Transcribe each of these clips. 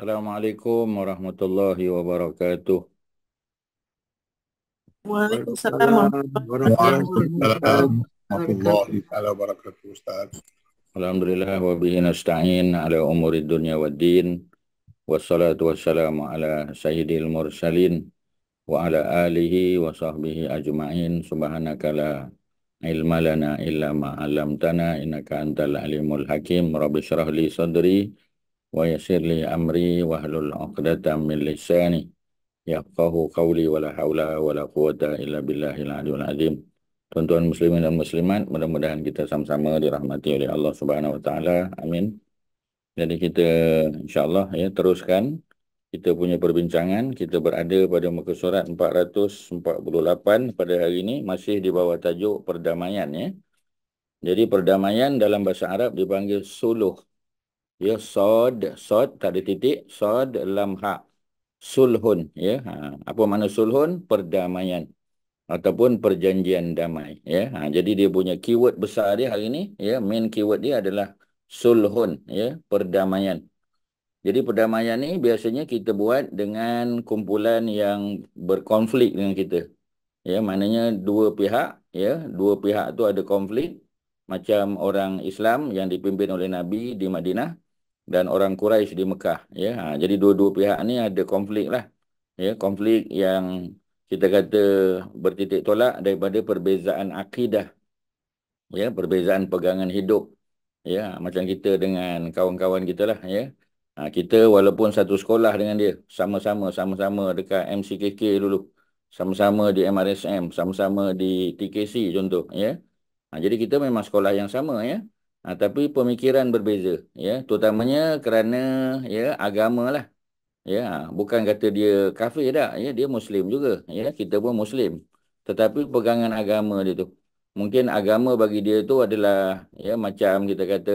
Assalamualaikum warahmatullahi wabarakatuh. Waalaikumsalam warahmatullahi wabarakatuh Ustaz. Alhamdulillah wa bihi nasta'in ala umuri dunya wa din. Wassalatu wassalamu ala sayyidil mursalin wa ala alihi wa sahbihi ajma'in. Subhanaka la ilma lana illa ma 'allamtana innaka antal alimul hakim. Rabbi shrah li sadri wa hlul 'uqdatam min lisani yafqahu qawli wa la haula wa la quwata illa billahil aliyyil azim. Tuan-tuan muslimin dan muslimat, mudah-mudahan kita sama-sama dirahmati oleh Allah Subhanahu wa taala. Amin. Jadi kita insya-Allah ya teruskan kita punya perbincangan. Kita berada pada muka surat 448 pada hari ini masih di bawah tajuk perdamaian ya. Jadi perdamaian dalam bahasa Arab dipanggil suluh. Ya sod, sod tak ada titik, sod lam ha. Sulhun ya. Ha. apa makna sulhun? Perdamaian ataupun perjanjian damai ya ha, jadi dia punya keyword besar dia hari ini ya main keyword dia adalah sulhun ya perdamaian jadi perdamaian ni biasanya kita buat dengan kumpulan yang berkonflik dengan kita ya maknanya dua pihak ya dua pihak tu ada konflik macam orang Islam yang dipimpin oleh Nabi di Madinah dan orang Quraisy di Mekah ya. Ha, jadi dua-dua pihak ni ada konflik lah ya. Konflik yang kita kata bertitik tolak daripada perbezaan akidah ya. Perbezaan pegangan hidup ya. Macam kita dengan kawan-kawan kita lah ya. Ha, kita walaupun satu sekolah dengan dia sama-sama sama-sama dekat MCKK dulu. Sama-sama di MRSM sama-sama di TKC contoh ya. Ha, jadi kita memang sekolah yang sama ya ha, tapi pemikiran berbeza ya terutamanya kerana ya agama lah Ya, bukan kata dia kafir tak, ya dia muslim juga. Ya, kita pun muslim. Tetapi pegangan agama dia tu. Mungkin agama bagi dia tu adalah ya macam kita kata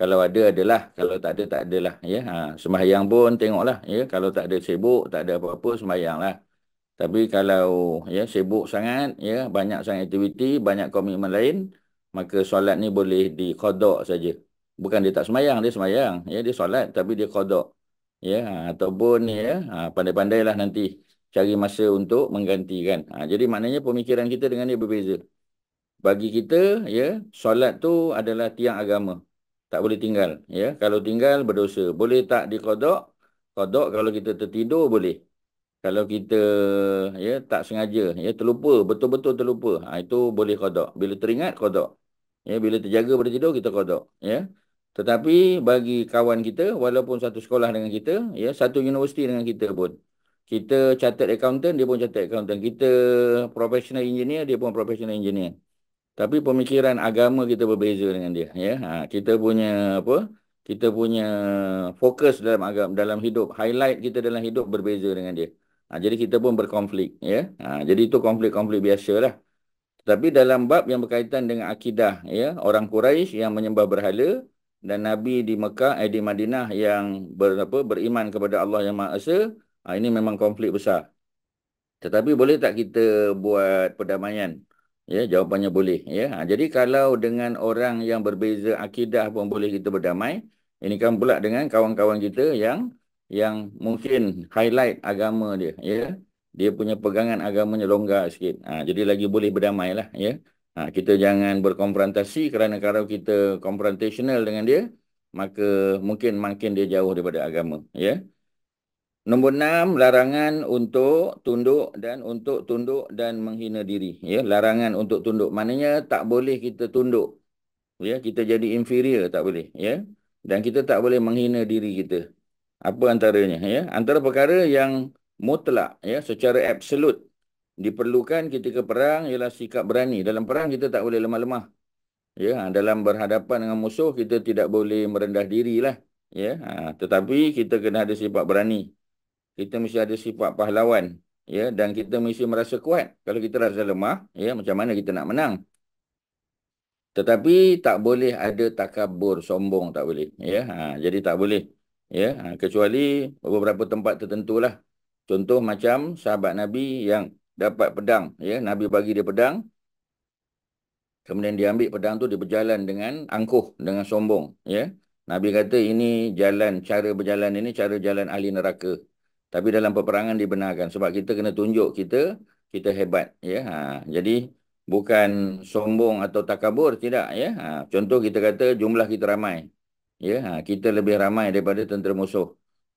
kalau ada adalah, kalau tak ada tak adalah, ya. Ha, sembahyang pun tengoklah, ya. Kalau tak ada sibuk, tak ada apa-apa sembahyanglah. Tapi kalau ya sibuk sangat, ya, banyak sangat aktiviti, banyak komitmen lain, maka solat ni boleh dikodok saja. Bukan dia tak sembahyang, dia sembahyang, ya, dia solat tapi dia kodok ya ataupun ya ha, pandai-pandailah nanti cari masa untuk menggantikan. Ha, jadi maknanya pemikiran kita dengan dia berbeza. Bagi kita ya solat tu adalah tiang agama. Tak boleh tinggal ya. Kalau tinggal berdosa. Boleh tak dikodok? Kodok kalau kita tertidur boleh. Kalau kita ya tak sengaja ya terlupa betul-betul terlupa ha, itu boleh kodok. Bila teringat kodok. Ya bila terjaga pada tidur kita kodok ya. Tetapi bagi kawan kita, walaupun satu sekolah dengan kita, ya satu universiti dengan kita pun, kita catat accountant, dia pun catat accountant. Kita professional engineer, dia pun professional engineer. Tapi pemikiran agama kita berbeza dengan dia. Ya, ha, kita punya apa? Kita punya fokus dalam agama, dalam hidup, highlight kita dalam hidup berbeza dengan dia. Ha, jadi kita pun berkonflik. Ya, ha, jadi itu konflik-konflik biasa lah. Tapi dalam bab yang berkaitan dengan akidah, ya, orang Quraisy yang menyembah berhala, dan Nabi di Mekah eh, di Madinah yang ber, apa, beriman kepada Allah yang Maha Esa, ha, ini memang konflik besar. Tetapi boleh tak kita buat perdamaian? Ya, jawapannya boleh. Ya, ha, jadi kalau dengan orang yang berbeza akidah pun boleh kita berdamai, ini kan pula dengan kawan-kawan kita yang yang mungkin highlight agama dia. Ya, dia punya pegangan agamanya longgar sikit. Ha, jadi lagi boleh berdamai lah. Ya. Ha, kita jangan berkonfrontasi kerana kalau kita konfrontational dengan dia, maka mungkin makin dia jauh daripada agama. Ya. Nombor enam, larangan untuk tunduk dan untuk tunduk dan menghina diri. Ya, larangan untuk tunduk. Maknanya tak boleh kita tunduk. Ya, kita jadi inferior tak boleh. Ya, dan kita tak boleh menghina diri kita. Apa antaranya? Ya, antara perkara yang mutlak, ya, secara absolut diperlukan ketika perang ialah sikap berani. Dalam perang kita tak boleh lemah-lemah. Ya, ha, dalam berhadapan dengan musuh kita tidak boleh merendah dirilah. Ya, ha, tetapi kita kena ada sifat berani. Kita mesti ada sifat pahlawan. Ya, dan kita mesti merasa kuat. Kalau kita rasa lemah, ya, macam mana kita nak menang? Tetapi tak boleh ada takabur, sombong tak boleh. Ya, ha, jadi tak boleh. Ya, ha, kecuali beberapa tempat tertentu lah. Contoh macam sahabat Nabi yang dapat pedang ya nabi bagi dia pedang kemudian dia ambil pedang tu dia berjalan dengan angkuh dengan sombong ya Nabi kata ini jalan, cara berjalan ini cara jalan ahli neraka. Tapi dalam peperangan dibenarkan. Sebab kita kena tunjuk kita, kita hebat. Ya, ha. Jadi bukan sombong atau takabur, tidak. Ya, ha. Contoh kita kata jumlah kita ramai. Ya, ha. Kita lebih ramai daripada tentera musuh.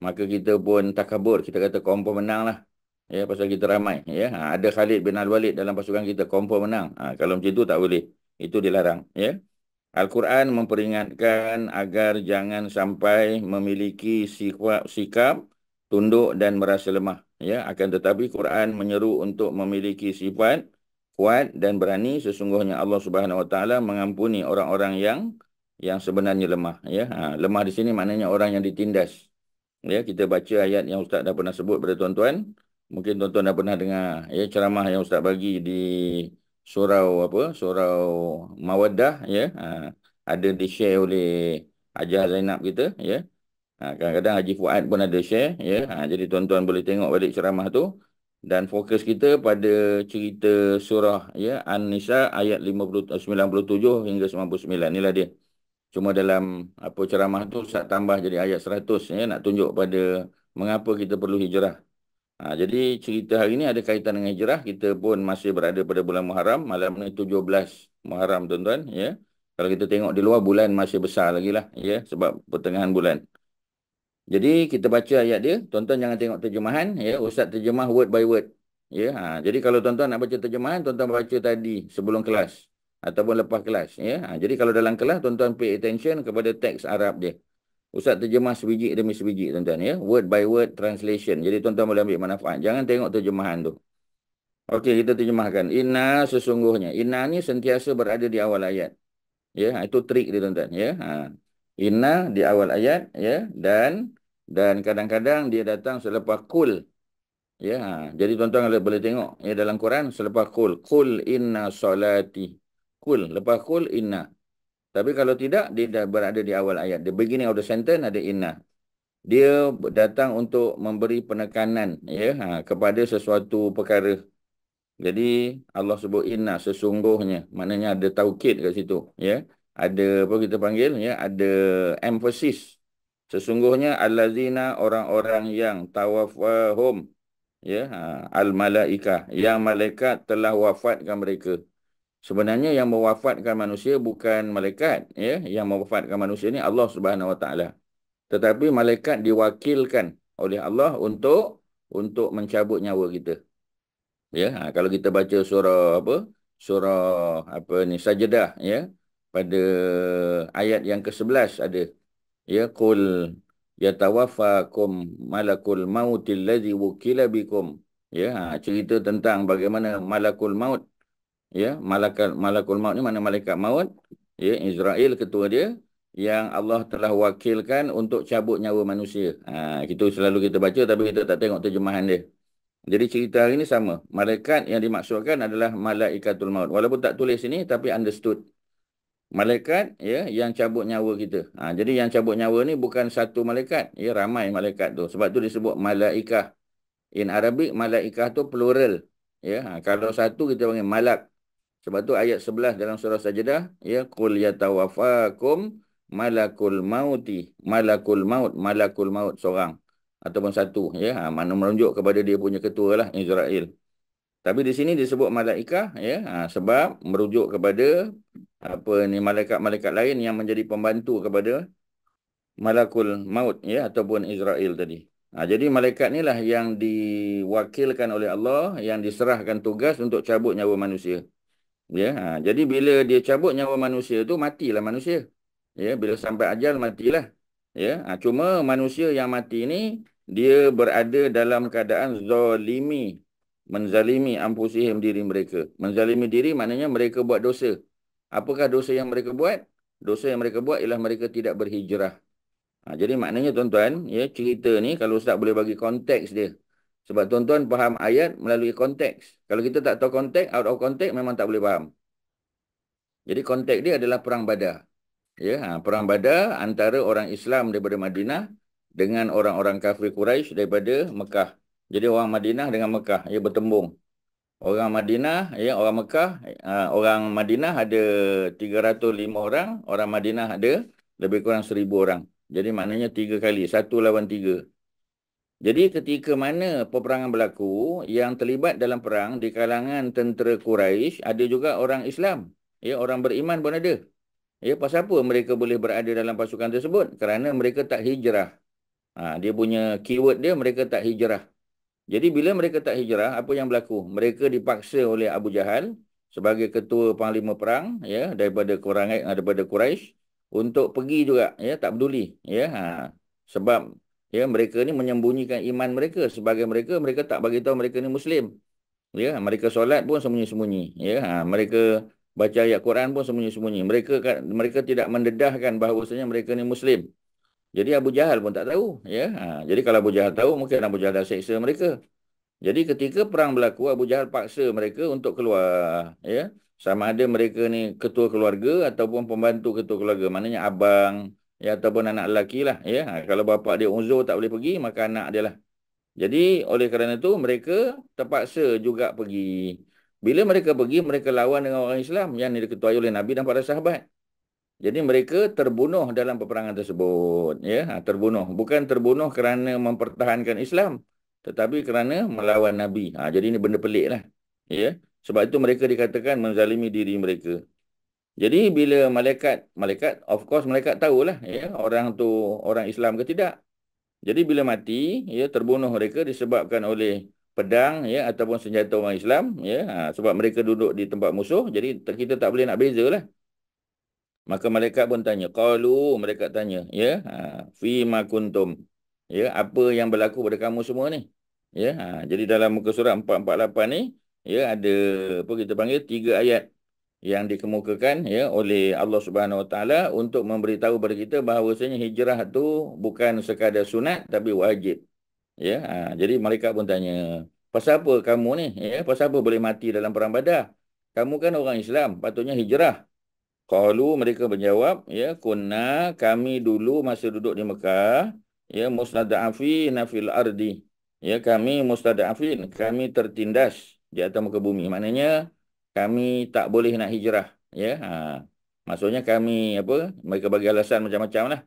Maka kita pun takabur. Kita kata kompon menang lah. Ya, pasal kita ramai. Ya, ha. Ada Khalid bin Al-Walid dalam pasukan kita, kompon menang. Ha. Kalau macam itu tak boleh. Itu dilarang. Ya. Al-Quran memperingatkan agar jangan sampai memiliki sikap, sikap tunduk dan merasa lemah. Ya, akan tetapi Quran menyeru untuk memiliki sifat kuat dan berani. Sesungguhnya Allah Subhanahu Wa Taala mengampuni orang-orang yang yang sebenarnya lemah. Ya, ha, lemah di sini maknanya orang yang ditindas. Ya, kita baca ayat yang Ustaz dah pernah sebut pada tuan-tuan. Mungkin tuan-tuan dah pernah dengar ya ceramah yang Ustaz bagi di surau apa? Surau Mawaddah ya. Ha, ada di share oleh Haji Zainab kita ya. Ha, kadang-kadang Haji Fuad pun ada share. Ya. Ha, jadi tuan-tuan boleh tengok balik ceramah tu. Dan fokus kita pada cerita surah ya, An-Nisa ayat 50, 97 hingga 99. Inilah dia. Cuma dalam apa ceramah tu saya tambah jadi ayat 100 ya, nak tunjuk pada mengapa kita perlu hijrah. Ha, jadi cerita hari ini ada kaitan dengan hijrah. Kita pun masih berada pada bulan Muharram. Malam ni 17 Muharram tuan-tuan. Ya. Kalau kita tengok di luar bulan masih besar lagi lah. Ya, sebab pertengahan bulan. Jadi kita baca ayat dia, tuan-tuan jangan tengok terjemahan, ya. Ustaz terjemah word by word. Ya, ha. jadi kalau tuan-tuan nak baca terjemahan, tuan-tuan baca tadi sebelum kelas ataupun lepas kelas, ya. Ha. jadi kalau dalam kelas tuan-tuan pay attention kepada teks Arab dia. Ustaz terjemah sebiji demi sebiji tuan-tuan, ya. Word by word translation. Jadi tuan-tuan boleh ambil manfaat. Jangan tengok terjemahan tu. Okey, kita terjemahkan. Inna sesungguhnya. Inna ni sentiasa berada di awal ayat. Ya, ha. itu trik dia tuan-tuan, ya. Ha. Inna di awal ayat ya dan dan kadang-kadang dia datang selepas kul. Ya, ha. jadi tuan-tuan boleh tengok ya dalam Quran selepas kul. Kul inna salati. Kul lepas kul inna. Tapi kalau tidak dia dah berada di awal ayat. The beginning of the sentence ada inna. Dia datang untuk memberi penekanan ya ha, kepada sesuatu perkara. Jadi Allah sebut inna sesungguhnya. Maknanya ada taukid kat situ ya ada apa kita panggil ya ada emphasis sesungguhnya allazina orang-orang yang tawafahum ya ha, al malaikah yang malaikat telah wafatkan mereka sebenarnya yang mewafatkan manusia bukan malaikat ya. Yang mewafatkan manusia ni Allah Subhanahu Wa Taala. Tetapi malaikat diwakilkan oleh Allah untuk untuk mencabut nyawa kita. Ya ha, kalau kita baca surah apa? Surah apa ni? Sajadah ya. Pada ayat yang ke-11 ada ya qul yatawaffakum malakul mautil ladzi wukila bikum. Ya ha, cerita tentang bagaimana malakul maut ya malakal malakul maut ni mana malaikat maut ya Israel ketua dia yang Allah telah wakilkan untuk cabut nyawa manusia ha itu selalu kita baca tapi kita tak tengok terjemahan dia jadi cerita hari ini sama malaikat yang dimaksudkan adalah malaikatul maut walaupun tak tulis sini tapi understood malaikat ya yang cabut nyawa kita. Ha, jadi yang cabut nyawa ni bukan satu malaikat, ya ramai malaikat tu. Sebab tu disebut malaikah. In Arabic malaikah tu plural. Ya, ha, kalau satu kita panggil malak. Sebab tu ayat 11 dalam surah Sajdah ya qul yatawaffakum malakul mauti, malakul maut, malakul maut seorang ataupun satu ya. Ha, mana menunjuk kepada dia punya ketua lah Israel. Tapi di sini disebut malaikah ya ha, sebab merujuk kepada apa ni malaikat-malaikat lain yang menjadi pembantu kepada malakul maut ya ataupun Israel tadi. Ha, jadi malaikat inilah yang diwakilkan oleh Allah yang diserahkan tugas untuk cabut nyawa manusia. Ya, ha, jadi bila dia cabut nyawa manusia tu matilah manusia. Ya, bila sampai ajal matilah. Ya, ha, cuma manusia yang mati ini dia berada dalam keadaan zalimi, menzalimi ampusihim diri mereka. Menzalimi diri maknanya mereka buat dosa. Apakah dosa yang mereka buat? Dosa yang mereka buat ialah mereka tidak berhijrah. Ha, jadi maknanya tuan-tuan, ya cerita ni kalau Ustaz boleh bagi konteks dia. Sebab tuan-tuan faham ayat melalui konteks. Kalau kita tak tahu konteks, out of konteks memang tak boleh faham. Jadi konteks dia adalah perang badar. Ya, ha, perang badar antara orang Islam daripada Madinah dengan orang-orang kafir Quraisy daripada Mekah. Jadi orang Madinah dengan Mekah, ia bertembung orang Madinah ya orang Mekah uh, orang Madinah ada 305 orang orang Madinah ada lebih kurang 1000 orang Jadi maknanya tiga kali. Satu lawan tiga. Jadi ketika mana peperangan berlaku, yang terlibat dalam perang di kalangan tentera Quraisy ada juga orang Islam. Ya, orang beriman pun ada. Ya, pasal apa mereka boleh berada dalam pasukan tersebut? Kerana mereka tak hijrah. Ha, dia punya keyword dia, mereka tak hijrah. Jadi bila mereka tak hijrah, apa yang berlaku? Mereka dipaksa oleh Abu Jahal sebagai ketua panglima perang ya daripada Quraisy daripada Quraisy untuk pergi juga ya tak peduli ya ha, sebab ya mereka ni menyembunyikan iman mereka. Sebagai mereka mereka tak bagi tahu mereka ni muslim. Ya mereka solat pun sembunyi-sembunyi. Ya ha, mereka baca ayat Quran pun sembunyi-sembunyi. Mereka mereka tidak mendedahkan bahawasanya mereka ni muslim. Jadi Abu Jahal pun tak tahu. Ya ha, jadi kalau Abu Jahal tahu mungkin Abu Jahal dah seksa mereka. Jadi ketika perang berlaku Abu Jahal paksa mereka untuk keluar. Ya sama ada mereka ni ketua keluarga ataupun pembantu ketua keluarga. Maknanya abang ya ataupun anak lelaki lah ya. Ha, kalau bapa dia uzur tak boleh pergi maka anak dia lah. Jadi oleh kerana itu mereka terpaksa juga pergi. Bila mereka pergi mereka lawan dengan orang Islam yang diketuai oleh Nabi dan para sahabat. Jadi mereka terbunuh dalam peperangan tersebut ya. Ha, terbunuh. Bukan terbunuh kerana mempertahankan Islam tetapi kerana melawan Nabi. Ha, jadi ini benda pelik lah ya. Sebab itu mereka dikatakan menzalimi diri mereka jadi bila malaikat, malaikat of course malaikat tahulah ya orang tu orang Islam ke tidak. Jadi bila mati ya terbunuh mereka disebabkan oleh pedang ya ataupun senjata orang Islam ya ha, sebab mereka duduk di tempat musuh jadi kita tak boleh nak bezalah. Maka malaikat pun tanya, qalu mereka tanya ya ha, fi ma kuntum ya apa yang berlaku pada kamu semua ni? Ya ha, jadi dalam muka surat 448 ni ya ada apa kita panggil tiga ayat yang dikemukakan ya oleh Allah Subhanahu Wa Taala untuk memberitahu kepada kita bahawasanya hijrah tu bukan sekadar sunat tapi wajib. Ya, ha, jadi mereka pun tanya, pasal apa kamu ni? Ya, pasal apa boleh mati dalam perang Badar? Kamu kan orang Islam, patutnya hijrah. Qalu mereka menjawab, ya, kunna kami dulu masa duduk di Mekah, ya, mustada'afin nafil ardi. Ya, kami mustada'afin, kami tertindas di atas muka bumi. Maknanya kami tak boleh nak hijrah ya. Ha. maksudnya kami apa mereka bagi alasan macam-macam lah.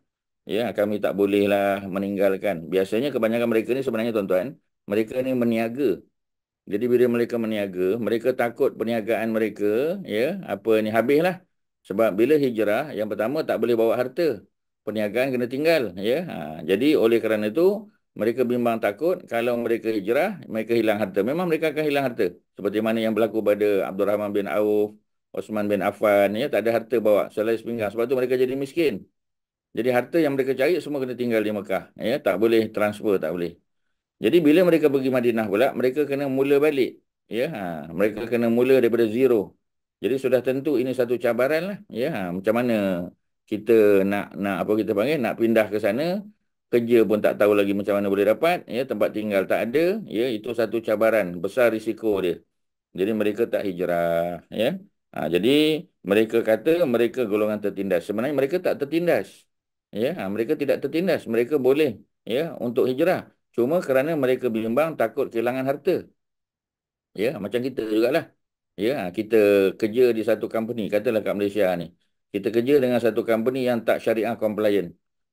Ya kami tak bolehlah meninggalkan. Biasanya kebanyakan mereka ni sebenarnya tuan-tuan mereka ni meniaga. Jadi bila mereka meniaga mereka takut perniagaan mereka ya apa ni habislah sebab bila hijrah yang pertama tak boleh bawa harta. Perniagaan kena tinggal ya. Ha. jadi oleh kerana itu mereka bimbang takut kalau mereka hijrah, mereka hilang harta. Memang mereka akan hilang harta. Seperti mana yang berlaku pada Abdul Rahman bin Auf, Osman bin Affan, ya, tak ada harta bawa selai sepinggang. Sebab tu mereka jadi miskin. Jadi harta yang mereka cari semua kena tinggal di Mekah. Ya, tak boleh transfer, tak boleh. Jadi bila mereka pergi Madinah pula, mereka kena mula balik. Ya, ha, mereka kena mula daripada zero. Jadi sudah tentu ini satu cabaran lah. Ya, ha, macam mana kita nak nak apa kita panggil nak pindah ke sana kerja pun tak tahu lagi macam mana boleh dapat ya tempat tinggal tak ada ya itu satu cabaran besar risiko dia. Jadi mereka tak hijrah ya. Ha, jadi mereka kata mereka golongan tertindas. Sebenarnya mereka tak tertindas ya. Ha, mereka tidak tertindas. Mereka boleh ya untuk hijrah. Cuma kerana mereka bimbang takut kehilangan harta. Ya macam kita jugalah ya. Ha, kita kerja di satu company katalah kat Malaysia ni. Kita kerja dengan satu company yang tak syariah compliant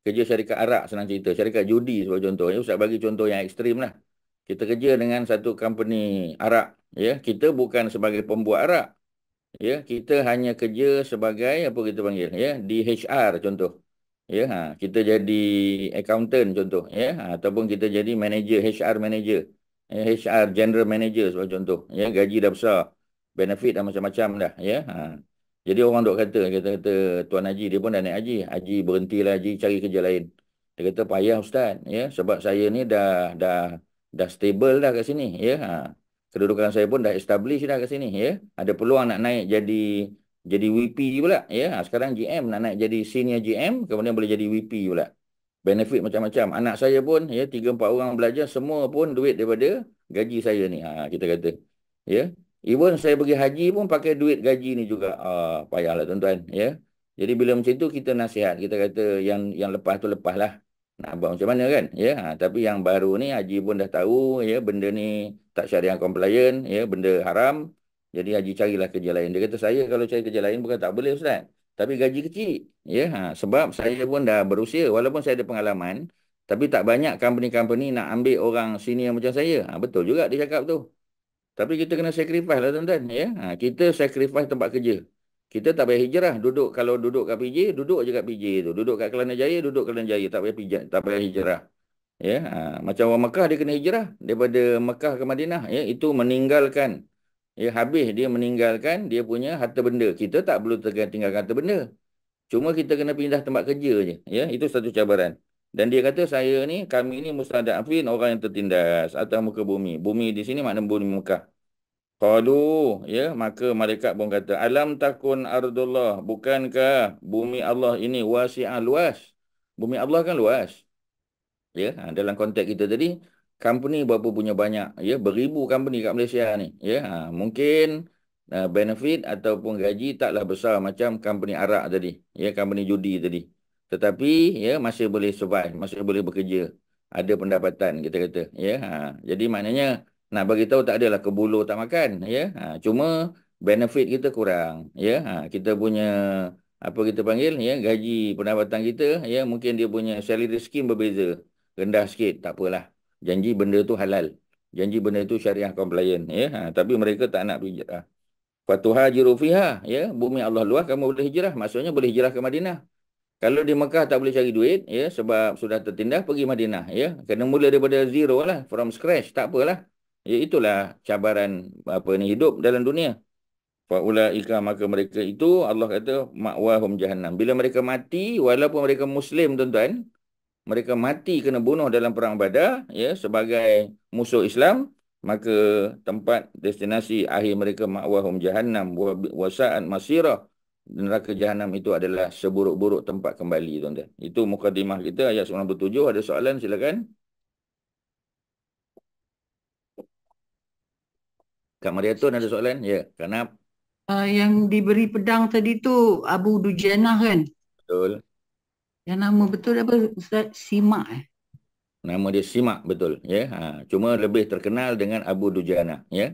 kerja syarikat arak senang cerita. Syarikat judi sebagai contoh. Ya Ustaz bagi contoh yang ekstrim lah. Kita kerja dengan satu company arak ya kita bukan sebagai pembuat arak ya kita hanya kerja sebagai apa kita panggil? Ya di HR contoh. Ya ha, kita jadi accountant contoh. Ya ha, ataupun kita jadi manager HR manager. Ya, HR general manager sebagai contoh. Ya gaji dah besar. Benefit dah macam-macam dah. Ya ha. Jadi orang dok kata, kata, kata Tuan Haji, dia pun dah naik haji. Haji berhentilah Haji cari kerja lain. Dia kata, payah Ustaz. ya Sebab saya ni dah dah dah stable dah kat sini. ya ha. Kedudukan saya pun dah establish dah kat sini. ya Ada peluang nak naik jadi jadi VP pula. ya ha. Sekarang GM nak naik jadi senior GM, kemudian boleh jadi VP pula. Benefit macam-macam. Anak saya pun, ya tiga empat orang belajar, semua pun duit daripada gaji saya ni. Ha, kita kata. Ya, Even saya pergi haji pun pakai duit gaji ni juga. Uh, payahlah tuan-tuan. Ya. Jadi bila macam tu kita nasihat. Kita kata yang yang lepas tu lepas lah. Nak buat macam mana kan. Ya. Ha, tapi yang baru ni haji pun dah tahu. Ya. Benda ni tak syariah compliant. Ya. Benda haram. Jadi haji carilah kerja lain. Dia kata saya kalau cari kerja lain bukan tak boleh Ustaz. tapi gaji kecil. Ya, ha, sebab saya pun dah berusia walaupun saya ada pengalaman tapi tak banyak company-company nak ambil orang senior macam saya. Ha, betul juga dia cakap tu. Tapi kita kena sacrifice lah tuan-tuan. Ya? Ha, kita sacrifice tempat kerja. Kita tak payah hijrah. Duduk kalau duduk kat PJ, duduk je kat PJ tu. Duduk kat Kelana Jaya, duduk Kelana Jaya. Tak payah, pijak, tak payah hijrah. Ya, ha, macam orang Mekah dia kena hijrah daripada Mekah ke Madinah. Ya, itu meninggalkan. Ya, habis dia meninggalkan dia punya harta benda. Kita tak perlu tinggalkan harta benda. Cuma kita kena pindah tempat kerja je. Ya, itu satu cabaran. Dan dia kata saya ni, kami ni mustadafin orang yang tertindas atas muka bumi. Bumi di sini makna bumi Mekah. Qalu, ya, maka malaikat pun kata, alam takun ardullah, bukankah bumi Allah ini wasi'ah luas? Bumi Allah kan luas. Ya, ha, dalam konteks kita tadi, company berapa punya banyak, ya, beribu company kat Malaysia ni. Ya, ha, mungkin uh, benefit ataupun gaji taklah besar macam company arak tadi, ya, company judi tadi. Tetapi ya masih boleh survive, masih boleh bekerja. Ada pendapatan kita kata, ya. Ha, jadi maknanya nak bagi tahu tak adalah kebulu tak makan, ya. Ha, cuma benefit kita kurang, ya. Ha, kita punya apa kita panggil ya gaji pendapatan kita ya mungkin dia punya salary scheme berbeza rendah sikit tak apalah janji benda tu halal janji benda tu syariah compliant ya ha, tapi mereka tak nak hijrah fatuhajiru fiha ya bumi Allah luas kamu boleh hijrah maksudnya boleh hijrah ke Madinah kalau di Mekah tak boleh cari duit, ya, sebab sudah tertindas, pergi Madinah. Ya. Kena mula daripada zero lah, from scratch. Tak apalah. Ya, itulah cabaran apa ni hidup dalam dunia. Fa'ula'ika maka mereka itu, Allah kata, ma'wahum jahannam. Bila mereka mati, walaupun mereka Muslim, tuan-tuan, mereka mati kena bunuh dalam perang badar, ya, sebagai musuh Islam, maka tempat destinasi akhir mereka ma'wahum jahannam, wasa'an masirah, neraka jahanam itu adalah seburuk-buruk tempat kembali tuan-tuan. Itu mukadimah kita ayat 97 ada soalan silakan. Kak Mariatun ada soalan? Ya, kenapa? Uh, yang diberi pedang tadi tu Abu Dujana kan? Betul. Yang nama betul apa Ustaz? Simak eh? Nama dia Simak betul. ya. Ha, cuma lebih terkenal dengan Abu Dujana. Ya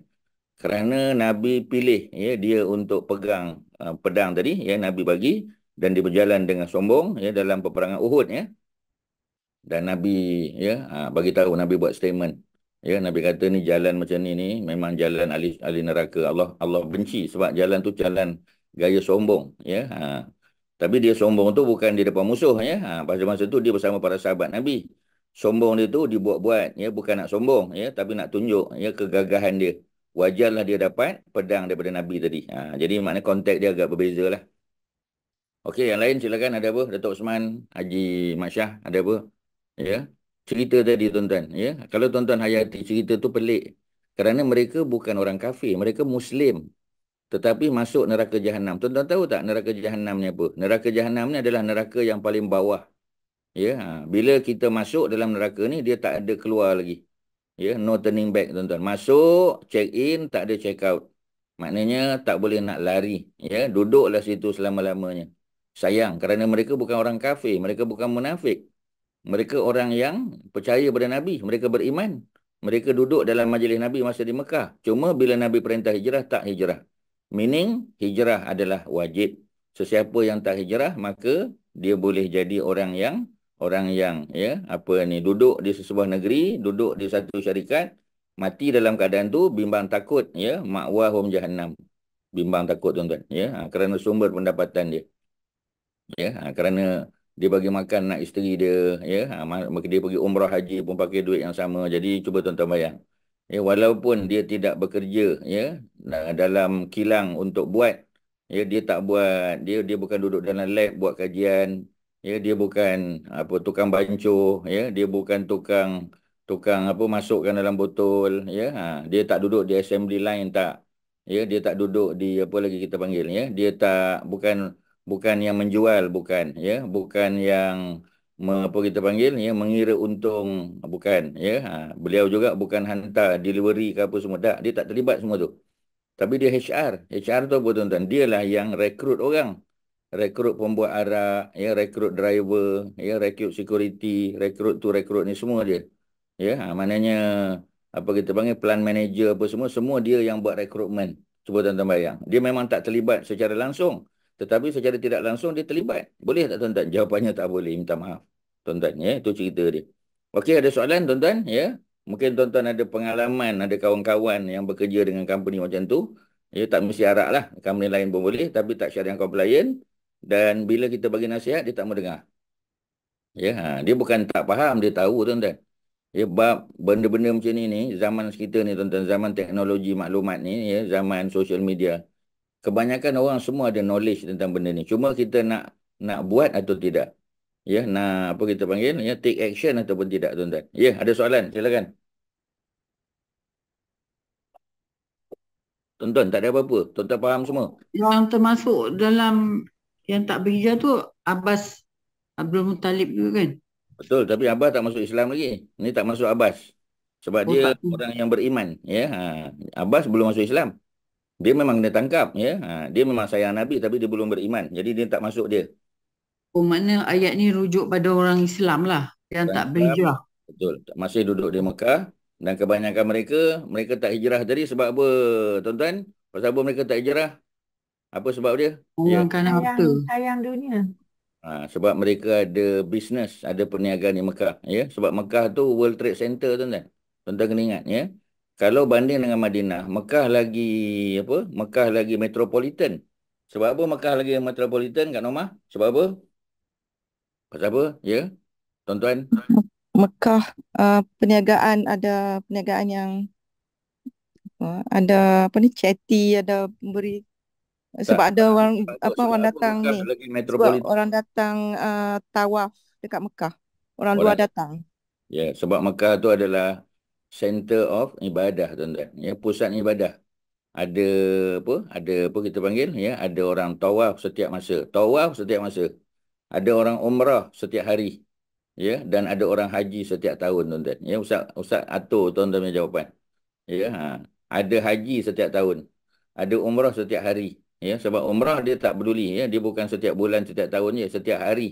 kerana Nabi pilih ya dia untuk pegang uh, pedang tadi ya Nabi bagi dan dia berjalan dengan sombong ya dalam peperangan Uhud ya dan Nabi ya uh, bagi tahu Nabi buat statement ya Nabi kata ni jalan macam ni ni memang jalan ahli ahli neraka Allah Allah benci sebab jalan tu jalan gaya sombong ya ha. tapi dia sombong tu bukan di depan musuh ya ha. pada masa tu dia bersama para sahabat Nabi sombong dia tu dibuat-buat ya bukan nak sombong ya tapi nak tunjuk ya kegagahan dia wajarlah dia dapat pedang daripada Nabi tadi. Ha, jadi makna konteks dia agak berbeza lah. Okey, yang lain silakan ada apa? Datuk Osman, Haji Masyah, ada apa? Ya. Cerita tadi tuan-tuan, ya. Kalau tuan-tuan hayati cerita tu pelik. Kerana mereka bukan orang kafir, mereka muslim. Tetapi masuk neraka jahanam. Tuan-tuan tahu tak neraka jahanam ni apa? Neraka jahanam ni adalah neraka yang paling bawah. Ya, ha. bila kita masuk dalam neraka ni dia tak ada keluar lagi. Ya, no turning back tuan-tuan. Masuk, check in, tak ada check out. Maknanya tak boleh nak lari. Ya, duduklah situ selama-lamanya. Sayang, kerana mereka bukan orang kafir, mereka bukan munafik. Mereka orang yang percaya pada Nabi, mereka beriman. Mereka duduk dalam majlis Nabi masa di Mekah. Cuma bila Nabi perintah hijrah, tak hijrah. Meaning, hijrah adalah wajib. Sesiapa yang tak hijrah, maka dia boleh jadi orang yang orang yang ya apa ni duduk di sebuah negeri, duduk di satu syarikat, mati dalam keadaan tu bimbang takut ya, makwahum jahannam. Bimbang takut tuan-tuan ya, ha, kerana sumber pendapatan dia. Ya, ha, kerana dia bagi makan nak isteri dia ya, ha, dia pergi umrah haji pun pakai duit yang sama. Jadi cuba tuan-tuan bayang. Ya, walaupun dia tidak bekerja ya dalam kilang untuk buat ya dia tak buat dia dia bukan duduk dalam lab buat kajian ya dia bukan apa tukang bancu ya dia bukan tukang tukang apa masukkan dalam botol ya. Ha, dia tak duduk di assembly line tak. Ya dia tak duduk di apa lagi kita panggil ya. Dia tak bukan bukan yang menjual bukan ya. Bukan yang me, apa kita panggil ya mengira untung bukan ya. Ha, beliau juga bukan hantar delivery ke apa semua. Tak dia tak terlibat semua tu. Tapi dia HR HR tu apa tuan-tuan? Dialah yang rekrut orang rekrut pembuat arak, ya, rekrut driver, ya, rekrut security, rekrut tu, rekrut ni semua dia. Ya, ha, maknanya apa kita panggil plan manager apa semua, semua dia yang buat rekrutmen. Cuba tuan-tuan bayang. Dia memang tak terlibat secara langsung. Tetapi secara tidak langsung dia terlibat. Boleh tak tuan-tuan? Jawapannya tak boleh. Minta maaf. Tuan-tuan, ya. Itu cerita dia. Okey, ada soalan tuan-tuan? Ya. Mungkin tuan-tuan ada pengalaman, ada kawan-kawan yang bekerja dengan company macam tu. Ya, tak mesti arak lah. Company lain pun boleh. Tapi tak syariah compliant. Dan bila kita bagi nasihat, dia tak mau dengar. Ya, ha. dia bukan tak faham, dia tahu tuan-tuan. Ya, bab benda-benda macam ni ni, zaman kita ni tuan-tuan, zaman teknologi maklumat ni, ya, zaman social media kebanyakan orang semua ada knowledge tentang benda ni. Cuma kita nak nak buat atau tidak. Ya, nak apa kita panggil, ya, take action ataupun tidak, tuan-tuan. Ya, ada soalan, silakan. Tuan-tuan, tak ada apa-apa. Tuan-tuan faham semua? Yang termasuk dalam yang tak berhijrah tu Abbas Abdul Muttalib juga kan? Betul, tapi Abbas tak masuk Islam lagi. Ini tak masuk Abbas. Sebab oh, dia tak. orang yang beriman. Ya, ha. Abbas belum masuk Islam. Dia memang kena tangkap. ya. Ha, dia memang sayang Nabi tapi dia belum beriman. Jadi dia tak masuk dia. Oh, mana ayat ni rujuk pada orang Islam lah yang tangkap, tak berhijrah. Betul. Masih duduk di Mekah. Dan kebanyakan mereka, mereka tak hijrah tadi sebab apa tuan-tuan? Pasal apa mereka tak hijrah? Apa sebab dia? Sayang ya. sayang, apa? Sayang dunia. Ha, sebab mereka ada bisnes, ada perniagaan di Mekah. Ya? Sebab Mekah tu World Trade Center tuan-tuan. Tuan-tuan kena ingat. Ya? Kalau banding dengan Madinah, Mekah lagi apa? Mekah lagi metropolitan. Sebab apa Mekah lagi metropolitan kat Norma? Sebab apa? Pasal apa? Ya. Tuan-tuan. Mekah uh, perniagaan ada perniagaan yang uh, ada apa ni chatty ada beri sebab tak, ada orang apa orang datang ni. sebab orang datang uh, tawaf dekat Mekah. Orang, orang luar datang. Ya yeah, sebab Mekah tu adalah center of ibadah tuan-tuan. Ya pusat ibadah. Ada apa? Ada apa kita panggil? Ya ada orang tawaf setiap masa. Tawaf setiap masa. Ada orang umrah setiap hari. Ya dan ada orang haji setiap tahun tuan-tuan. Ya ustaz ustaz atur tuan-tuan punya jawapan. Ya ha. ada haji setiap tahun. Ada umrah setiap hari ya sebab umrah dia tak peduli ya dia bukan setiap bulan setiap tahun ya setiap hari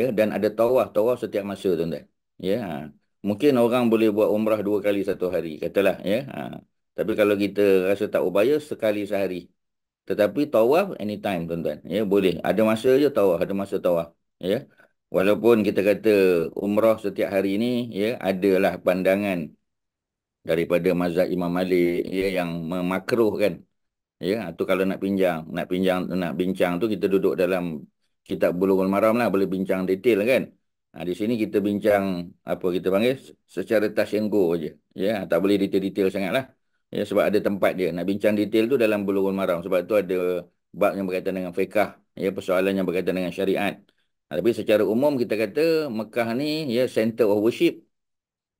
ya dan ada tawaf tawaf setiap masa tuan-tuan ya ha. Mungkin orang boleh buat umrah dua kali satu hari, katalah. ya. Ha. Tapi kalau kita rasa tak upaya, sekali sehari. Tetapi tawaf anytime, tuan-tuan. Ya, boleh. Ada masa je tawaf, ada masa tawaf. Ya. Walaupun kita kata umrah setiap hari ini, ya, adalah pandangan daripada mazhab Imam Malik ya, yang memakruhkan. Ya, tu kalau nak pinjang, nak pinjang, nak bincang tu kita duduk dalam kitab Bulughul Maram lah, boleh bincang detail kan. Ha, di sini kita bincang apa kita panggil secara touch and go je. Ya, tak boleh detail-detail sangatlah. Ya, sebab ada tempat dia. Nak bincang detail tu dalam bulughul maram. Sebab tu ada bab yang berkaitan dengan fiqah. Ya, persoalan yang berkaitan dengan syariat. Ha, tapi secara umum kita kata Mekah ni ya center of worship.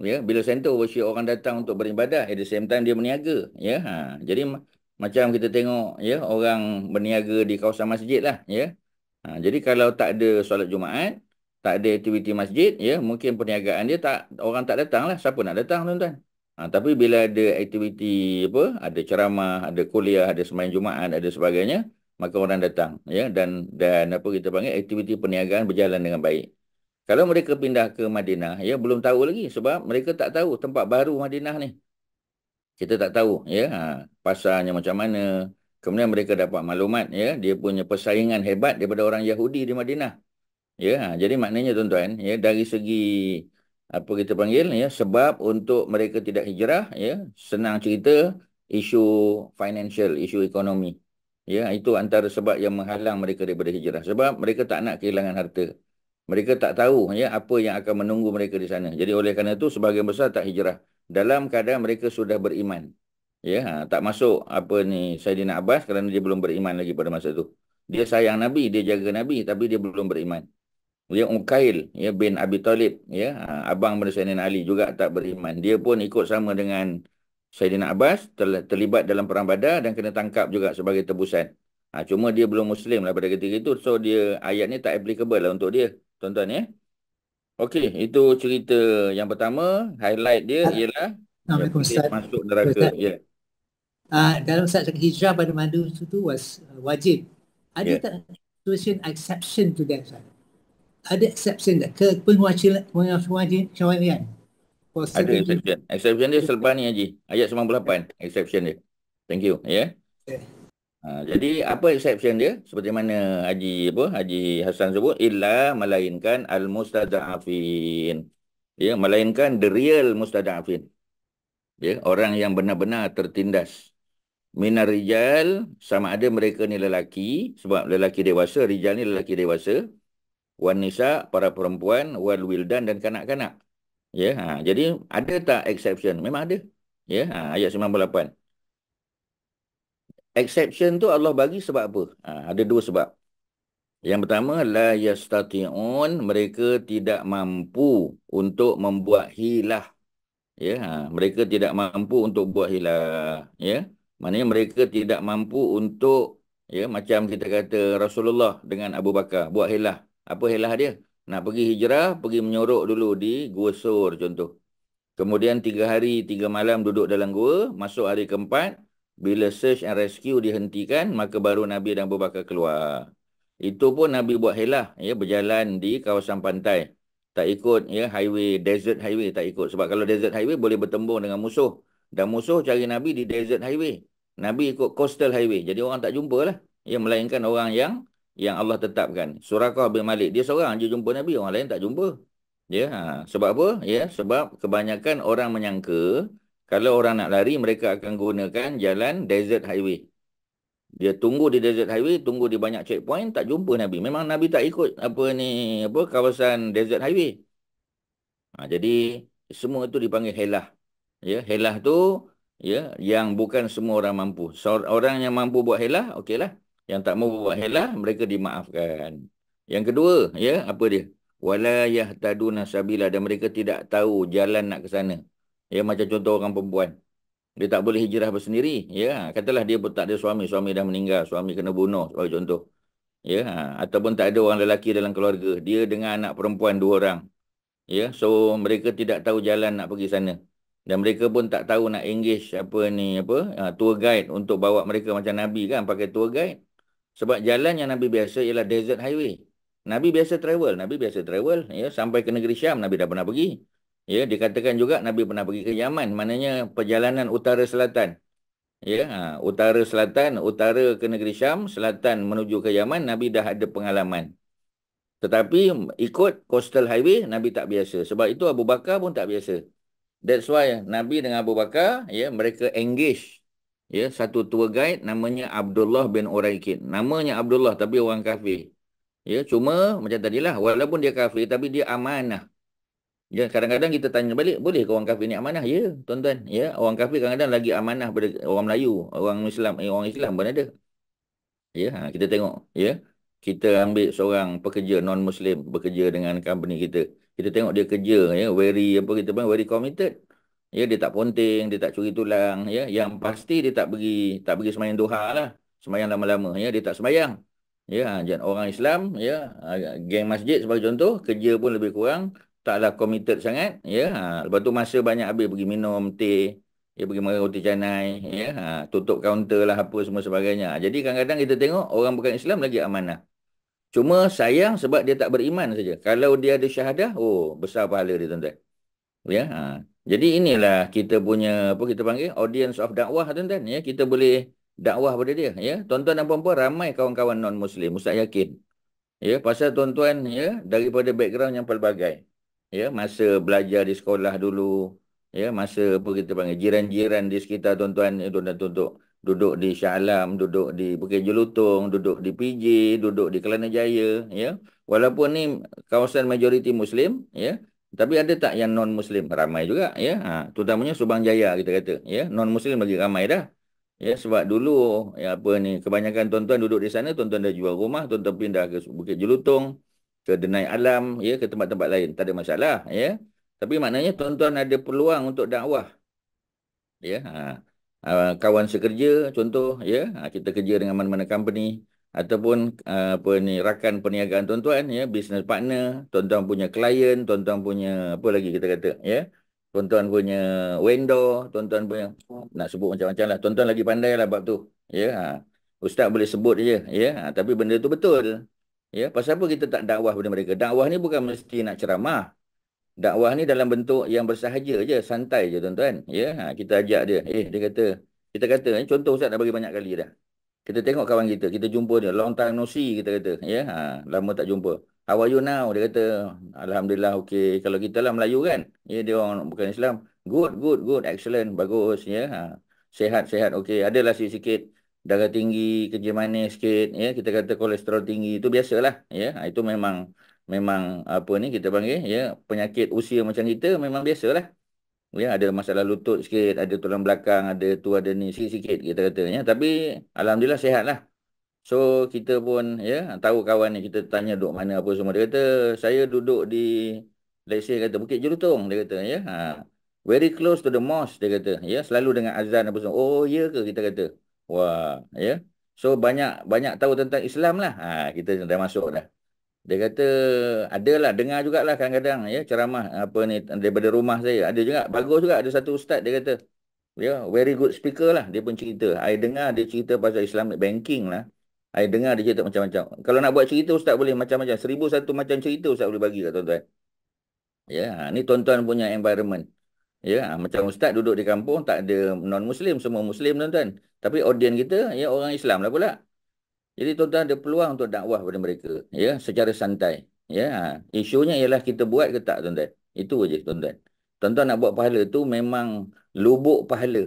Ya, bila center of worship orang datang untuk beribadah, at the same time dia berniaga. Ya, ha, jadi macam kita tengok ya orang berniaga di kawasan masjid lah. Ya, ha, jadi kalau tak ada solat Jumaat, tak ada aktiviti masjid, ya mungkin perniagaan dia tak orang tak datang lah. Siapa nak datang tuan-tuan? Ha, tapi bila ada aktiviti apa, ada ceramah, ada kuliah, ada semain Jumaat, ada sebagainya, maka orang datang, ya dan dan apa kita panggil aktiviti perniagaan berjalan dengan baik. Kalau mereka pindah ke Madinah, ya belum tahu lagi sebab mereka tak tahu tempat baru Madinah ni. Kita tak tahu, ya ha, pasarnya macam mana. Kemudian mereka dapat maklumat, ya dia punya persaingan hebat daripada orang Yahudi di Madinah. Ya, ha, jadi maknanya tuan-tuan, ya dari segi apa kita panggil ya sebab untuk mereka tidak hijrah ya senang cerita isu financial, isu ekonomi. Ya, itu antara sebab yang menghalang mereka daripada hijrah sebab mereka tak nak kehilangan harta. Mereka tak tahu ya apa yang akan menunggu mereka di sana. Jadi oleh kerana itu sebahagian besar tak hijrah dalam keadaan mereka sudah beriman. Ya, ha, tak masuk apa ni Saidina Abbas kerana dia belum beriman lagi pada masa itu. Dia sayang Nabi, dia jaga Nabi tapi dia belum beriman. Ya Ukail ya bin Abi Talib ya ha, abang pada Sayyidina Ali juga tak beriman. Dia pun ikut sama dengan Sayyidina Abbas terlibat dalam perang Badar dan kena tangkap juga sebagai tebusan. Ha, cuma dia belum muslim lah pada ketika itu so dia ayat ni tak applicable lah untuk dia. Tuan-tuan ya Okey, itu cerita yang pertama. Highlight dia ialah Assalamualaikum Ustaz. masuk neraka. Ustaz. ya. Uh, dalam saat hijrah pada madu itu was uh, wajib. Ada yeah. tak situation exception to that Ustaz? ada exception tak? Ke penwakilan penwakilan ada exception. Exception dia selepas ni Haji. Ayat 98 exception dia. Thank you ya. Yeah? Ha, jadi apa exception dia? Seperti mana Haji apa Haji Hasan sebut illa melainkan al mustada'afin. Ya, melainkan the real mustada'afin. Ya, orang yang benar-benar tertindas. Minar rijal sama ada mereka ni lelaki sebab lelaki dewasa, rijal ni lelaki dewasa. Wan nisa para perempuan, wal wildan dan kanak-kanak. Ya, ha, jadi ada tak exception? Memang ada. Ya, ha, ayat 98 exception tu Allah bagi sebab apa? Ha, ada dua sebab. Yang pertama, la yastati'un, mereka tidak mampu untuk membuat hilah. Ya, ha, mereka tidak mampu untuk buat hilah. Ya, maknanya mereka tidak mampu untuk, ya, macam kita kata Rasulullah dengan Abu Bakar, buat hilah. Apa hilah dia? Nak pergi hijrah, pergi menyorok dulu di Gua Sur contoh. Kemudian tiga hari, tiga malam duduk dalam gua, masuk hari keempat, bila search and rescue dihentikan, maka baru Nabi dan Abu Bakar keluar. Itu pun Nabi buat helah, ya, berjalan di kawasan pantai. Tak ikut ya highway, desert highway tak ikut. Sebab kalau desert highway boleh bertembung dengan musuh. Dan musuh cari Nabi di desert highway. Nabi ikut coastal highway. Jadi orang tak jumpa lah. Ya, melainkan orang yang yang Allah tetapkan. Surakah bin Malik. Dia seorang je jumpa Nabi. Orang lain tak jumpa. Ya, ha. Sebab apa? Ya, sebab kebanyakan orang menyangka kalau orang nak lari, mereka akan gunakan jalan desert highway. Dia tunggu di desert highway, tunggu di banyak checkpoint, tak jumpa Nabi. Memang Nabi tak ikut apa ni, apa kawasan desert highway. Ha, jadi semua itu dipanggil helah. Ya, helah tu ya yang bukan semua orang mampu. Orang yang mampu buat helah, okeylah. Yang tak mampu buat helah, mereka dimaafkan. Yang kedua, ya, apa dia? Wala yahtaduna sabila dan mereka tidak tahu jalan nak ke sana. Ya macam contoh orang perempuan. Dia tak boleh hijrah bersendiri. Ya, katalah dia pun tak ada suami, suami dah meninggal, suami kena bunuh sebagai contoh. Ya, ataupun tak ada orang lelaki dalam keluarga. Dia dengan anak perempuan dua orang. Ya, so mereka tidak tahu jalan nak pergi sana. Dan mereka pun tak tahu nak engage apa ni apa ha, tour guide untuk bawa mereka macam Nabi kan pakai tour guide. Sebab jalan yang Nabi biasa ialah desert highway. Nabi biasa travel, Nabi biasa travel ya sampai ke negeri Syam Nabi dah pernah pergi. Ya, dikatakan juga Nabi pernah pergi ke Yaman, maknanya perjalanan utara selatan. Ya, ha, utara selatan, utara ke negeri Syam, selatan menuju ke Yaman, Nabi dah ada pengalaman. Tetapi ikut coastal highway, Nabi tak biasa. Sebab itu Abu Bakar pun tak biasa. That's why Nabi dengan Abu Bakar, ya, mereka engage ya, satu tour guide namanya Abdullah bin Uraikin. Namanya Abdullah tapi orang kafir. Ya, cuma macam tadilah, walaupun dia kafir tapi dia amanah. Ya, kadang-kadang kita tanya balik, boleh ke orang kafir ni amanah? Ya, tuan-tuan. Ya, orang kafir kadang-kadang lagi amanah pada orang Melayu, orang Islam, eh, orang Islam pun ada. Ya, ha, kita tengok, ya. Kita ambil seorang pekerja non-Muslim bekerja dengan company kita. Kita tengok dia kerja, ya, very apa kita bilang very committed. Ya, dia tak ponting, dia tak curi tulang, ya. Yang pasti dia tak pergi tak pergi sembahyang duha lah. Sembahyang lama-lama, ya, dia tak sembahyang. Ya, ha, orang Islam, ya, geng masjid sebagai contoh, kerja pun lebih kurang taklah committed sangat ya. Ha, lepas tu masa banyak habis pergi minum teh ya pergi makan roti canai ya. Ha, tutup kaunter lah apa semua sebagainya. Jadi kadang-kadang kita tengok orang bukan Islam lagi amanah. Cuma sayang sebab dia tak beriman saja. Kalau dia ada syahadah oh besar pahala dia tuan-tuan. Ya ha. jadi inilah kita punya apa kita panggil audience of dakwah tuan-tuan. Ya kita boleh dakwah pada dia ya. Tuan-tuan dan puan-puan ramai kawan-kawan non muslim ustaz yakin. Ya pasal tuan-tuan ya daripada background yang pelbagai ya masa belajar di sekolah dulu ya masa apa kita panggil jiran-jiran di sekitar tuan-tuan tuan-tuan duduk duduk di Shah Alam duduk di Bukit Jelutong duduk di PJ duduk di Kelana Jaya ya. Walaupun ni kawasan majoriti muslim ya tapi ada tak yang non muslim ramai juga ya. Ha, terutamanya Subang Jaya kita kata ya. Non muslim lagi ramai dah ya. Sebab dulu ya apa ni kebanyakan tuan-tuan duduk di sana tuan-tuan dah jual rumah tuan-tuan pindah ke Bukit Jelutong ke denai alam ya ke tempat-tempat lain. Tak ada masalah ya. Tapi maknanya tuan-tuan ada peluang untuk dakwah ya. Ha. ha kawan sekerja contoh ya. Ha, kita kerja dengan mana-mana company ataupun apa ni rakan perniagaan tuan-tuan ya. Business partner tuan-tuan punya klien tuan-tuan punya apa lagi kita kata ya. Tuan-tuan punya vendor tuan-tuan punya nak sebut macam-macam lah. Tuan-tuan lagi pandai lah bab tu ya. Ha. ustaz boleh sebut je ya. Ha, tapi benda tu betul Ya, pasal apa kita tak dakwah kepada mereka? Dakwah ni bukan mesti nak ceramah. Dakwah ni dalam bentuk yang bersahaja je, santai je tuan-tuan. Ya, ha, kita ajak dia. Eh, dia kata, kita kata, ni contoh Ustaz dah bagi banyak kali dah. Kita tengok kawan kita, kita jumpa dia, long time no see kita kata, ya, ha, lama tak jumpa. How are you now? Dia kata, Alhamdulillah, okay. Kalau kita lah Melayu kan, ya, dia orang bukan Islam. Good, good, good, excellent, bagus, ya, ha. sehat, sehat, okay. Adalah sikit-sikit darah tinggi, kerja manis sikit, ya, kita kata kolesterol tinggi, itu biasalah, ya, ha, itu memang memang apa ni kita panggil, ya, penyakit usia macam kita memang biasalah. Ya, ada masalah lutut sikit, ada tulang belakang, ada tu, ada ni, sikit-sikit kita katanya. Tapi, Alhamdulillah sihat lah. So, kita pun, ya, tahu kawan ni, kita tanya duduk mana apa semua. Dia kata, saya duduk di, let's say, kata, Bukit Jelutong, dia kata, ya. Ha, very close to the mosque, dia kata, ya. Selalu dengan azan apa semua. Oh, ya ke, kita kata. Wah, ya. So, banyak banyak tahu tentang Islam lah. Ha, kita dah masuk dah. Dia kata adalah dengar jugalah kadang-kadang ya ceramah apa ni daripada rumah saya. Ada juga bagus juga ada satu ustaz dia kata ya very good speaker lah dia pun cerita. I dengar dia cerita pasal Islamic banking lah. I dengar dia cerita macam-macam. Kalau nak buat cerita ustaz boleh macam-macam. Seribu satu macam cerita ustaz boleh bagi kat tuan-tuan. Ya, ni tuan-tuan punya environment. Ya, macam ustaz duduk di kampung tak ada non-muslim, semua muslim tuan-tuan. Tapi audience kita ya orang Islam lah pula. Jadi tuan-tuan ada peluang untuk dakwah kepada mereka ya secara santai. Ya, isunya ialah kita buat ke tak tuan-tuan. Itu aja tuan-tuan. Tuan-tuan nak buat pahala tu memang lubuk pahala.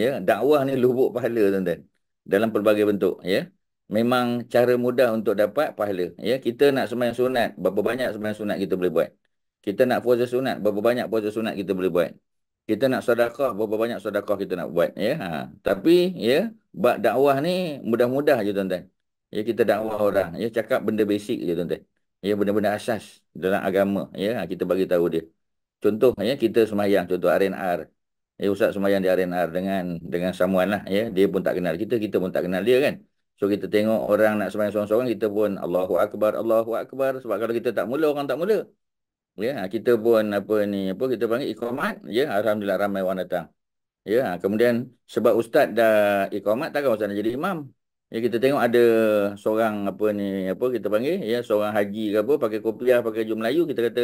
Ya, dakwah ni lubuk pahala tuan-tuan. Dalam pelbagai bentuk ya. Memang cara mudah untuk dapat pahala. Ya, kita nak sembahyang sunat, berapa banyak sembahyang sunat kita boleh buat. Kita nak puasa sunat, berapa banyak puasa sunat kita boleh buat. Kita nak sedekah, berapa banyak sedekah kita nak buat ya. Ha. Tapi ya, bab dakwah ni mudah-mudah je tuan-tuan. Ya kita dakwah orang, ya cakap benda basic je tuan-tuan. Ya benda-benda asas dalam agama, ya ha, kita bagi tahu dia. Contoh ya kita semayang contoh RNR. Ya ustaz semayang di RNR dengan dengan someone lah ya, dia pun tak kenal kita, kita pun tak kenal dia kan. So kita tengok orang nak semayang seorang-seorang kita pun Allahu akbar, Allahu akbar sebab kalau kita tak mula orang tak mula. Ya, kita pun apa ni apa kita panggil iqamat, ya alhamdulillah ramai orang datang. Ya, kemudian sebab ustaz dah iqamat takkan ustaz nak jadi imam. Ya kita tengok ada seorang apa ni apa kita panggil ya seorang haji ke apa pakai kopiah pakai baju Melayu kita kata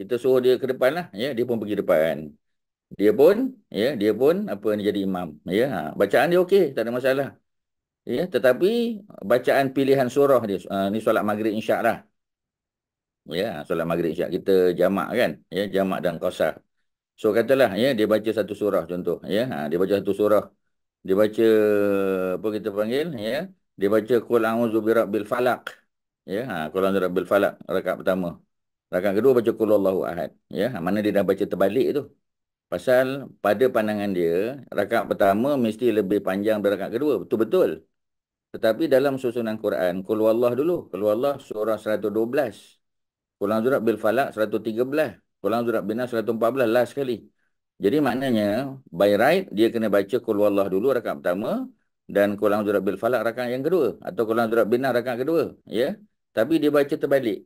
kita suruh dia ke depan lah ya dia pun pergi depan. Dia pun ya dia pun apa ni jadi imam ya ha, bacaan dia okey tak ada masalah. Ya tetapi bacaan pilihan surah dia uh, ni solat maghrib insya-Allah. Ya solat maghrib insya kita jamak kan ya jamak dan qasar. So katalah ya dia baca satu surah contoh ya. Ha, dia baca satu surah. Dia baca apa kita panggil ya dia baca qul a'udzu birabbil falaq. Ya ha qul a'udzu birabbil falaq rakaat pertama. Rakaat kedua baca qul huwallahu ahad. Ya ha, mana dia dah baca terbalik tu? Pasal pada pandangan dia rakaat pertama mesti lebih panjang dari rakaat kedua. Betul-betul. Tetapi dalam susunan Quran qul huwallahu dulu. Qul huwallahu surah 112 qul a'udzu birabbil falaq 113 qul a'udzu birabbin nas 114 last sekali jadi maknanya by right dia kena baca qul wallah dulu rakaat pertama dan qul a'udzu birabbil falaq rakaat yang kedua atau qul a'udzu birabbin nas rakaat kedua ya. Tapi dia baca terbalik.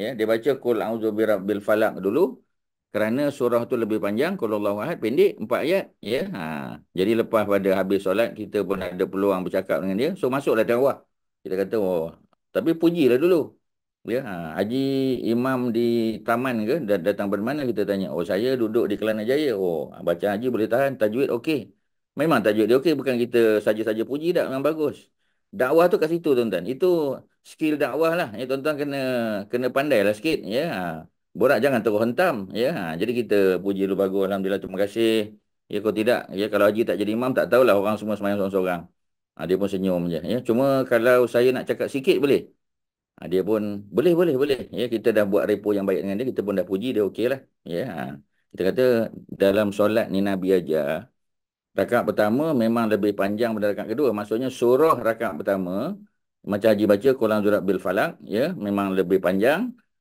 Ya, dia baca qul a'udzu birabbil falaq dulu kerana surah tu lebih panjang qul wallahu ahad pendek empat ayat ya. Ha. Jadi lepas pada habis solat kita pun ada peluang bercakap dengan dia. So masuklah tawah. Kita kata oh tapi pujilah dulu. Ya, ha, Haji Imam di taman ke datang dari mana kita tanya. Oh saya duduk di Kelana Jaya. Oh baca haji boleh tahan tajwid okey. Memang tajwid dia okey bukan kita saja-saja puji tak memang bagus. Dakwah tu kat situ tuan-tuan. Itu skill dakwah lah. Ya tuan-tuan kena kena pandai lah sikit ya. Ha. Borak jangan terus hentam ya. Ha. Jadi kita puji lu bagus alhamdulillah terima kasih. Ya kalau tidak ya kalau haji tak jadi imam tak tahulah orang semua semayang seorang-seorang. Ha, dia pun senyum je ya. Cuma kalau saya nak cakap sikit boleh. Ha, dia pun boleh boleh boleh. Ya kita dah buat repo yang baik dengan dia kita pun dah puji dia okeylah ya ha. kita kata dalam solat ni nabi aja rakaat pertama memang lebih panjang daripada rakaat kedua. Maksudnya surah rakaat pertama macam haji baca quran surat bil falak ya memang lebih panjang.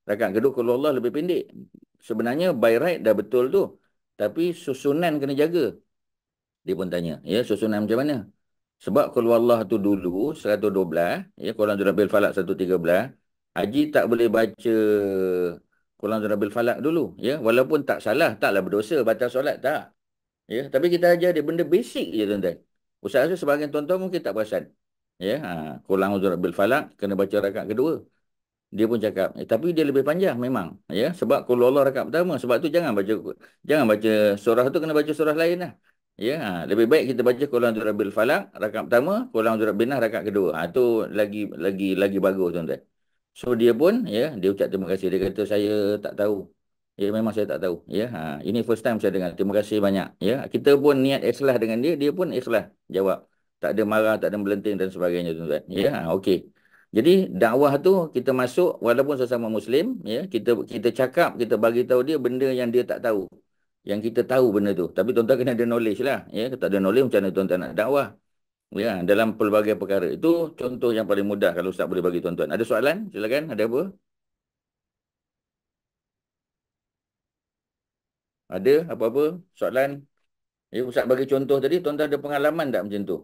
Rakaat kedua kalau Allah lebih pendek. Sebenarnya by right dah betul tu tapi susunan kena jaga. Dia pun tanya ya susunan macam mana sebab kalau Allah tu dulu 112, ya Quran Surah Bil Falak 113, Haji tak boleh baca Quran Surah Bil Falak dulu, ya. Walaupun tak salah, taklah berdosa batal solat tak. Ya, tapi kita ajar dia benda basic je tuan-tuan. Ustaz rasa sebahagian tuan-tuan mungkin tak perasan. Ya, ha, Quran Surah Bil Falak kena baca rakaat kedua. Dia pun cakap, eh, tapi dia lebih panjang memang, ya. Sebab kalau Allah rakaat pertama, sebab tu jangan baca jangan baca surah tu kena baca surah lain lah. Ya, ha, lebih baik kita baca Quran Surah Bil Falak rakaat pertama, Quran Surah Bin Nas rakaat kedua. Ha, tu lagi lagi lagi bagus tuan-tuan. So dia pun ya, dia ucap terima kasih. Dia kata saya tak tahu. Ya memang saya tak tahu. Ya, ha, ini first time saya dengar. Terima kasih banyak. Ya, kita pun niat ikhlas dengan dia, dia pun ikhlas jawab. Tak ada marah, tak ada melenting dan sebagainya tuan-tuan. Ya, ha, okey. Jadi dakwah tu kita masuk walaupun sesama muslim, ya, kita kita cakap, kita bagi tahu dia benda yang dia tak tahu yang kita tahu benda tu. Tapi tuan-tuan kena ada knowledge lah. Ya, tak ada knowledge macam mana tuan-tuan nak dakwah. Ya, dalam pelbagai perkara. Itu contoh yang paling mudah kalau Ustaz boleh bagi tuan-tuan. Ada soalan? Silakan. Ada apa? Ada apa-apa soalan? Ya, Ustaz bagi contoh tadi. Tuan-tuan ada pengalaman tak macam tu?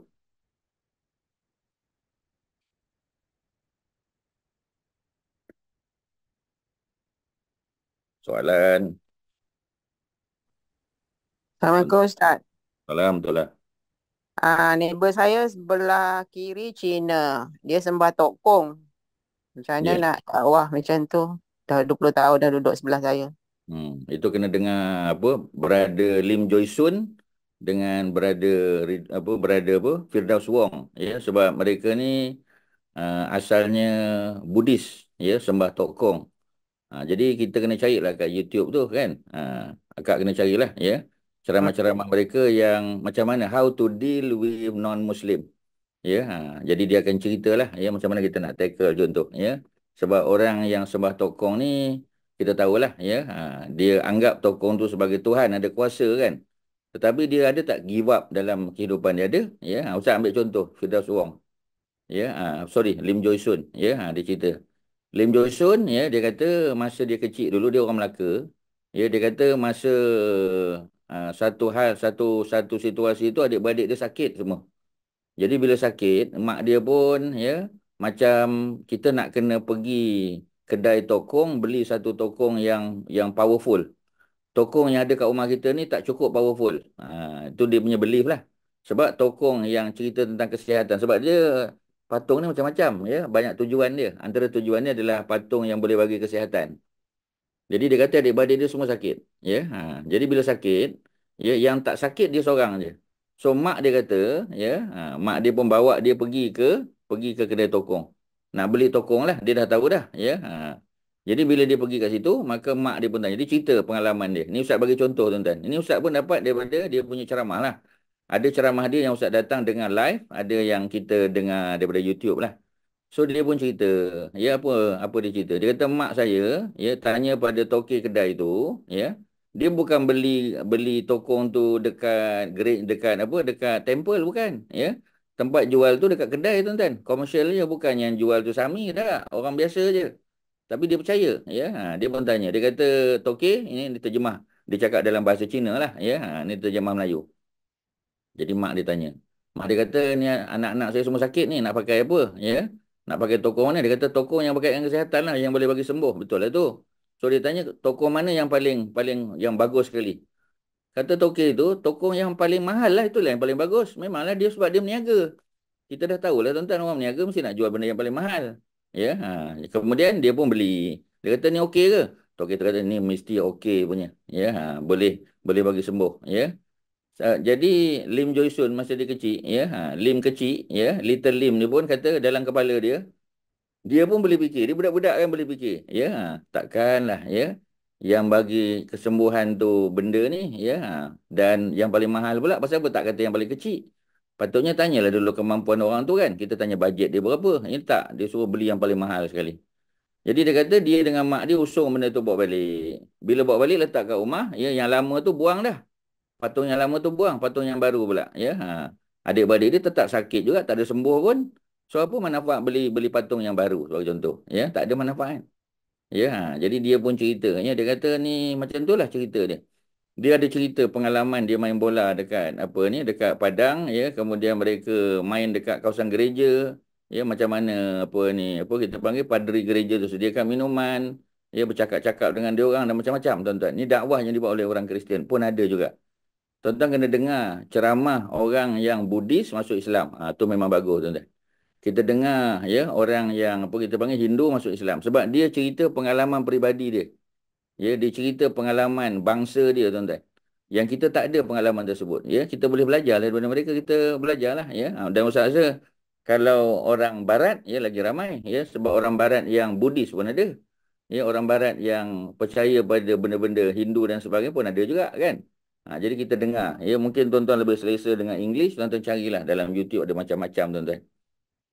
Soalan. Assalamualaikum Ustaz. Salam, betul lah. Ah, neighbor saya sebelah kiri Cina. Dia sembah Tok Kong. Macam mana Ya. nak dakwah macam tu? Dah 20 tahun dah duduk sebelah saya. Hmm, itu kena dengar apa brother Lim Joy Sun dengan brother apa brother apa Firdaus Wong ya sebab mereka ni uh, asalnya Buddhis ya sembah Tok Kong. Ha, jadi kita kena carilah kat YouTube tu kan. Ha, akak kena carilah ya ceramah-ceramah mereka yang macam mana how to deal with non-Muslim. Ya, ha, jadi dia akan ceritalah ya macam mana kita nak tackle contoh ya. Sebab orang yang sembah Tok Kong ni kita tahulah ya ha, dia anggap Tok Kong tu sebagai Tuhan ada kuasa kan. Tetapi dia ada tak give up dalam kehidupan dia ada ya. Ha, Ustaz ambil contoh Firdaus Wong. Ya, ha, sorry Lim Joy Sun ya ha, dia cerita. Lim Joy Sun ya dia kata masa dia kecil dulu dia orang Melaka. Ya dia kata masa uh, satu hal satu satu situasi itu adik-beradik dia sakit semua. Jadi bila sakit mak dia pun ya macam kita nak kena pergi kedai tokong beli satu tokong yang yang powerful. Tokong yang ada kat rumah kita ni tak cukup powerful. Ha, itu dia punya belief lah. Sebab tokong yang cerita tentang kesihatan. Sebab dia patung ni macam-macam. ya Banyak tujuan dia. Antara tujuan dia adalah patung yang boleh bagi kesihatan. Jadi dia kata adik-beradik dia semua sakit. Ya, ha. Jadi bila sakit, ya yang tak sakit dia seorang je. So mak dia kata, ya, ha, mak dia pun bawa dia pergi ke pergi ke kedai tokong. Nak beli tokong lah, dia dah tahu dah, ya. Ha. Jadi bila dia pergi kat situ, maka mak dia pun tanya. Dia cerita pengalaman dia. Ni Ustaz bagi contoh tuan-tuan. Ini Ustaz pun dapat daripada dia punya ceramah lah. Ada ceramah dia yang Ustaz datang dengar live, ada yang kita dengar daripada YouTube lah. So dia pun cerita, ya apa apa dia cerita. Dia kata mak saya, ya tanya pada tokek kedai tu, ya. Dia bukan beli beli tokong tu dekat grade dekat apa dekat temple bukan, ya. Tempat jual tu dekat kedai tuan-tuan. Komersial bukan yang jual tu sami dah. Orang biasa je. Tapi dia percaya, ya. Ha, dia pun tanya. Dia kata tokek ini diterjemah. Dia cakap dalam bahasa Cina lah, ya. Ha, ini terjemah Melayu. Jadi mak dia tanya. Mak dia kata ni anak-anak saya semua sakit ni nak pakai apa, ya. Nak pakai tokong mana? Dia kata tokong yang berkaitan kesihatan lah yang boleh bagi sembuh. Betul lah tu. So dia tanya tokong mana yang paling paling yang bagus sekali. Kata tokek itu tokong yang paling mahal lah itulah yang paling bagus. Memanglah dia sebab dia meniaga. Kita dah tahu lah tuan-tuan orang meniaga mesti nak jual benda yang paling mahal. Ya, ha. Kemudian dia pun beli. Dia kata ni okey ke? Tokek tu kata ni mesti okey punya. Ya, ha. boleh boleh bagi sembuh. Ya. Uh, jadi Lim Joy Sun masa dia kecil, ya, ha, Lim kecil, ya, Little Lim ni pun kata dalam kepala dia, dia pun boleh fikir, dia budak-budak kan boleh fikir, ya, ha, takkanlah, ya, yang bagi kesembuhan tu benda ni, ya, ha, dan yang paling mahal pula, pasal apa tak kata yang paling kecil? Patutnya tanyalah dulu kemampuan orang tu kan, kita tanya bajet dia berapa, ini tak, dia suruh beli yang paling mahal sekali. Jadi dia kata dia dengan mak dia usung benda tu bawa balik. Bila bawa balik letak kat rumah, ya, yang lama tu buang dah. Patung yang lama tu buang, patung yang baru pula. Ya, ha. Adik-beradik dia tetap sakit juga, tak ada sembuh pun. So apa manfaat beli beli patung yang baru sebagai contoh? Ya, tak ada manfaat. Ya, ha. jadi dia pun cerita. Ya, dia kata ni macam tu lah cerita dia. Dia ada cerita pengalaman dia main bola dekat apa ni, dekat Padang. Ya, kemudian mereka main dekat kawasan gereja. Ya, macam mana apa ni, apa kita panggil padri gereja tu sediakan minuman. Ya, bercakap-cakap dengan dia orang dan macam-macam tuan-tuan. Ni dakwah yang dibuat oleh orang Kristian pun ada juga. Tuan-tuan kena dengar ceramah orang yang Buddhis masuk Islam. Ha, tu memang bagus tuan-tuan. Kita dengar ya orang yang apa kita panggil Hindu masuk Islam sebab dia cerita pengalaman peribadi dia. Ya, dia cerita pengalaman bangsa dia tuan-tuan. yang kita tak ada pengalaman tersebut ya kita boleh belajar daripada mereka kita belajarlah ya Ha, dan ustaz rasa kalau orang barat ya lagi ramai ya sebab orang barat yang Buddhis pun ada ya orang barat yang percaya pada benda-benda Hindu dan sebagainya pun ada juga kan ha, jadi kita dengar. Ya mungkin tuan-tuan lebih selesa dengan English tuan-tuan carilah dalam YouTube ada macam-macam tuan-tuan.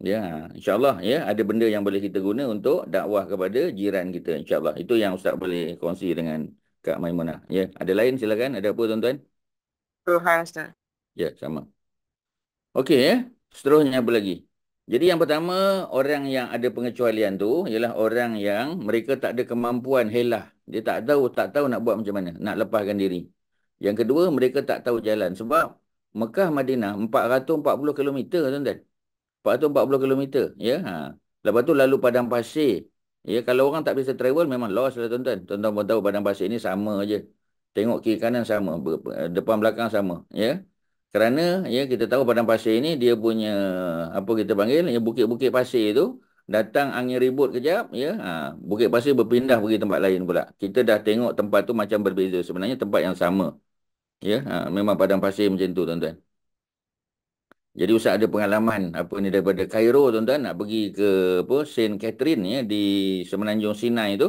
Ya insyaallah ya ada benda yang boleh kita guna untuk dakwah kepada jiran kita insyaallah. Itu yang ustaz boleh kongsi dengan Kak Maimunah. Ya ada lain silakan? Ada apa tuan-tuan? Tuhan Ustaz. ya sama. Okey ya seterusnya apa lagi? Jadi yang pertama orang yang ada pengecualian tu ialah orang yang mereka tak ada kemampuan helah. Dia tak tahu tak tahu nak buat macam mana nak lepaskan diri yang kedua mereka tak tahu jalan. Sebab Mekah Madinah 440 km tuan-tuan. 440 km ya. Ha. lepas tu lalu padang pasir. Ya kalau orang tak bisa travel memang lost lah tuan-tuan. Tuan-tuan pun tahu padang pasir ni sama je tengok kiri kanan sama depan belakang sama ya. Kerana ya kita tahu padang pasir ni dia punya apa kita panggil ya bukit-bukit pasir tu datang angin ribut kejap ya. Ha, bukit pasir berpindah pergi tempat lain pula. Kita dah tengok tempat tu macam berbeza. Sebenarnya tempat yang sama ya ha, memang padang pasir macam tu tuan-tuan jadi Ustaz ada pengalaman apa ni daripada Cairo tuan-tuan nak pergi ke apa Saint Catherine ya di Semenanjung Sinai tu.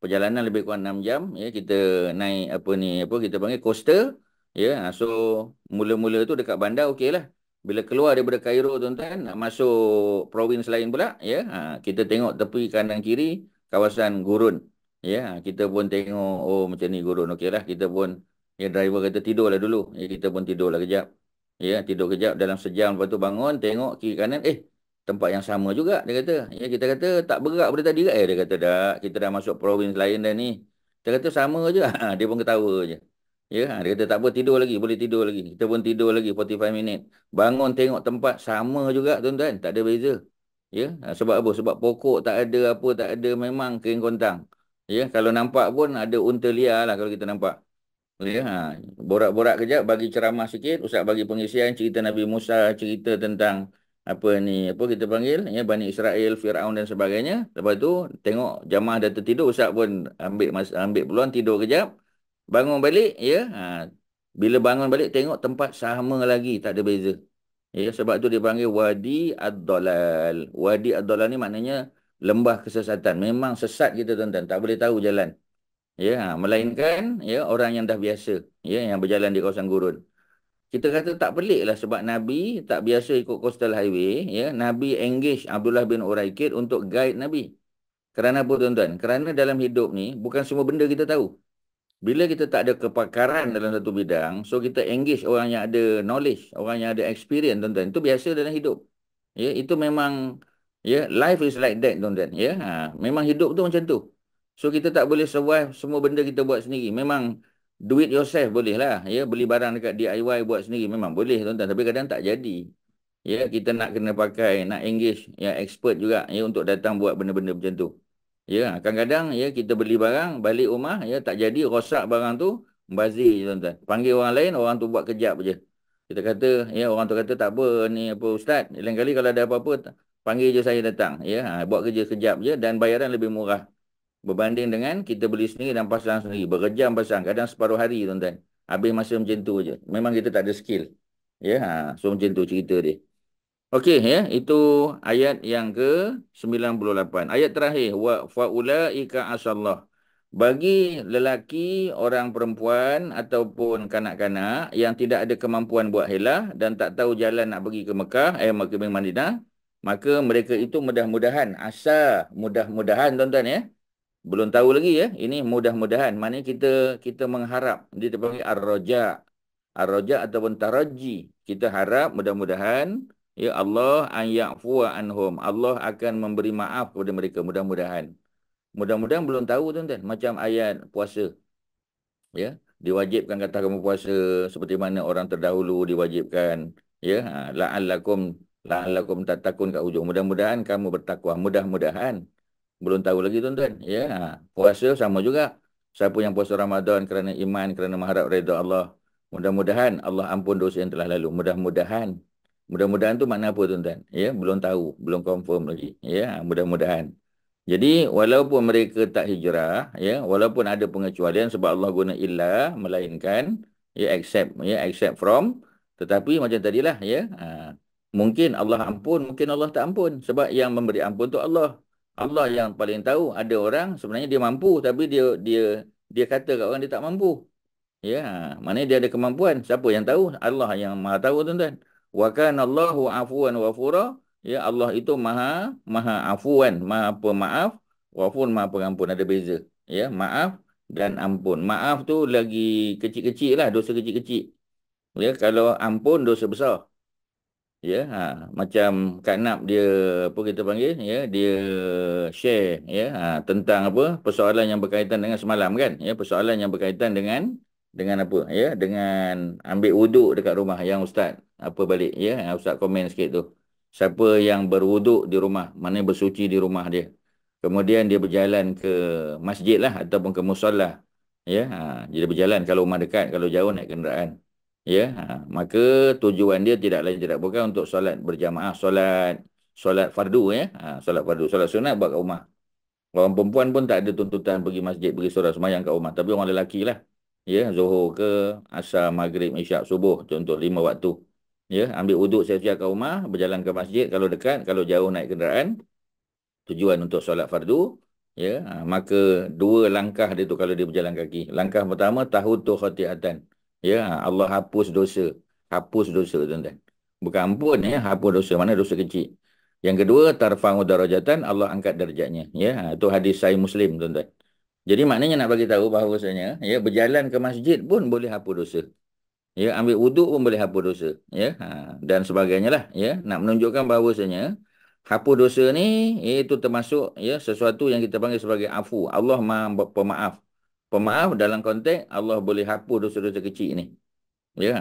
Perjalanan lebih kurang 6 jam ya kita naik apa ni apa kita panggil coaster ya. So mula-mula tu dekat bandar okeylah. Bila keluar daripada Cairo tuan-tuan nak masuk provinsi lain pula ya. Ha, kita tengok tepi kanan kiri kawasan gurun. Ya, ha, kita pun tengok oh macam ni gurun okeylah. Kita pun ya driver kata tidurlah dulu. Ya kita pun tidurlah kejap. Ya, tidur kejap dalam sejam lepas tu bangun tengok kiri kanan eh tempat yang sama juga dia kata. Ya kita kata tak bergerak pada tadi ke? Eh dia kata dah kita dah masuk provinsi lain dah ni. Dia kata sama je. Ha, dia pun ketawa je. Ya, ha, dia kata tak apa tidur lagi, boleh tidur lagi. Kita pun tidur lagi 45 minit. Bangun tengok tempat sama juga tuan-tuan, tak ada beza. Ya, ha, sebab apa? Sebab pokok tak ada apa tak ada memang kering kontang. Ya, kalau nampak pun ada unta liar lah kalau kita nampak. Ya, ha. borak-borak kejap bagi ceramah sikit, ustaz bagi pengisian cerita Nabi Musa, cerita tentang apa ni, apa kita panggil, ya Bani Israel, Firaun dan sebagainya. Lepas tu tengok jamaah dah tertidur, ustaz pun ambil masa, ambil peluang tidur kejap. Bangun balik, ya. Ha. Bila bangun balik tengok tempat sama lagi, tak ada beza. Ya, sebab tu dia panggil Wadi Ad-Dalal. Wadi Ad-Dalal ni maknanya lembah kesesatan. Memang sesat kita tuan-tuan, tak boleh tahu jalan ya melainkan ya orang yang dah biasa ya yang berjalan di kawasan gurun. Kita kata tak pelik lah sebab Nabi tak biasa ikut coastal highway ya. Nabi engage Abdullah bin Uraikid untuk guide Nabi. Kerana apa tuan-tuan? Kerana dalam hidup ni bukan semua benda kita tahu. Bila kita tak ada kepakaran dalam satu bidang so kita engage orang yang ada knowledge orang yang ada experience tuan-tuan. Itu biasa dalam hidup. Ya itu memang ya life is like that tuan-tuan. Ya ha, memang hidup tu macam tu So kita tak boleh survive semua benda kita buat sendiri. Memang do it yourself boleh lah. Ya, beli barang dekat DIY buat sendiri memang boleh tuan-tuan. Tapi kadang tak jadi. Ya, kita nak kena pakai, nak engage yang expert juga ya untuk datang buat benda-benda macam tu. Ya, kadang-kadang ya kita beli barang, balik rumah ya tak jadi rosak barang tu, bazir tuan-tuan. Panggil orang lain, orang tu buat kejap je. Kita kata, ya orang tu kata tak apa ni apa ustaz. Lain kali kalau ada apa-apa panggil je saya datang. Ya, ha, buat kerja kejap je dan bayaran lebih murah. Berbanding dengan kita beli sendiri dan pasang sendiri. Berjam pasang. Kadang separuh hari tuan-tuan. Habis masa macam tu je. Memang kita tak ada skill. Ya, ha. So macam tu cerita dia. Okey ya, itu ayat yang ke-98. Ayat terakhir wa faulaika asallah. Bagi lelaki, orang perempuan ataupun kanak-kanak yang tidak ada kemampuan buat helah dan tak tahu jalan nak pergi ke Mekah, eh ke Madinah, maka mereka itu mudah-mudahan asa mudah-mudahan tuan-tuan ya belum tahu lagi ya. Ini mudah-mudahan. Mana kita kita mengharap. Dia dipanggil ar-roja. Ar-roja ataupun taraji. Kita harap mudah-mudahan. Ya Allah an ya'fuwa anhum. Allah akan memberi maaf kepada mereka. Mudah-mudahan. Mudah-mudahan belum tahu tuan-tuan. Macam ayat puasa. Ya. Diwajibkan kata kamu puasa. Seperti mana orang terdahulu diwajibkan. Ya. Ha, la'allakum la'allakum tatakun kat ujung. Mudah-mudahan kamu bertakwa. Mudah-mudahan. Belum tahu lagi tuan-tuan. Ya, puasa sama juga. Siapa yang puasa Ramadan kerana iman, kerana mengharap redha Allah. Mudah-mudahan Allah ampun dosa yang telah lalu. Mudah-mudahan. Mudah-mudahan tu makna apa tuan-tuan? Ya, belum tahu, belum confirm lagi. Ya, ha, mudah-mudahan. Jadi walaupun mereka tak hijrah, ya, walaupun ada pengecualian sebab Allah guna illa melainkan, ya accept ya accept from tetapi macam tadilah ya ha, mungkin Allah ampun mungkin Allah tak ampun sebab yang memberi ampun tu Allah Allah yang paling tahu. Ada orang sebenarnya dia mampu tapi dia dia dia kata kat orang dia tak mampu. Ya maknanya dia ada kemampuan. Siapa yang tahu? Allah yang maha tahu tuan-tuan. Wa kana Allahu afuwan ghafura. Ya Allah itu maha maha afuan maha pemaaf. Ghafur maha pengampun. Ada beza. Ya maaf dan ampun. Maaf tu lagi kecil-kecil lah, dosa kecil-kecil. Ya, kalau ampun dosa besar. Ya, ha, macam Kak Nap dia apa kita panggil ya, dia share ya ha, tentang apa persoalan yang berkaitan dengan semalam kan, ya, persoalan yang berkaitan dengan dengan apa ya, dengan ambil wuduk dekat rumah yang ustaz apa balik ya, ustaz komen sikit tu. Siapa yang berwuduk di rumah, mana bersuci di rumah dia. Kemudian dia berjalan ke masjid lah ataupun ke musallah. Ya, ha, dia berjalan kalau rumah dekat, kalau jauh naik kenderaan. Ya, ha, maka tujuan dia tidak lain tidak bukan untuk solat berjamaah, solat solat fardu ya. Ha, solat fardu, solat sunat buat kat rumah. Orang perempuan pun tak ada tuntutan pergi masjid, pergi solat semayang kat rumah. Tapi orang lelaki lah. Ya, zuhur ke, asar, maghrib, isyak, subuh. Contoh lima waktu. Ya, ambil uduk siap-siap kat rumah, berjalan ke masjid kalau dekat, kalau jauh naik kenderaan tujuan untuk solat fardu ya ha, maka dua langkah dia tu kalau dia berjalan kaki langkah pertama tahu tu khatiatan ya Allah hapus dosa. Hapus dosa tuan-tuan. Bukan ampun ya. Hapus dosa mana? Dosa kecil. Yang kedua tarfa'u darajatan Allah angkat darjatnya. Ya itu hadis sahih muslim tuan-tuan. Jadi maknanya nak bagi tahu bahawasanya ya berjalan ke masjid pun boleh hapus dosa. Ya ambil wuduk pun boleh hapus dosa. Ya ha, dan sebagainya lah ya. Nak menunjukkan bahawasanya hapus dosa ni itu termasuk ya sesuatu yang kita panggil sebagai afu. Allah Maha pemaaf. Pemaaf dalam konteks Allah boleh hapus dosa-dosa kecil ni. Ya,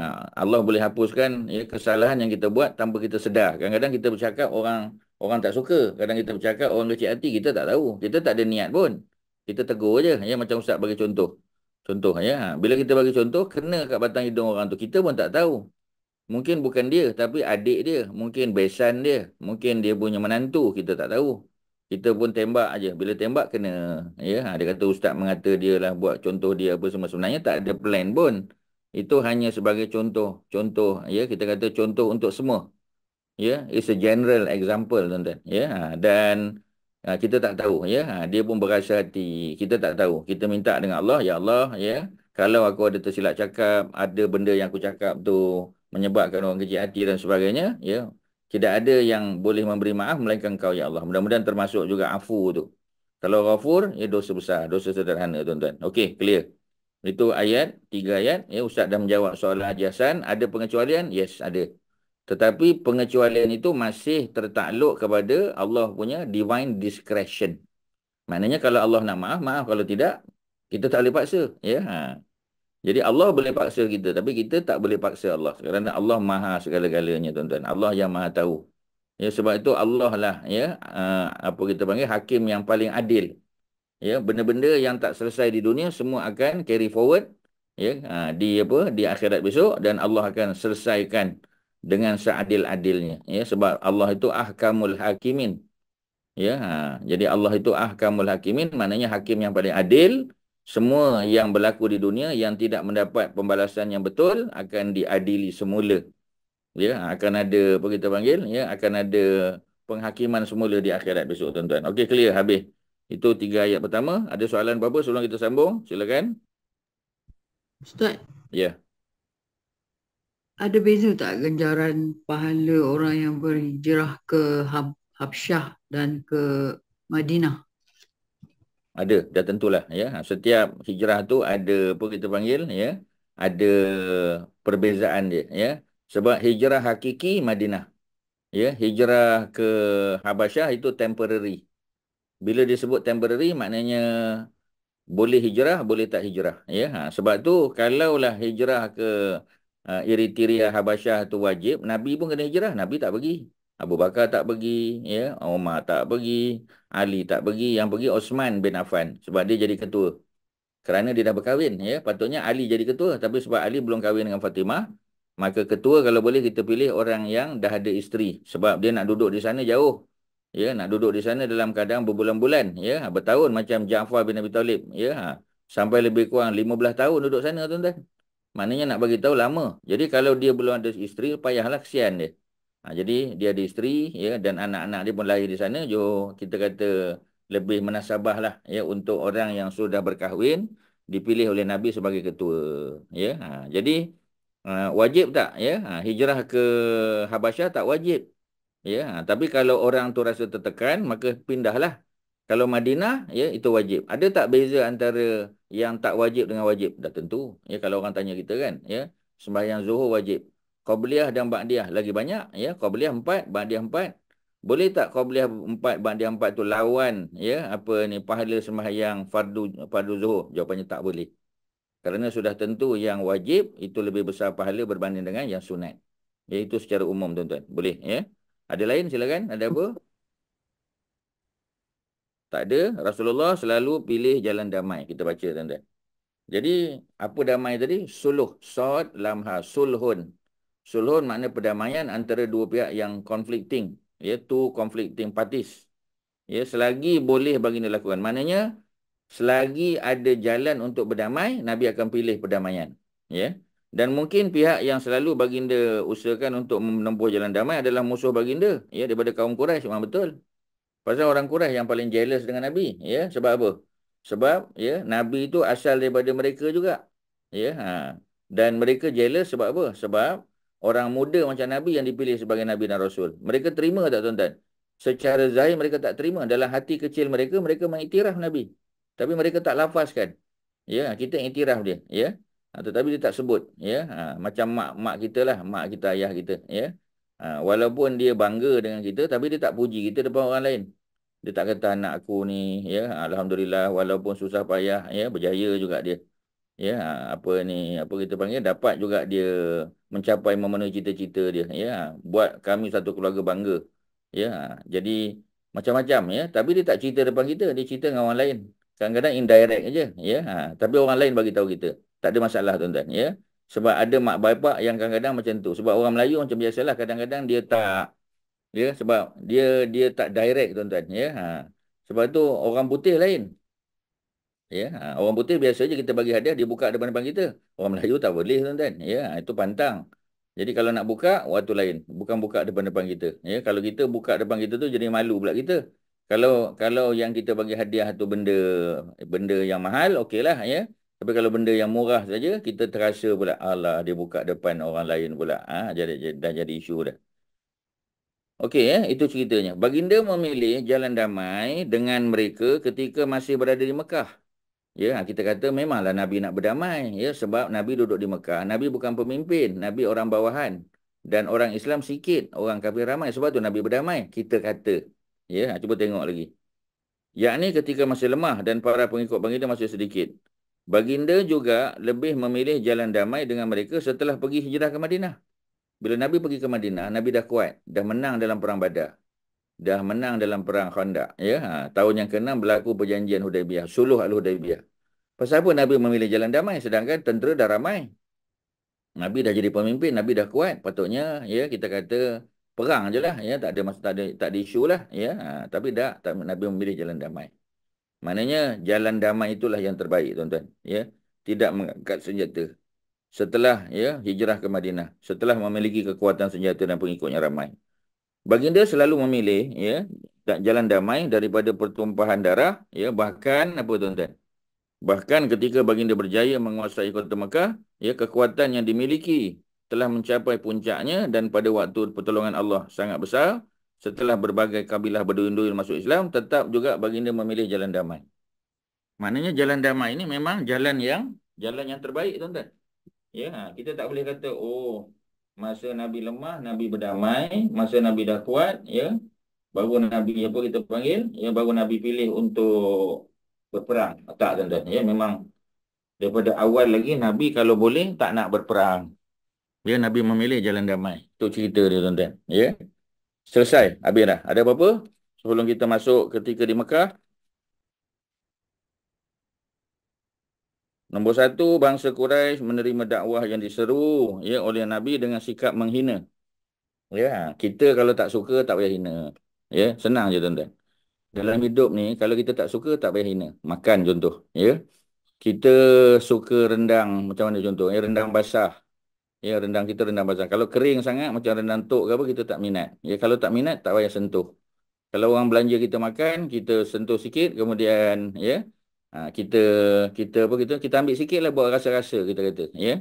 Allah boleh hapuskan ya kesalahan yang kita buat tanpa kita sedar. Kadang-kadang kita bercakap orang orang tak suka. Kadang kita bercakap orang kecil hati kita tak tahu. Kita tak ada niat pun. Kita tegur je ya macam ustaz bagi contoh. Contoh ya, bila kita bagi contoh kena kat batang hidung orang tu kita pun tak tahu. Mungkin bukan dia tapi adik dia. Mungkin besan dia. Mungkin dia punya menantu. Kita tak tahu. Kita pun tembak aja. Bila tembak kena. Ya, ha, dia kata ustaz mengata dia lah buat contoh dia apa semua. Sebenarnya tak ada plan pun. Itu hanya sebagai contoh. Contoh. Ya, kita kata contoh untuk semua. Ya, it's a general example tuan-tuan. Ya, ha, dan ha, kita tak tahu. Ya, ha, dia pun berasa hati. Kita tak tahu. Kita minta dengan Allah. Ya Allah. Ya, kalau aku ada tersilap cakap. Ada benda yang aku cakap tu menyebabkan orang kecil hati dan sebagainya ya tidak ada yang boleh memberi maaf melainkan kau ya Allah. Mudah-mudahan termasuk juga afu tu. Kalau ghafur ya dosa besar. Dosa sederhana tuan-tuan. Okey clear. Itu ayat tiga ayat. Ya ustaz dah menjawab soalan Haji Hasan ada pengecualian? Yes ada. Tetapi pengecualian itu masih tertakluk kepada Allah punya divine discretion. Maknanya kalau Allah nak maaf maaf. Kalau tidak kita tak boleh paksa. Ya ha jadi Allah boleh paksa kita tapi kita tak boleh paksa Allah kerana Allah Maha segala-galanya tuan-tuan. Allah yang Maha tahu. Ya sebab itu Allah lah ya uh, apa kita panggil hakim yang paling adil. Ya benda-benda yang tak selesai di dunia semua akan carry forward ya uh, di apa di akhirat besok dan Allah akan selesaikan dengan seadil-adilnya ya sebab Allah itu ahkamul hakimin. Ya uh, jadi Allah itu ahkamul hakimin maknanya hakim yang paling adil semua yang berlaku di dunia yang tidak mendapat pembalasan yang betul akan diadili semula. Ya, akan ada apa kita panggil? Ya, akan ada penghakiman semula di akhirat besok tuan-tuan. Okey, clear habis. Itu tiga ayat pertama. Ada soalan apa-apa sebelum kita sambung? Silakan. Ustaz. Ya. Ada beza tak ganjaran pahala orang yang berhijrah ke Hab Habsyah dan ke Madinah? Ada dah tentulah ya. Setiap hijrah tu ada apa kita panggil ya ada perbezaan dia ya. Sebab hijrah hakiki Madinah ya. Hijrah ke Habasyah itu temporary. Bila disebut temporary maknanya boleh hijrah boleh tak hijrah ya. Ha, sebab tu kalaulah hijrah ke uh, Eritrea Habasyah tu wajib nabi pun kena hijrah. Nabi tak pergi Abu Bakar tak pergi, ya, Umar tak pergi, Ali tak pergi, yang pergi Osman bin Affan sebab dia jadi ketua. Kerana dia dah berkahwin, ya. Patutnya Ali jadi ketua tapi sebab Ali belum kahwin dengan Fatimah, maka ketua kalau boleh kita pilih orang yang dah ada isteri sebab dia nak duduk di sana jauh. Ya, nak duduk di sana dalam keadaan berbulan-bulan, ya, bertahun macam Ja'far bin Abi Talib, ya. Sampai lebih kurang 15 tahun duduk sana tuan-tuan. maknanya nak bagi tahu lama. Jadi kalau dia belum ada isteri, payahlah kesian dia. Ha, jadi dia ada isteri ya dan anak-anak dia pun lahir di sana. Jo kita kata lebih menasabah lah ya untuk orang yang sudah berkahwin dipilih oleh Nabi sebagai ketua. Ya, ha, jadi ha, wajib tak ya ha, hijrah ke Habasyah tak wajib. Ya, ha, tapi kalau orang tu rasa tertekan maka pindahlah. Kalau Madinah ya itu wajib. Ada tak beza antara yang tak wajib dengan wajib? Dah tentu. Ya kalau orang tanya kita kan ya sembahyang zuhur wajib. Qabliyah dan Ba'diyah lagi banyak ya. Qabliyah empat, Ba'diyah empat. Boleh tak Qabliyah empat, Ba'diyah empat tu lawan ya apa ni pahala sembahyang fardu fardu zuhur? Jawapannya tak boleh. Kerana sudah tentu yang wajib itu lebih besar pahala berbanding dengan yang sunat. Iaitu secara umum tuan-tuan. Boleh ya. Ada lain silakan. Ada apa? Tak ada. Rasulullah selalu pilih jalan damai. Kita baca tuan-tuan. Jadi apa damai tadi? Suluh. Sod lamha. Sulhun. Sulhun makna perdamaian antara dua pihak yang conflicting. Ya, two conflicting parties. Ya, selagi boleh baginda lakukan. Maknanya, selagi ada jalan untuk berdamai, Nabi akan pilih perdamaian. Ya. Dan mungkin pihak yang selalu baginda usahakan untuk menempuh jalan damai adalah musuh baginda. Ya, daripada kaum Quraisy memang betul. Pasal orang Quraisy yang paling jealous dengan Nabi. Ya, sebab apa? Sebab ya, Nabi itu asal daripada mereka juga. Ya, ha. Dan mereka jealous sebab apa? Sebab orang muda macam Nabi yang dipilih sebagai Nabi dan Rasul. Mereka terima tak tuan-tuan? Secara zahir mereka tak terima. Dalam hati kecil mereka, mereka mengiktiraf Nabi. Tapi mereka tak lafazkan. Ya, kita iktiraf dia. Ya, ha, tetapi dia tak sebut. Ya, ha, macam mak mak kita lah, mak kita, ayah kita. Ya, ha, walaupun dia bangga dengan kita, tapi dia tak puji kita depan orang lain. Dia tak kata anak aku ni, ya, alhamdulillah, walaupun susah payah, ya, berjaya juga dia ya apa ni apa kita panggil dapat juga dia mencapai memenuhi cita-cita dia. Ya buat kami satu keluarga bangga. Ya jadi macam-macam ya. Tapi dia tak cerita depan kita dia cerita dengan orang lain. Kadang-kadang indirect aja ya. Ha, tapi orang lain bagi tahu kita. Tak ada masalah tuan-tuan ya. Sebab ada mak bapak yang kadang-kadang macam tu. Sebab orang Melayu macam biasalah kadang-kadang dia tak ya sebab dia dia tak direct tuan-tuan ya. Ha. sebab tu orang putih lain Ya, orang putih biasa je kita bagi hadiah dia buka depan-depan kita. Orang Melayu tak boleh tuan-tuan. Ya, itu pantang. Jadi kalau nak buka waktu lain, bukan buka depan-depan kita. Ya, kalau kita buka depan kita tu jadi malu pula kita. Kalau kalau yang kita bagi hadiah tu benda benda yang mahal, okeylah ya. Tapi kalau benda yang murah saja kita terasa pula Allah dia buka depan orang lain pula. Ah ha, jadi, dah jadi isu dah. Okey ya, itu ceritanya. Baginda memilih jalan damai dengan mereka ketika masih berada di Mekah. Ya, kita kata memanglah Nabi nak berdamai. Ya, sebab Nabi duduk di Mekah. Nabi bukan pemimpin. Nabi orang bawahan. Dan orang Islam sikit. Orang kafir ramai. Sebab tu Nabi berdamai. Kita kata. Ya, ha, cuba tengok lagi. Yakni ketika masih lemah dan para pengikut baginda masih sedikit. Baginda juga lebih memilih jalan damai dengan mereka setelah pergi hijrah ke Madinah. Bila Nabi pergi ke Madinah, Nabi dah kuat. Dah menang dalam perang badar. Dah menang dalam perang khandak. Ya, ha, tahun yang ke-6 berlaku perjanjian Hudaibiyah. Suluh al-Hudaibiyah. Pasal apa Nabi memilih jalan damai sedangkan tentera dah ramai? Nabi dah jadi pemimpin, Nabi dah kuat. Patutnya ya kita kata perang je lah. Ya, tak ada masa tak ada, tak ada isu lah. Ya, ha, tapi dah tak, Nabi memilih jalan damai. Maknanya jalan damai itulah yang terbaik tuan-tuan. Ya, tidak mengangkat senjata. Setelah ya hijrah ke Madinah, setelah memiliki kekuatan senjata dan pengikutnya ramai. Baginda selalu memilih ya jalan damai daripada pertumpahan darah ya bahkan apa tuan-tuan Bahkan ketika baginda berjaya menguasai kota Mekah, ya kekuatan yang dimiliki telah mencapai puncaknya dan pada waktu pertolongan Allah sangat besar, setelah berbagai kabilah berduyun-duyun masuk Islam, tetap juga baginda memilih jalan damai. Maknanya jalan damai ini memang jalan yang jalan yang terbaik, tuan-tuan. Ya, kita tak boleh kata, oh, masa Nabi lemah, Nabi berdamai, masa Nabi dah kuat, ya, baru Nabi apa kita panggil, ya, baru Nabi pilih untuk berperang. Tak tuan-tuan. Ya, memang daripada awal lagi Nabi kalau boleh tak nak berperang. Ya, Nabi memilih jalan damai. Itu cerita dia tuan-tuan. Ya. Selesai. Habis dah. Ada apa-apa? Sebelum kita masuk ketika di Mekah. Nombor satu, bangsa Quraisy menerima dakwah yang diseru ya oleh Nabi dengan sikap menghina. Ya, kita kalau tak suka tak payah hina. Ya, senang je tuan-tuan. Dalam hidup ni, kalau kita tak suka, tak payah hina. Makan contoh. Ya? kita suka rendang macam mana contoh? Ya, rendang basah. Ya, rendang kita rendang basah. Kalau kering sangat macam rendang tok ke apa, kita tak minat. Ya, kalau tak minat, tak payah sentuh. Kalau orang belanja kita makan, kita sentuh sikit, kemudian ya, ha, kita kita apa kita kita ambil sikit lah buat rasa-rasa kita kata. Ya,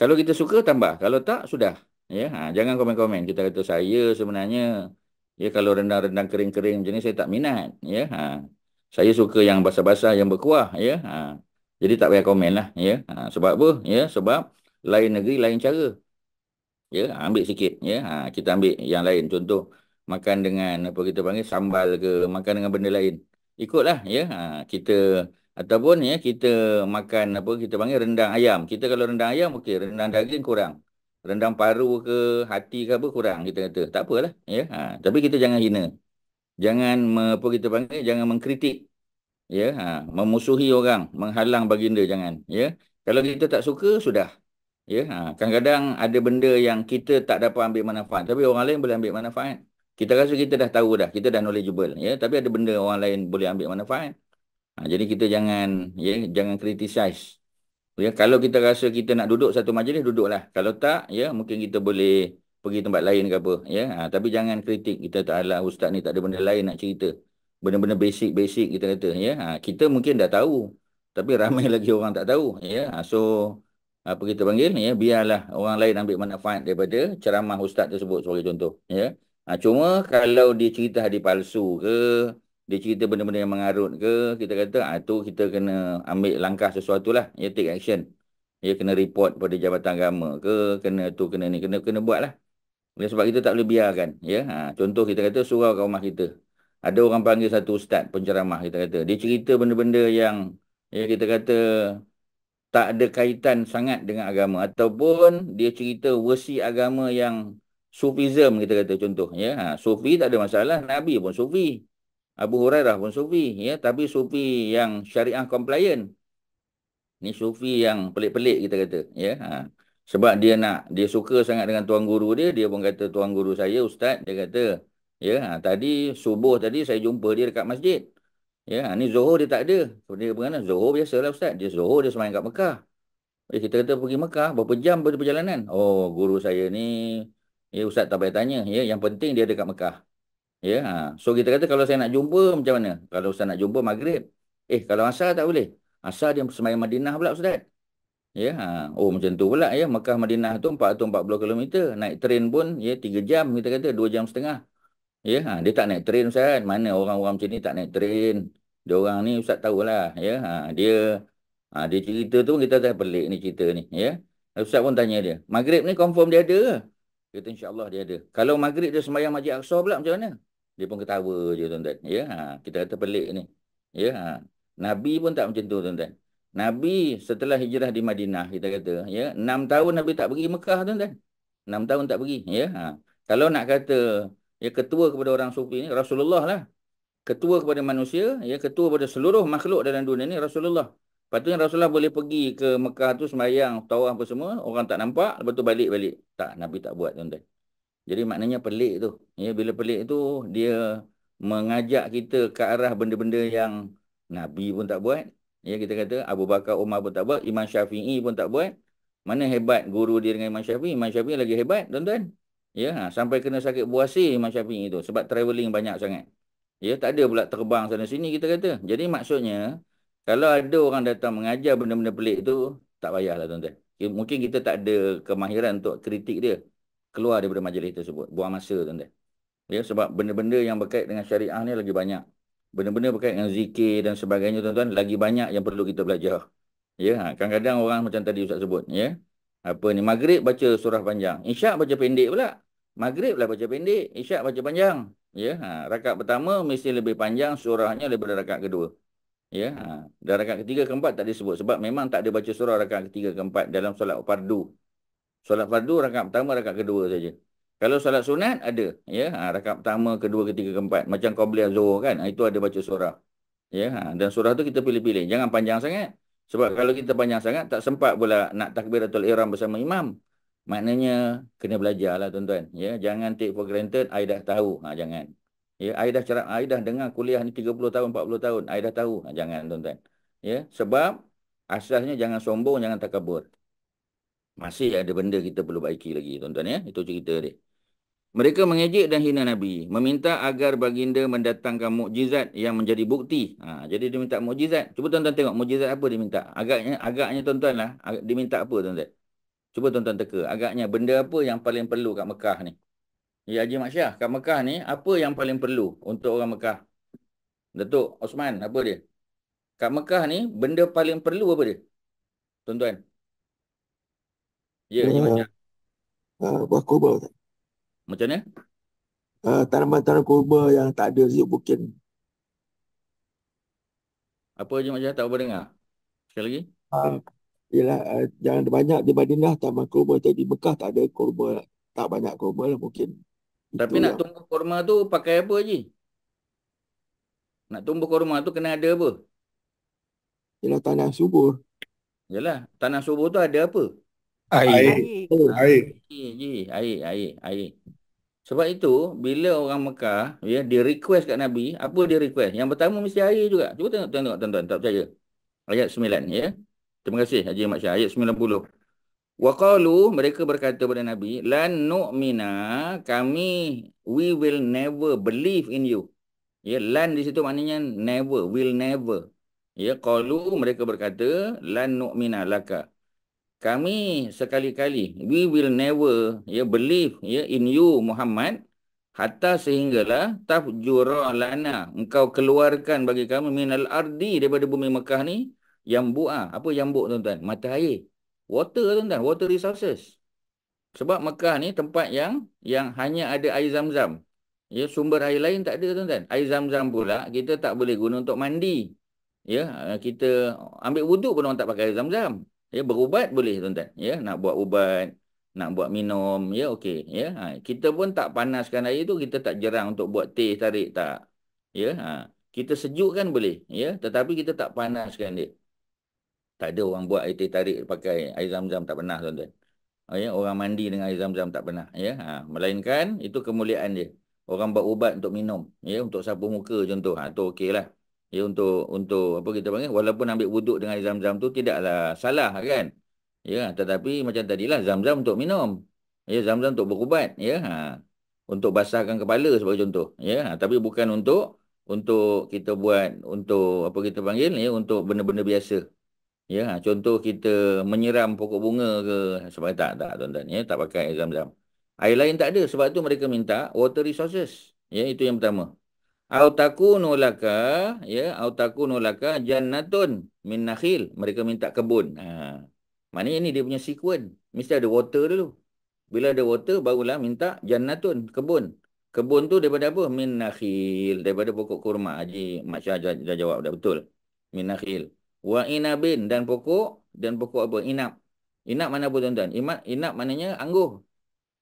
kalau kita suka tambah, kalau tak sudah. Ya, ha, jangan komen-komen. Kita kata saya sebenarnya ya kalau rendang-rendang kering-kering macam ni saya tak minat. Ya, ha, saya suka yang basah-basah yang berkuah. Ya, ha, jadi tak payah komen lah. Ya, ha, sebab apa? Ya, sebab lain negeri lain cara. Ya, ambil sikit. Ya, ha, kita ambil yang lain. Contoh makan dengan apa kita panggil sambal ke, makan dengan benda lain. Ikutlah. Ya, ha, kita ataupun ya kita makan apa kita panggil rendang ayam. Kita kalau rendang ayam okey, rendang daging kurang. Rendang paru ke hati ke apa kurang kita kata. Tak apalah. Ya, ha, tapi kita jangan hina. Jangan apa kita panggil jangan mengkritik ya ha, memusuhi orang menghalang baginda jangan ya kalau kita tak suka sudah ya ha, kadang-kadang ada benda yang kita tak dapat ambil manfaat tapi orang lain boleh ambil manfaat kita rasa kita dah tahu dah kita dah knowledgeable ya. Tapi ada benda orang lain boleh ambil manfaat. Ha, jadi kita jangan ya jangan criticize. Ya kalau kita rasa kita nak duduk satu majlis duduklah. Kalau tak ya mungkin kita boleh pergi tempat lain ke apa ya. Ha, tapi jangan kritik kita tak ala ustaz ni tak ada benda lain nak cerita. Benda-benda basic-basic kita kata ya. Ha, kita mungkin dah tahu tapi ramai lagi orang tak tahu ya. Ha, so apa kita panggil ya biarlah orang lain ambil manfaat daripada ceramah ustaz tersebut sebagai contoh ya ha, cuma kalau dia cerita hadis palsu ke dia cerita benda-benda yang mengarut ke kita kata ah tu kita kena ambil langkah sesuatu lah. Ya take action. Ya kena report pada jabatan agama ke kena tu kena ni kena kena buat lah. Sebab kita tak boleh biarkan ya. Ha, contoh kita kata surau kat rumah kita. Ada orang panggil satu ustaz penceramah kita kata. Dia cerita benda-benda yang ya kita kata tak ada kaitan sangat dengan agama. Ataupun dia cerita versi agama yang sufism kita kata contoh ya ha, sufi tak ada masalah nabi pun sufi Abu Hurairah pun sufi ya tapi sufi yang syariah compliant ni sufi yang pelik-pelik kita kata ya ha. sebab dia nak dia suka sangat dengan tuan guru dia dia pun kata tuan guru saya ustaz dia kata Ya, ha, tadi subuh tadi saya jumpa dia dekat masjid. Ya, ha, ni Zohor dia tak ada. Dia berkata, Zohor biasalah Ustaz. Dia Zohor dia semayang kat Mekah. Eh, kita kata pergi Mekah, berapa jam perjalanan? Oh, guru saya ni, ya Ustaz tak payah tanya. Ya, yang penting dia dekat Mekah. Ya, ha. so kita kata kalau saya nak jumpa macam mana? Kalau Ustaz nak jumpa maghrib. Eh, kalau asar tak boleh. Asar dia semayang Madinah pula Ustaz. Ya, ha. oh macam tu pula ya. Mekah Madinah tu 440 km. Naik train pun ya 3 jam kita kata 2 jam setengah. Ya, ha, dia tak naik train Ustaz. Mana orang-orang macam ni tak naik train. Dia orang ni Ustaz tahulah. Ya, ha, dia ha, dia cerita tu kita tak pelik ni cerita ni. Ya. Ustaz pun tanya dia. Maghrib ni confirm dia ada ke? Kata insyaAllah dia ada. Kalau maghrib dia sembahyang Masjid Aqsa pula macam mana? Dia pun ketawa je tuan-tuan. Ya, ha, kita kata pelik ni. Ya, ha. Nabi pun tak macam tu tuan-tuan. Nabi setelah hijrah di Madinah kita kata, ya, enam tahun Nabi tak pergi Mekah tuan-tuan. Enam tahun tak pergi, ya. Ha. Kalau nak kata ya ketua kepada orang sufi ni Rasulullah lah. Ketua kepada manusia, ya ketua kepada seluruh makhluk dalam dunia ni Rasulullah. Patutnya Rasulullah boleh pergi ke Mekah tu sembahyang, tawaf apa semua, orang tak nampak, lepas tu balik-balik. Tak, Nabi tak buat tuan-tuan. Jadi maknanya pelik tu. Ya, bila pelik tu, dia mengajak kita ke arah benda-benda yang Nabi pun tak buat. Ya, kita kata Abu Bakar Umar pun tak buat, Imam Syafi'i pun tak buat. Mana hebat guru dia dengan Imam Syafi'i? Imam Syafi'i lagi hebat, tuan-tuan. Ya, ha, sampai kena sakit buasir Imam Syafi'i itu sebab travelling banyak sangat. Ya, tak ada pula terbang sana sini kita kata. Jadi maksudnya kalau ada orang datang mengajar benda-benda pelik itu tak payahlah tuan-tuan. Mungkin kita tak ada kemahiran untuk kritik dia keluar daripada majlis tersebut. Buang masa tuan-tuan. Ya, sebab benda-benda yang berkait dengan syariah ni lagi banyak. Benda-benda berkait dengan zikir dan sebagainya tuan-tuan lagi banyak yang perlu kita belajar. Ya, ha, kadang-kadang orang macam tadi Ustaz sebut, ya. Apa ni maghrib baca surah panjang, isyak baca pendek pula. Maghrib lah baca pendek, isyak baca panjang. Ya, ha, rakaat pertama mesti lebih panjang surahnya daripada rakaat kedua. Ya, ha, dan rakaat ketiga keempat tak disebut sebab memang tak ada baca surah rakaat ketiga keempat dalam solat fardu. Solat fardu rakaat pertama rakaat kedua saja. Kalau solat sunat ada, ya, ha, rakaat pertama, kedua, ketiga, keempat macam qabliyah zuhur kan, ha, itu ada baca surah. Ya, dan surah tu kita pilih-pilih, jangan panjang sangat. Sebab kalau kita panjang sangat tak sempat pula nak takbiratul ihram bersama imam. Maknanya kena belajar lah tuan-tuan. Ya, jangan take for granted, I dah tahu. Ha, jangan. Ya, I dah cerap, I dah dengar kuliah ni 30 tahun, 40 tahun. I dah tahu. Ha, jangan tuan-tuan. Ya, sebab Asasnya jangan sombong, jangan takabur. Masih ada benda kita perlu baiki lagi, tuan-tuan ya. Itu cerita dia. Mereka mengejek dan hina Nabi. Meminta agar baginda mendatangkan mukjizat yang menjadi bukti. Ha, jadi dia minta mukjizat. Cuba tuan-tuan tengok mukjizat apa dia minta. Agaknya, agaknya tuan-tuan lah. Dia minta apa tuan-tuan? Cuba tuan-tuan teka. Agaknya benda apa yang paling perlu kat Mekah ni? Ya Haji Mak Syah, kat Mekah ni apa yang paling perlu untuk orang Mekah? Datuk Osman, apa dia? Kat Mekah ni benda paling perlu apa dia? Tuan-tuan. Ya, Haji Mak Syah. Uh, buah kurba. Macam mana? Uh, tanaman-tanaman kurba yang tak ada zuk mungkin. Apa Haji Mak Syah tak apa dengar? Sekali lagi. Uh, Yelah, uh, jangan banyak di Madinah taman kurma. Tapi di Mekah tak ada kurma. Tak banyak kurma lah mungkin. Tapi nak tumbuh kurma tu pakai apa Haji? Nak tumbuh kurma tu kena ada apa? Ialah tanah subur. Yalah, tanah subur tu ada apa? Air. Oh, Air. Air, air, air, air. Sebab itu, bila orang Mekah, ya, dia request kat Nabi, apa dia request? Yang pertama mesti air juga. Cuba tengok, tengok, tuan-tuan, tak percaya. Ayat 9, ya. Terima kasih, Haji Ahmad Syah. Ayat 90. Waqalu mereka berkata kepada Nabi, lan nu'mina kami we will never believe in you. Ya, lan di situ maknanya never, will never. Ya, qalu mereka berkata lan nu'mina laka. Kami sekali-kali we will never ya believe ya in you Muhammad hatta sehinggalah tafjura lana engkau keluarkan bagi kami minal ardi daripada bumi Mekah ni yang buah. Apa yang buah tuan-tuan? Mata air. Water tuan-tuan, water resources. Sebab Mekah ni tempat yang yang hanya ada air zam-zam. Ya, sumber air lain tak ada tuan-tuan. Air zam-zam pula kita tak boleh guna untuk mandi. Ya, kita ambil wuduk pun orang tak pakai air zam-zam. Ya, berubat boleh tuan-tuan. Ya, nak buat ubat, nak buat minum, ya okey, ya. Ha, kita pun tak panaskan air tu, kita tak jerang untuk buat teh tarik tak. Ya, ha, kita sejukkan boleh, ya, tetapi kita tak panaskan dia. Tak ada orang buat air teh tarik pakai air zam-zam tak pernah tuan-tuan. Oh, ya, orang mandi dengan air zam-zam tak pernah. Ya, ha, melainkan itu kemuliaan dia. Orang buat ubat untuk minum, ya, untuk sapu muka contoh. Ha, tu okey lah. Ya, untuk untuk apa kita panggil, walaupun ambil wuduk dengan air zam-zam tu tidaklah salah kan. Ya, tetapi macam tadilah zam-zam untuk minum. Ya, zam-zam untuk berubat. Ya, ha, untuk basahkan kepala sebagai contoh. Ya, ha, tapi bukan untuk untuk kita buat untuk apa kita panggil ya untuk benda-benda biasa Ya, contoh kita menyiram pokok bunga ke sebab tak tak tuan-tuan ya, tak pakai air zam-zam. Air lain tak ada sebab tu mereka minta water resources. Ya, itu yang pertama. Au takunu laka ya, au takunu laka jannatun min nakhil. Mereka minta kebun. Ha. Maknanya ini dia punya sequence. Mesti ada water dulu. Bila ada water barulah minta jannatun, kebun. Kebun tu daripada apa? Min nakhil, daripada pokok kurma. Haji Mak Syah dah jawab dah betul. Min nakhil wa inabin dan pokok dan pokok apa? Inab. Inab mana apa tuan-tuan. Inab inab maknanya anggur.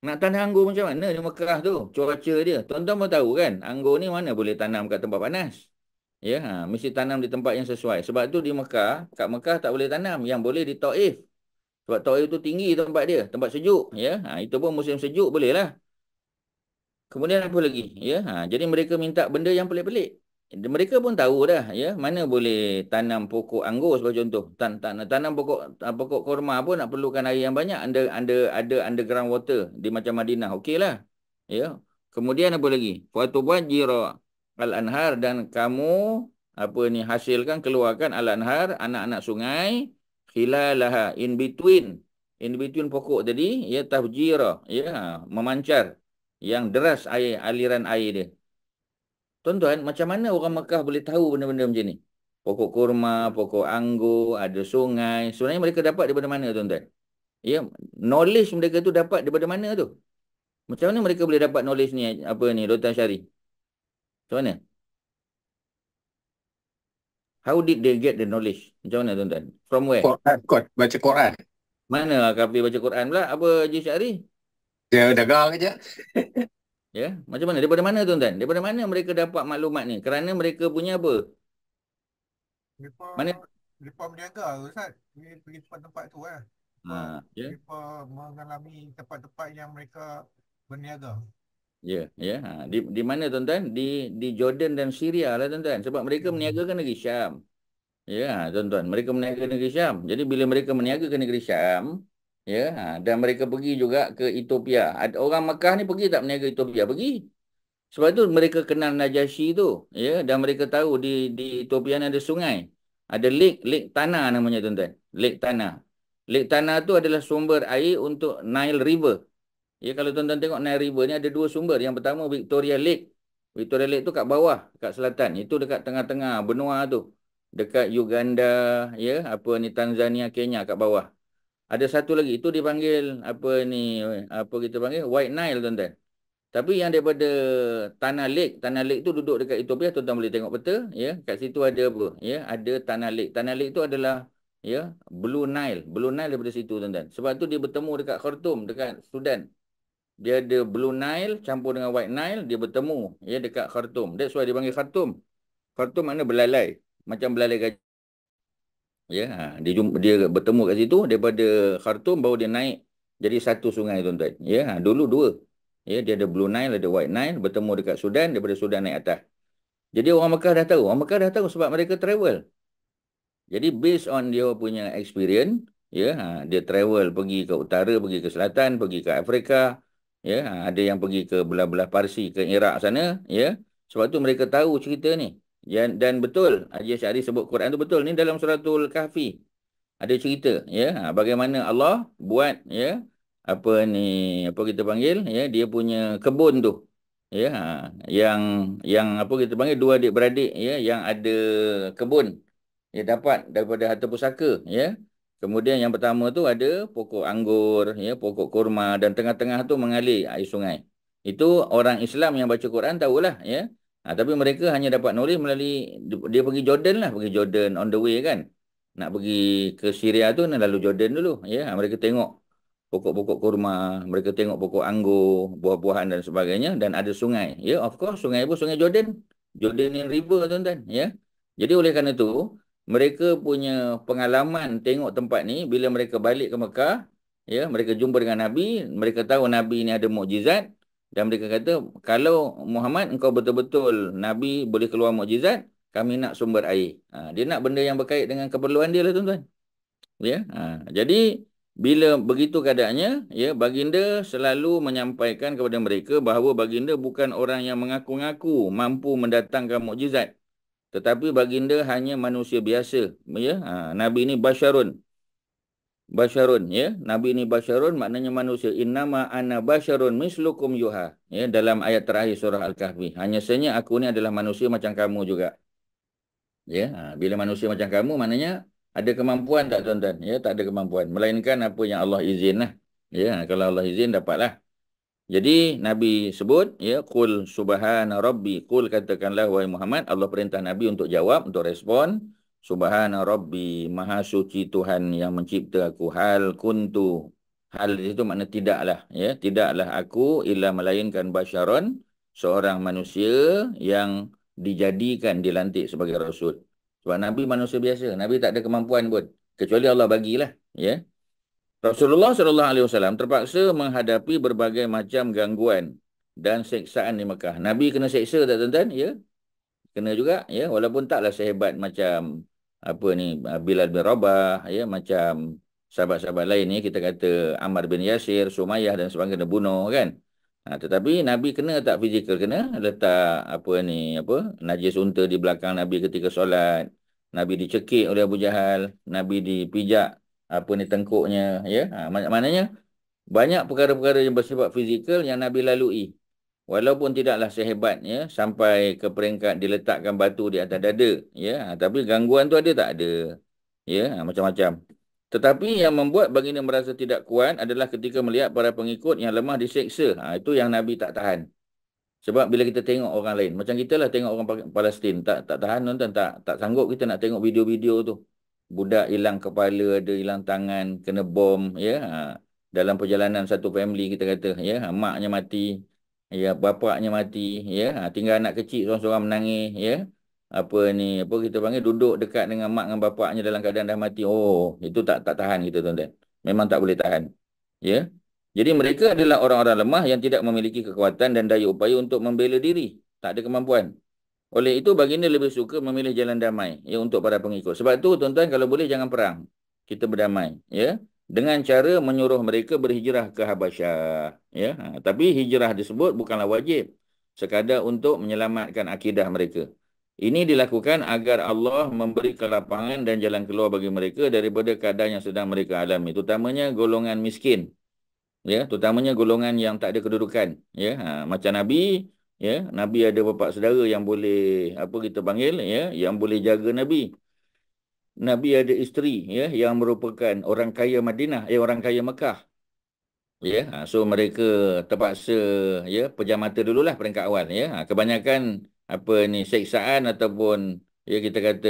Nak tanam anggur macam mana? Di Mekah tu. Cuaca dia. Tuan-tuan mau tahu kan? Anggur ni mana boleh tanam kat tempat panas? Ya ha, mesti tanam di tempat yang sesuai. Sebab tu di Mekah kat Mekah tak boleh tanam. Yang boleh di Taif. Sebab Taif tu tinggi tempat dia. Tempat sejuk. Ya ha, itu pun musim sejuk boleh lah kemudian apa lagi? Ya ha, jadi mereka minta benda yang pelik-pelik mereka pun tahu dah ya. Mana boleh tanam pokok anggur sebagai contoh. Tan tan tanam pokok pokok kurma pun nak perlukan air yang banyak ada ada ada underground water di macam Madinah. Okeylah ya. Kemudian apa lagi? Fatu wajira al anhar dan kamu apa ni hasilkan keluarkan al anhar anak-anak sungai khilalaha in between. In between pokok tadi ya tafjira ya memancar yang deras air aliran air dia Tuan-tuan, macam mana orang Mekah boleh tahu benda-benda macam ni? Pokok kurma, pokok anggur, ada sungai. Sebenarnya mereka dapat daripada mana, tuan-tuan? Ya, knowledge mereka tu dapat daripada mana tu? Macam mana mereka boleh dapat knowledge ni, apa ni, Dr. Syari? Macam mana? How did they get the knowledge? Macam mana, tuan-tuan? From where? Quran, kot, baca Quran. Mana kafir baca Quran pula? Apa Haji Syari? Dia dengar je. Ya, macam mana? Daripada mana tuan-tuan? Daripada mana mereka dapat maklumat ni? Kerana mereka punya apa? Mereka, Mana? mereka berniaga Ustaz. Pergi, pergi tempat-tempat tu eh. Ha, ya. Mereka mengalami tempat-tempat yang mereka berniaga. Ya, ya. Ha. Di di mana tuan-tuan? Di di Jordan dan Syria lah tuan-tuan. Sebab mereka Hmm. meniagakan negeri Syam. Ya, tuan-tuan, mereka meniaga negeri Syam. Jadi bila mereka meniaga ke negeri Syam, ya, ha, dan mereka pergi juga ke Ethiopia. Ada orang Mekah ni pergi tak meniaga Ethiopia? Pergi. Sebab tu mereka kenal Najasyi tu, ya, dan mereka tahu di di Ethiopia ada sungai. Ada lake, lake tanah namanya tuan-tuan. Lake tanah. Lake tanah tu adalah sumber air untuk Nile River. Ya, kalau tuan-tuan tengok Nile River ni ada dua sumber. Yang pertama Victoria Lake. Victoria Lake tu kat bawah, kat selatan. Itu dekat tengah-tengah benua tu. Dekat Uganda, ya, apa ni Tanzania, Kenya kat bawah. Ada satu lagi, itu dipanggil apa ni, apa kita panggil White Nile tuan-tuan. Tapi yang daripada Tanah Lake, Tanah Lake tu duduk dekat Ethiopia, tuan-tuan boleh tengok peta, ya. Kat situ ada apa? Ya, ada Tanah Lake. Tanah Lake tu adalah ya, Blue Nile. Blue Nile daripada situ tuan-tuan. Sebab tu dia bertemu dekat Khartoum, dekat Sudan. Dia ada Blue Nile campur dengan White Nile, dia bertemu ya dekat Khartoum. That's why dia panggil Khartoum. Khartoum mana belalai, macam belalai gajah. Ya, ha, dia jumpa, dia bertemu kat situ daripada Khartoum baru dia naik jadi satu sungai tuan-tuan. Ya, ha, dulu dua. Ya, dia ada Blue Nile, ada White Nile, bertemu dekat Sudan, daripada Sudan naik atas. Jadi orang Mekah dah tahu. Orang Mekah dah tahu sebab mereka travel. Jadi based on dia punya experience, ya, ha, dia travel pergi ke utara, pergi ke selatan, pergi ke Afrika, ya, ada yang pergi ke belah-belah Parsi, ke Iraq sana, ya. Sebab tu mereka tahu cerita ni. Dan, betul, Haji Syari sebut Quran tu betul. Ni dalam suratul Kahfi. Ada cerita, ya, ha, bagaimana Allah buat, ya, apa ni apa kita panggil ya dia punya kebun tu ya. Yang yang apa kita panggil dua adik beradik ya yang ada kebun ya dapat daripada harta pusaka ya. Kemudian yang pertama tu ada pokok anggur ya pokok kurma dan tengah-tengah tu mengalir air sungai. Itu orang Islam yang baca Quran tahulah ya ha, tapi mereka hanya dapat nulis melalui dia pergi Jordan lah pergi Jordan on the way kan nak pergi ke Syria tu nak lalu Jordan dulu ya ha, mereka tengok pokok-pokok kurma, mereka tengok pokok anggur, buah-buahan dan sebagainya dan ada sungai. Ya, of course sungai pun sungai Jordan. Jordan River tuan-tuan, ya. Jadi oleh kerana itu, mereka punya pengalaman tengok tempat ni bila mereka balik ke Mekah, ya, mereka jumpa dengan Nabi, mereka tahu Nabi ni ada mukjizat dan mereka kata, kalau Muhammad engkau betul-betul Nabi boleh keluar mukjizat, kami nak sumber air. Ha, dia nak benda yang berkait dengan keperluan dia lah tuan-tuan. Ya, ha, jadi bila begitu keadaannya, ya, baginda selalu menyampaikan kepada mereka bahawa baginda bukan orang yang mengaku-ngaku mampu mendatangkan mukjizat. Tetapi baginda hanya manusia biasa. Ya, ha, Nabi ini basyarun. Basyarun, ya. Nabi ini basyarun maknanya manusia. Innama ana basyarun mislukum yuha. Ya, dalam ayat terakhir surah Al-Kahfi. Hanya sebenarnya aku ni adalah manusia macam kamu juga. Ya, ha, bila manusia macam kamu maknanya ada kemampuan tak tuan-tuan? Ya, tak ada kemampuan. Melainkan apa yang Allah izin lah. Ya, kalau Allah izin dapatlah. Jadi Nabi sebut, ya, Qul subhana rabbi. Qul katakanlah, wahai Muhammad, Allah perintah Nabi untuk jawab, untuk respon. Subhana rabbi, maha suci Tuhan yang mencipta aku. Hal kuntu. Hal itu makna tidaklah. Ya, tidaklah aku illa melainkan basyaron. Seorang manusia yang dijadikan, dilantik sebagai Rasul. Sebab Nabi manusia biasa. Nabi tak ada kemampuan pun. Kecuali Allah bagilah. Ya. Rasulullah SAW terpaksa menghadapi berbagai macam gangguan dan seksaan di Mekah. Nabi kena seksa tak tuan-tuan? Ya. Kena juga. Ya. Walaupun taklah sehebat macam apa ni Bilal bin Rabah. Ya. Macam sahabat-sahabat lain ni. Kita kata Ammar bin Yasir, Sumayyah dan sebagainya bunuh kan. Ha, tetapi Nabi kena tak fizikal kena letak apa ni apa najis unta di belakang Nabi ketika solat. Nabi dicekik oleh Abu Jahal, Nabi dipijak apa ni tengkuknya ya. Ha, mak maknanya banyak perkara-perkara yang bersifat fizikal yang Nabi lalui. Walaupun tidaklah sehebat ya sampai ke peringkat diletakkan batu di atas dada ya, ha, tapi gangguan tu ada tak ada. Ya, ha, macam-macam. Tetapi yang membuat baginda merasa tidak kuat adalah ketika melihat para pengikut yang lemah diseksa. Ha, itu yang Nabi tak tahan. Sebab bila kita tengok orang lain, macam kita lah tengok orang Palestin, tak tak tahan nonton, tak tak sanggup kita nak tengok video-video tu. Budak hilang kepala, ada hilang tangan, kena bom, ya. Ha, dalam perjalanan satu family kita kata, ya, ha, maknya mati, ya, bapaknya mati, ya, ha, tinggal anak kecil seorang-seorang menangis, ya. Apa ni apa kita panggil duduk dekat dengan mak dengan bapaknya dalam keadaan dah mati. Oh itu tak tak tahan kita tuan-tuan. Memang tak boleh tahan ya. Jadi mereka adalah orang-orang lemah yang tidak memiliki kekuatan dan daya upaya untuk membela diri. Tak ada kemampuan. Oleh itu baginda lebih suka memilih jalan damai ya untuk para pengikut. Sebab tu tuan-tuan kalau boleh jangan perang. Kita berdamai ya dengan cara menyuruh mereka berhijrah ke Habasyah ya. Ha, tapi hijrah disebut bukanlah wajib. Sekadar untuk menyelamatkan akidah mereka. Ini dilakukan agar Allah memberi kelapangan dan jalan keluar bagi mereka daripada keadaan yang sedang mereka alami. Terutamanya golongan miskin. Ya, terutamanya golongan yang tak ada kedudukan. Ya, ha, macam Nabi, ya, Nabi ada bapa saudara yang boleh apa kita panggil, ya, yang boleh jaga Nabi. Nabi ada isteri, ya, yang merupakan orang kaya Madinah, eh orang kaya Mekah. Ya, ha, so mereka terpaksa, ya, pejam mata dululah peringkat awal. Ya, ha, kebanyakan apa ni seksaan ataupun ya kita kata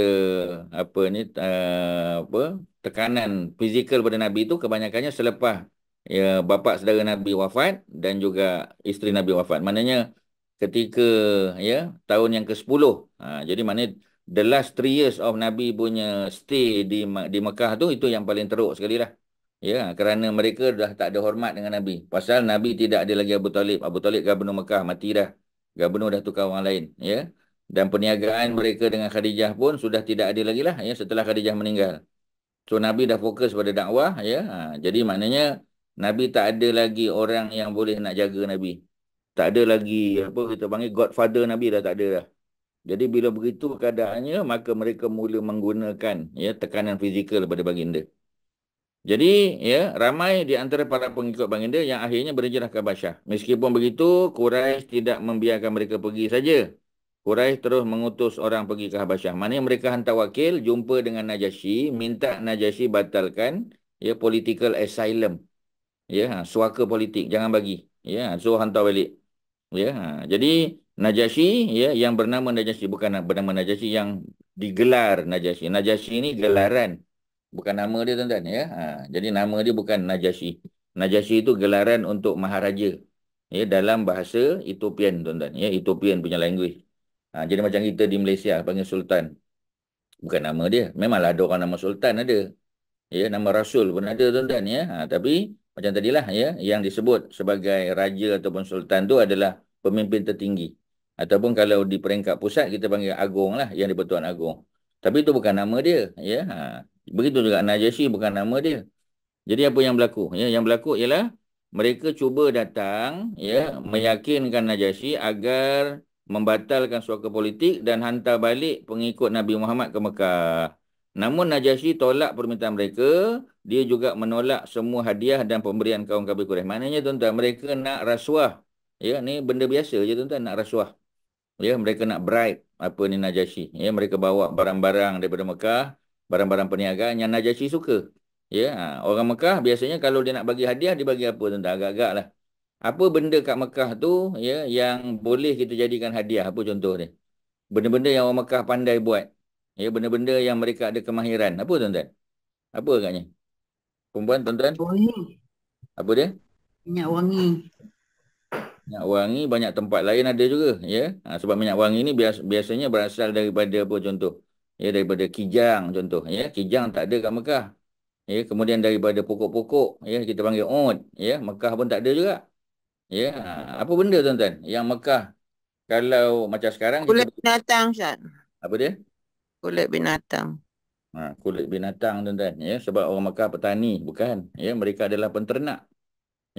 apa ni uh, apa tekanan fizikal pada nabi itu kebanyakannya selepas ya bapa saudara nabi wafat dan juga isteri nabi wafat maknanya ketika ya tahun yang ke-10 ha, jadi maknanya the last three years of nabi punya stay di di Mekah tu itu yang paling teruk sekali lah ya kerana mereka dah tak ada hormat dengan nabi pasal nabi tidak ada lagi Abu Talib Abu Talib gubernur Mekah mati dah Gubernur dah tukar orang lain. ya. Dan perniagaan mereka dengan Khadijah pun sudah tidak ada lagi lah ya, setelah Khadijah meninggal. So Nabi dah fokus pada dakwah. ya. Ha, jadi maknanya Nabi tak ada lagi orang yang boleh nak jaga Nabi. Tak ada lagi apa kita panggil godfather Nabi dah tak ada dah. Jadi bila begitu keadaannya maka mereka mula menggunakan ya tekanan fizikal pada baginda. Jadi ya ramai di antara para pengikut baginda yang akhirnya berhijrah ke Habasyah. Meskipun begitu Quraisy tidak membiarkan mereka pergi saja. Quraisy terus mengutus orang pergi ke Habasyah. Mana mereka hantar wakil jumpa dengan Najasyi, minta Najasyi batalkan ya political asylum. Ya, ha, suaka politik jangan bagi. Ya, so hantar balik. Ya, ha, jadi Najasyi ya yang bernama Najasyi bukan bernama Najasyi yang digelar Najasyi. Najasyi ini gelaran Bukan nama dia tuan-tuan ya. Ha, jadi nama dia bukan Najasyi. Najasyi itu gelaran untuk maharaja. Ya dalam bahasa Ethiopian tuan-tuan ya. Ethiopian punya language. Ha, jadi macam kita di Malaysia panggil sultan. Bukan nama dia. Memanglah ada orang nama sultan ada. Ya nama rasul pun ada tuan-tuan ya. Ha, tapi macam tadilah ya yang disebut sebagai raja ataupun sultan tu adalah pemimpin tertinggi. Ataupun kalau di peringkat pusat kita panggil agung lah yang di-Pertuan Agong. Tapi itu bukan nama dia ya. Ha, Begitu juga Najasyi bukan nama dia. Jadi apa yang berlaku? Ya, yang berlaku ialah mereka cuba datang ya meyakinkan Najasyi agar membatalkan suaka politik dan hantar balik pengikut Nabi Muhammad ke Mekah. Namun Najasyi tolak permintaan mereka, dia juga menolak semua hadiah dan pemberian kaum kafir Quraisy. Maknanya tuan-tuan mereka nak rasuah. Ya, ni benda biasa je tuan-tuan nak rasuah. Ya, mereka nak bribe apa ni Najasyi. Ya, mereka bawa barang-barang daripada Mekah barang-barang perniagaan yang Najasyi suka. Ya, ha, orang Mekah biasanya kalau dia nak bagi hadiah dia bagi apa tuan agak-agak lah. Apa benda kat Mekah tu ya yang boleh kita jadikan hadiah apa contoh dia? Benda-benda yang orang Mekah pandai buat. Ya, benda-benda yang mereka ada kemahiran. Apa tuan-tuan? Apa agaknya? Perempuan tuan-tuan? Wangi. Apa dia? Minyak wangi. Minyak wangi banyak tempat lain ada juga ya. Ha, sebab minyak wangi ni bias, biasanya berasal daripada apa contoh? ya daripada kijang contoh ya. Kijang tak ada kat Mekah ya. Kemudian daripada pokok-pokok ya kita panggil oud ya. Mekah pun tak ada juga ya. Apa benda tuan-tuan? Yang Mekah kalau macam sekarang kulit kita... binatang Ustaz. Apa dia? Kulit binatang. Ha, kulit binatang tuan-tuan ya. Sebab orang Mekah petani bukan? Ya mereka adalah penternak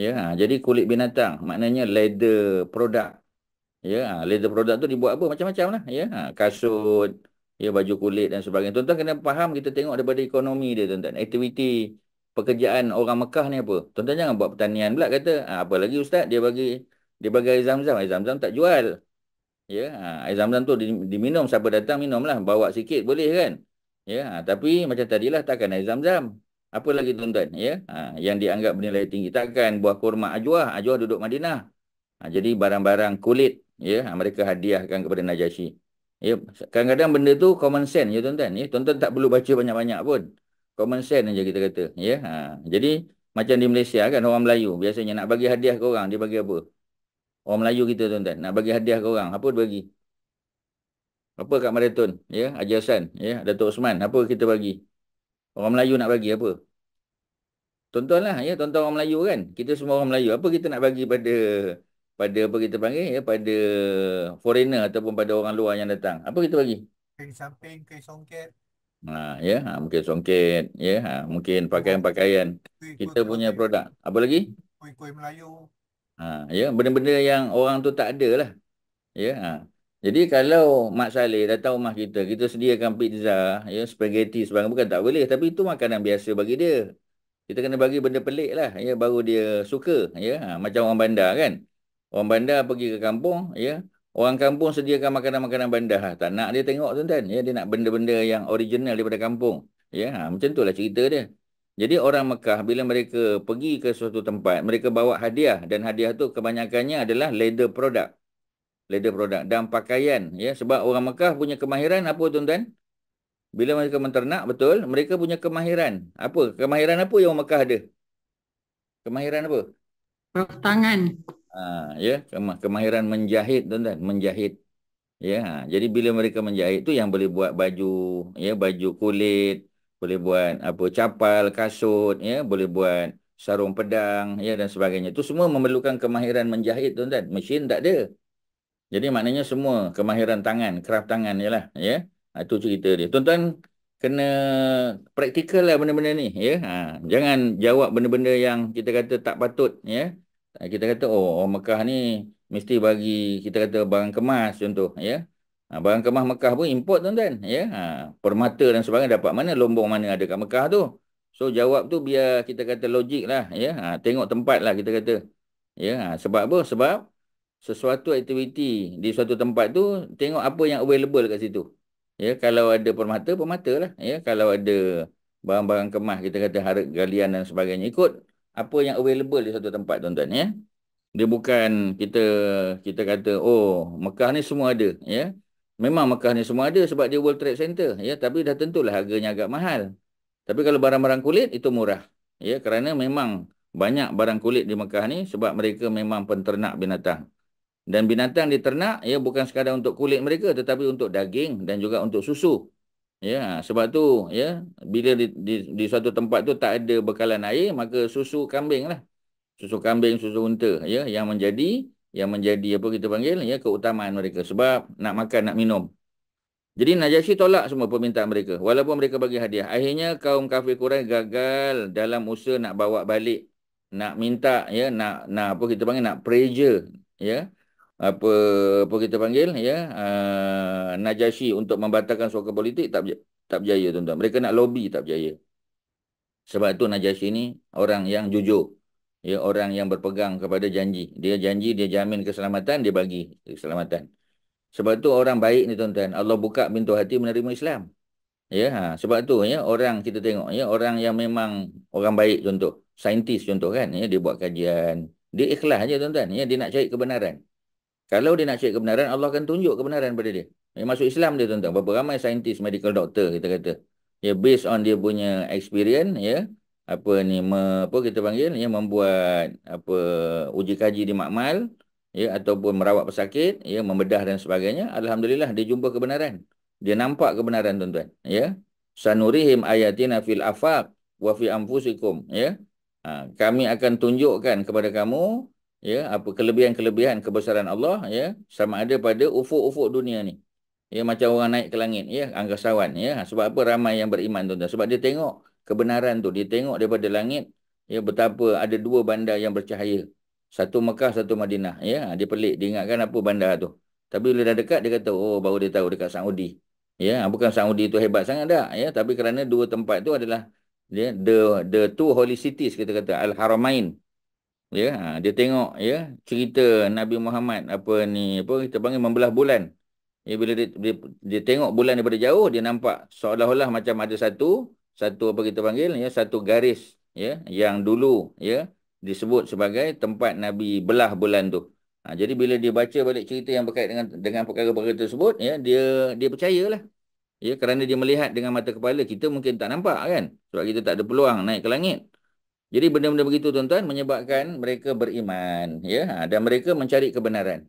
ya jadi kulit binatang maknanya leather product ya leather product tu dibuat apa macam-macam lah ya kasut ya baju kulit dan sebagainya. Tuan-tuan kena faham kita tengok daripada ekonomi dia tuan-tuan. Aktiviti pekerjaan orang Mekah ni apa? Tuan-tuan jangan buat pertanian pula kata, ha, apa lagi ustaz dia bagi dia bagi air zam-zam, air zam-zam tak jual. Ya, ha, air zam-zam tu diminum siapa datang minumlah, bawa sikit boleh kan? Ya, ha, tapi macam tadilah takkan air zam-zam. Apa lagi tuan-tuan ya? Ha, yang dianggap bernilai tinggi takkan buah kurma ajwah, ajwah duduk Madinah. Ha, jadi barang-barang kulit ya, ha, mereka hadiahkan kepada Najasyi. Ya, kadang-kadang benda tu common sense ya tuan-tuan. Ya, tuan-tuan tak perlu baca banyak-banyak pun. Common sense aja kita kata. Ya, ha. Jadi macam di Malaysia kan orang Melayu biasanya nak bagi hadiah ke orang dia bagi apa? Orang Melayu kita tuan-tuan nak bagi hadiah ke orang apa dia bagi? Apa kat maraton? Ya, Haji ya, Datuk Osman, apa kita bagi? Orang Melayu nak bagi apa? Tuan-tuan lah, ya, tuan-tuan orang Melayu kan. Kita semua orang Melayu. Apa kita nak bagi pada pada apa kita panggil ya pada foreigner ataupun pada orang luar yang datang. Apa kita bagi? Kain samping, kain songket, Ha ya, ha, mungkin songket ya, ha, mungkin pakaian-pakaian. Kita punya produk. Apa lagi? kuih-kuih Melayu. Ha ya, benda-benda yang orang tu tak ada lah. Ya, ha. Jadi kalau Mak Saleh datang rumah kita, kita sediakan pizza, ya, spaghetti sebagainya bukan tak boleh, tapi itu makanan biasa bagi dia. Kita kena bagi benda pelik lah, ya, baru dia suka, ya. Ha, macam orang bandar kan. Orang bandar pergi ke kampung, ya. Orang kampung sediakan makanan-makanan bandar. Ha, tak nak dia tengok tuan-tuan, ya, dia nak benda-benda yang original daripada kampung. Ya, ha, macam itulah cerita dia. Jadi orang Mekah bila mereka pergi ke suatu tempat, mereka bawa hadiah dan hadiah tu kebanyakannya adalah leather product leather product. Dan pakaian ya. Sebab orang Mekah punya kemahiran apa tuan-tuan? Bila mereka menternak betul mereka punya kemahiran. Apa? Kemahiran apa yang orang Mekah ada? Kemahiran apa? Tangan? ha, ya. Kema- kemahiran menjahit tuan-tuan. Menjahit. Ya. Ha. jadi bila mereka menjahit tu yang boleh buat baju ya baju kulit boleh buat apa capal kasut ya. Boleh buat sarung pedang ya dan sebagainya. Tu semua memerlukan kemahiran menjahit tuan-tuan. Mesin tak ada jadi maknanya semua kemahiran tangan, kraft tangan je lah. Ya? Ha, itu cerita dia. Tuan-tuan kena praktikal lah benda-benda ni. Ya? Ha, jangan jawab benda-benda yang kita kata tak patut. Ya? Ha, kita kata, oh orang Mekah ni mesti bagi kita kata barang kemas contoh. Ya? Ha, barang kemas Mekah pun import tuan-tuan. Ya? Ha, permata dan sebagainya dapat mana lombong mana ada kat Mekah tu. So jawab tu biar kita kata logik lah. Ya? Ha, tengok tempat lah kita kata. Ya? Ha, sebab apa? Sebab sesuatu aktiviti di suatu tempat tu tengok apa yang available kat situ. Ya, kalau ada permata, permata lah. Ya, kalau ada barang-barang kemas kita kata harga galian dan sebagainya ikut apa yang available di suatu tempat tuan-tuan ya. Dia bukan kita kita kata oh Mekah ni semua ada ya. Memang Mekah ni semua ada sebab dia World Trade Center ya tapi dah tentulah harganya agak mahal. Tapi kalau barang-barang kulit itu murah. Ya kerana memang banyak barang kulit di Mekah ni sebab mereka memang penternak binatang. Dan binatang diternak ya bukan sekadar untuk kulit mereka tetapi untuk daging dan juga untuk susu. Ya, sebab tu ya bila di, di, di suatu tempat tu tak ada bekalan air maka susu kambing lah. Susu kambing, susu unta ya yang menjadi yang menjadi apa kita panggil ya keutamaan mereka sebab nak makan nak minum. Jadi Najasyi tolak semua permintaan mereka walaupun mereka bagi hadiah. Akhirnya kaum kafir Quraisy gagal dalam usaha nak bawa balik nak minta ya nak nak apa kita panggil nak pressure ya apa apa kita panggil ya uh, Najasyi untuk membatalkan suaka politik tak tak berjaya tuan-tuan. Mereka nak lobby tak berjaya. Sebab tu Najasyi ni orang yang jujur. Ya orang yang berpegang kepada janji. Dia janji dia jamin keselamatan dia bagi keselamatan. Sebab tu orang baik ni tuan-tuan. Allah buka pintu hati menerima Islam. Ya, ha. sebab tu ya orang kita tengok ya orang yang memang orang baik contoh, saintis contoh kan ya dia buat kajian, dia ikhlas aja tuan-tuan ya dia nak cari kebenaran. Kalau dia nak cari kebenaran, Allah akan tunjuk kebenaran pada dia. Dia masuk Islam dia tuan-tuan. Berapa ramai saintis, medical doctor kita kata. Ya, based on dia punya experience, ya, apa ni, me, apa kita panggil, ya, membuat apa uji kaji di makmal, ya, ataupun merawat pesakit, ya, membedah dan sebagainya. Alhamdulillah, dia jumpa kebenaran. Dia nampak kebenaran tuan-tuan. Ya. Sanurihim ayatina fil afaq wa fi anfusikum. Ya. Ha, kami akan tunjukkan kepada kamu ya apa kelebihan-kelebihan kebesaran Allah ya sama ada pada ufuk-ufuk dunia ni. Ya macam orang naik ke langit ya angkasawan ya. Sebab apa? Ramai yang beriman tuan-tuan. Sebab dia tengok kebenaran tu. Dia tengok daripada langit ya betapa ada dua bandar yang bercahaya. Satu Mekah satu Madinah ya. Dia pelik. Dia ingatkan apa bandar tu? Tapi bila dah dekat dia kata oh baru dia tahu dekat Saudi. Ya bukan Saudi tu hebat sangat dah ya tapi kerana dua tempat tu adalah ya the the two holy cities kita kata Al Haramain ya ha, dia tengok ya cerita Nabi Muhammad apa ni apa kita panggil membelah bulan. Ya bila dia, dia, dia tengok bulan daripada jauh dia nampak seolah-olah macam ada satu satu apa kita panggil ya satu garis ya yang dulu ya disebut sebagai tempat Nabi belah bulan tu. Ha, jadi bila dia baca balik cerita yang berkait dengan dengan perkara-perkara tersebut ya dia dia percayalah. Ya kerana dia melihat dengan mata kepala kita mungkin tak nampak kan? Sebab kita tak ada peluang naik ke langit jadi benda-benda begitu tuan-tuan menyebabkan mereka beriman ya ha, dan mereka mencari kebenaran.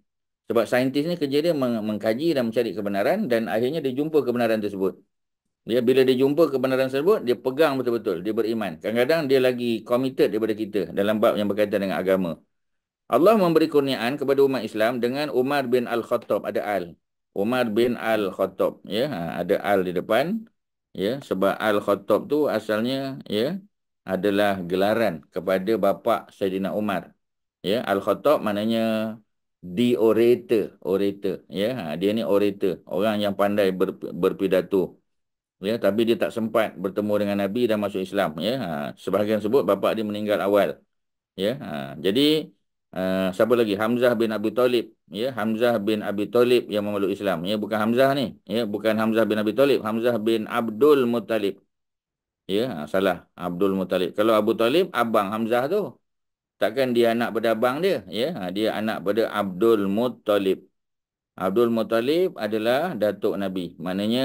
Sebab saintis ni kerja dia meng- mengkaji dan mencari kebenaran dan akhirnya dia jumpa kebenaran tersebut. Ya bila dia jumpa kebenaran tersebut dia pegang betul-betul, dia beriman. Kadang-kadang dia lagi committed daripada kita dalam bab yang berkaitan dengan agama. Allah memberi kurniaan kepada umat Islam dengan Umar bin Al-Khattab. Ada Al. Umar bin Al-Khattab. Ya, ha, ada Al di depan. Ya, sebab Al-Khattab tu asalnya ya adalah gelaran kepada bapa Saidina Umar. Ya, Al-Khattab maknanya the orator, orator. Ya, ha, dia ni orator, orang yang pandai ber, berpidato. Ya, tapi dia tak sempat bertemu dengan Nabi dan masuk Islam. Ya, ha, sebahagian sebut bapa dia meninggal awal. Ya, ha, jadi siapa lagi? Hamzah bin Abi Talib. Ya, Hamzah bin Abi Talib yang memeluk Islam. Ya, bukan Hamzah ni. Ya, bukan Hamzah bin Abi Talib. Hamzah bin Abdul Muttalib. Ya, ha, salah. Abdul Muttalib. Kalau Abu Talib, abang Hamzah tu. Takkan dia anak pada abang dia. Ya, ha, dia anak pada Abdul Muttalib. Abdul Muttalib adalah datuk Nabi. Maknanya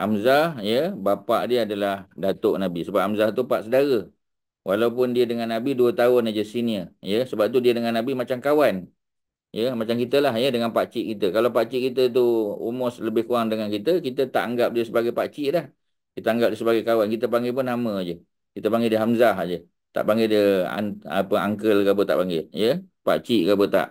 Hamzah, ya, bapa dia adalah datuk Nabi. Sebab Hamzah tu pak saudara. Walaupun dia dengan Nabi dua tahun aja senior. Ya, sebab tu dia dengan Nabi macam kawan. Ya, macam kita lah ya dengan pak cik kita. Kalau pak cik kita tu umur lebih kurang dengan kita, kita tak anggap dia sebagai pak cik dah. Kita anggap dia sebagai kawan. Kita panggil pun nama aja. Kita panggil dia Hamzah aja. Tak panggil dia apa uncle ke apa tak panggil. Ya, pak cik ke apa tak.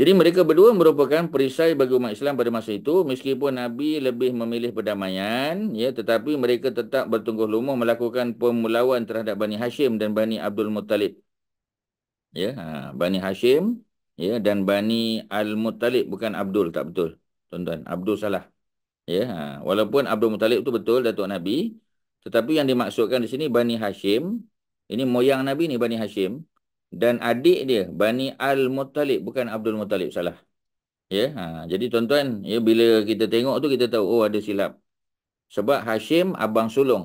Jadi mereka berdua merupakan perisai bagi umat Islam pada masa itu meskipun Nabi lebih memilih perdamaian ya tetapi mereka tetap bertungguh lumus melakukan pemulawan terhadap Bani Hashim dan Bani Abdul Muttalib. Ya, ha, Bani Hashim ya dan Bani Al-Muttalib bukan Abdul tak betul. Tuan-tuan, Abdul salah. Ya, ha, walaupun Abdul Muttalib itu betul datuk Nabi tetapi yang dimaksudkan di sini Bani Hashim ini moyang Nabi ni Bani Hashim dan adik dia Bani Al-Muttalib bukan Abdul Muttalib salah. Ya, ha, jadi tuan-tuan, ya bila kita tengok tu kita tahu oh ada silap. Sebab Hashim abang sulung.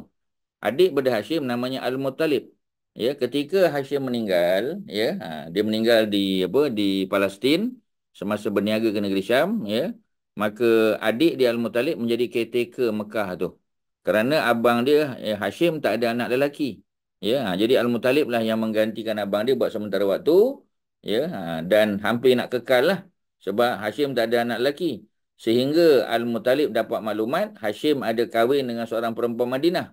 Adik pada Hashim namanya Al-Muttalib. Ya, ketika Hashim meninggal, ya, ha, dia meninggal di apa di Palestin semasa berniaga ke negeri Syam, ya. Maka adik dia Al-Muttalib menjadi caretaker Mekah tu. Kerana abang dia ya, Hashim tak ada anak lelaki. Ya, ha, jadi Al-Mutalib lah yang menggantikan abang dia buat sementara waktu. Ya, ha, dan hampir nak kekal lah. Sebab Hashim tak ada anak lelaki. Sehingga Al-Mutalib dapat maklumat Hashim ada kahwin dengan seorang perempuan Madinah.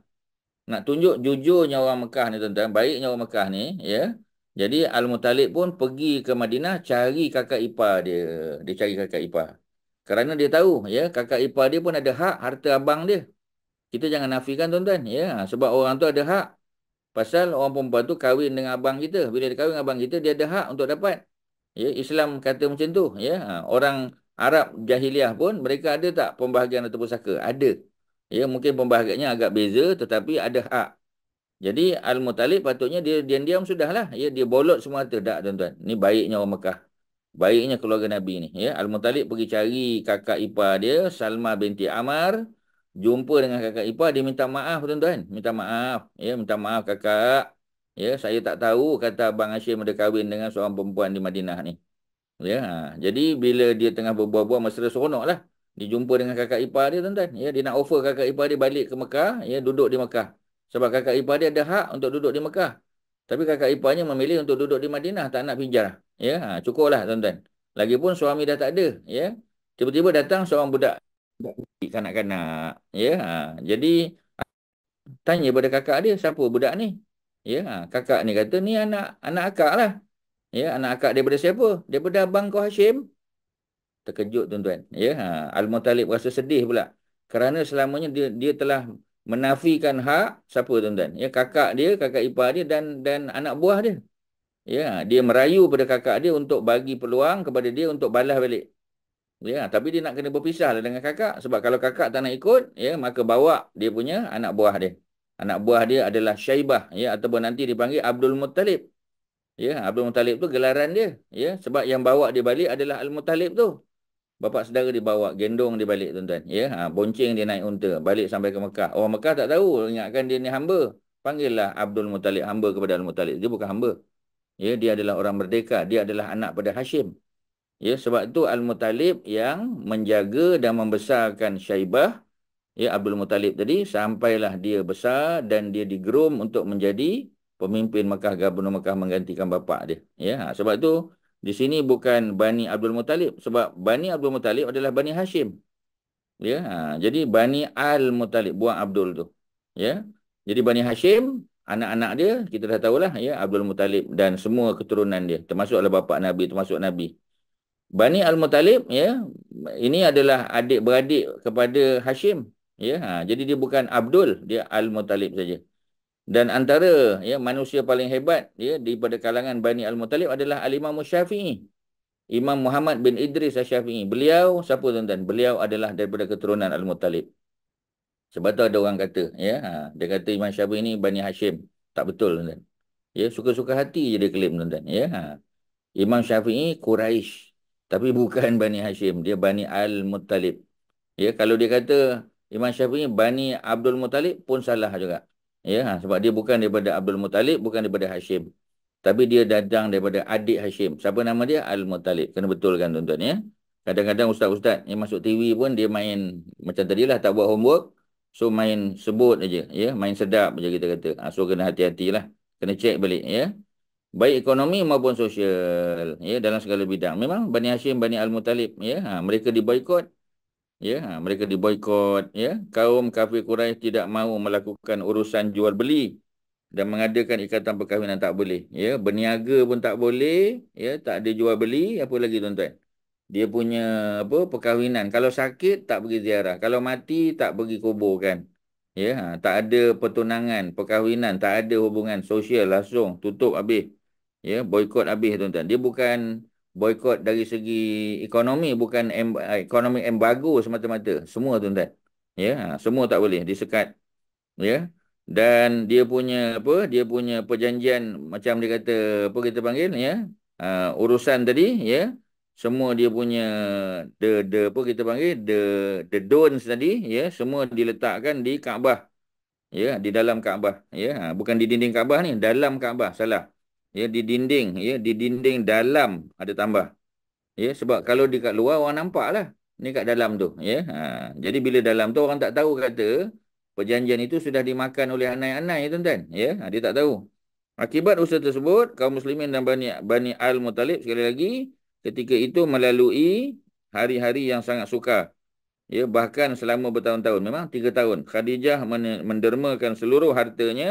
Nak tunjuk jujurnya orang Mekah ni tuan-tuan. Baiknya orang Mekah ni. Ya. Jadi Al-Mutalib pun pergi ke Madinah cari kakak ipar dia. Dia cari kakak ipar. Kerana dia tahu ya kakak ipar dia pun ada hak harta abang dia. Kita jangan nafikan tuan-tuan. Ya. Sebab orang tu ada hak Pasal orang perempuan tu kahwin dengan abang kita. Bila dia kahwin dengan abang kita, dia ada hak untuk dapat. Ya, Islam kata macam tu. Ya, Orang Arab jahiliah pun, mereka ada tak pembahagian atau pusaka? Ada. Ya, mungkin pembahagiannya agak beza, tetapi ada hak. Jadi, Al-Mutalib patutnya dia diam-diam sudahlah. Ya, dia bolot semua tu. Tak, tuan-tuan. Ini baiknya orang Mekah. Baiknya keluarga Nabi ni. Ya, Al-Mutalib pergi cari kakak ipar dia, Salma binti Amar. Jumpa dengan kakak ipar dia minta maaf tuan-tuan. Minta maaf ya. Minta maaf kakak ya. Saya tak tahu kata abang Hashim ada kahwin dengan seorang perempuan di Madinah ni ya. Ha. jadi bila dia tengah berbual-bual mesra seronok lah. Dia jumpa dengan kakak ipar dia tuan-tuan. Ya dia nak offer kakak ipar dia balik ke Mekah ya duduk di Mekah. Sebab kakak ipar dia ada hak untuk duduk di Mekah. Tapi kakak iparnya memilih untuk duduk di Madinah tak nak pinjar ya ha. cukuplah tuan-tuan lagipun suami dah tak ada ya tiba-tiba datang seorang budak kanak-kanak ya ha. jadi tanya pada kakak dia siapa budak ni ya ha. kakak ni kata ni anak anak akak lah ya anak akak daripada siapa daripada abang kau Hashim terkejut tuan-tuan ya ha. Al-Mutalib rasa sedih pula kerana selamanya dia dia telah menafikan hak siapa tuan-tuan ya kakak dia kakak ipar dia dan dan anak buah dia ya dia merayu pada kakak dia untuk bagi peluang kepada dia untuk balas balik Ya, tapi dia nak kena berpisah lah dengan kakak. Sebab kalau kakak tak nak ikut, ya, maka bawa dia punya anak buah dia. Anak buah dia adalah Syaibah. Ya, ataupun nanti dipanggil Abdul Muttalib. Ya, Abdul Muttalib tu gelaran dia. Ya, sebab yang bawa dia balik adalah Al-Muttalib tu. Bapak saudara dia bawa, gendong dia balik tuan-tuan. Ya, ha, bonceng dia naik unta, balik sampai ke Mekah. Orang Mekah tak tahu, ingatkan dia ni hamba. Panggillah Abdul Muttalib hamba kepada Al-Muttalib. Dia bukan hamba. Ya, dia adalah orang merdeka. Dia adalah anak pada Hashim. Ya, sebab itu Al-Mutalib yang menjaga dan membesarkan Syaibah, ya Abdul Mutalib tadi sampailah dia besar dan dia digerum untuk menjadi pemimpin Mekah gubernur Mekah menggantikan bapa dia. Ya, ha, sebab itu di sini bukan Bani Abdul Mutalib sebab Bani Abdul Mutalib adalah Bani Hashim. Ya, ha, jadi Bani Al-Mutalib buang Abdul tu. Ya. Jadi Bani Hashim anak-anak dia kita dah tahulah ya Abdul Muttalib dan semua keturunan dia termasuklah bapa Nabi termasuk Nabi. Bani Al-Muttalib ya ini adalah adik-beradik kepada Hashim ya. Ha, jadi dia bukan Abdul, dia Al-Muttalib saja. Dan antara ya manusia paling hebat ya daripada kalangan Bani Al-Muttalib adalah Al-Imam Syafi'i. Imam Muhammad bin Idris Asy-Syafi'i. Beliau siapa tuan-tuan? Beliau adalah daripada keturunan Al-Muttalib. Sebab tu ada orang kata, ya, ha, dia kata Imam Syafi'i ni Bani Hashim. Tak betul, tuan-tuan. Ya, suka-suka hati je dia klaim, tuan-tuan. Ya, ha. Imam Syafi'i Quraisy, tapi bukan Bani Hashim, dia Bani Al-Muttalib. Ya, kalau dia kata Imam Syafi'i Bani Abdul Muttalib pun salah juga. Ya, ha, sebab dia bukan daripada Abdul Muttalib, bukan daripada Hashim. Tapi dia datang daripada adik Hashim. Siapa nama dia? Al-Muttalib. Kena betul kan tuan-tuan ya? Kadang-kadang ustaz-ustaz yang masuk TV pun dia main macam tadilah tak buat homework. So main sebut aja ya, main sedap aja kita kata. Ha, so kena hati-hatilah. Kena cek balik ya. Baik ekonomi maupun sosial ya dalam segala bidang. Memang Bani Hashim, Bani Al-Muttalib ya, ha, mereka diboikot. Ya, ha, mereka diboikot ya. Kaum kafir Quraisy tidak mahu melakukan urusan jual beli dan mengadakan ikatan perkahwinan tak boleh ya berniaga pun tak boleh ya tak ada jual beli apa lagi tuan-tuan dia punya apa perkahwinan. Kalau sakit tak pergi ziarah. Kalau mati tak pergi kuburkan ya ha, tak ada pertunangan perkahwinan tak ada hubungan sosial langsung tutup habis. Ya boikot habis tuan-tuan. Dia bukan boikot dari segi ekonomi bukan em, ekonomi embargo semata-mata. Semua tuan-tuan. Ya ha, semua tak boleh disekat. Ya dan dia punya apa dia punya perjanjian macam dia kata apa kita panggil ya uh, urusan tadi ya semua dia punya the the apa kita panggil the the dons tadi ya semua diletakkan di Kaabah ya di dalam Kaabah ya. Ha, bukan di dinding Kaabah ni dalam Kaabah salah. Ya di dinding ya di dinding dalam ada tambah ya. Sebab kalau di kat luar orang nampak lah ni kat dalam tu ya. Ha, jadi bila dalam tu orang tak tahu kata perjanjian itu sudah dimakan oleh anai-anai tuan-tuan ya. Ha, dia tak tahu. Akibat usaha tersebut kaum muslimin dan Bani Bani Al-Muttalib sekali lagi ketika itu melalui hari-hari yang sangat suka ya bahkan selama bertahun-tahun. Memang tiga tahun. Khadijah mendermakan seluruh hartanya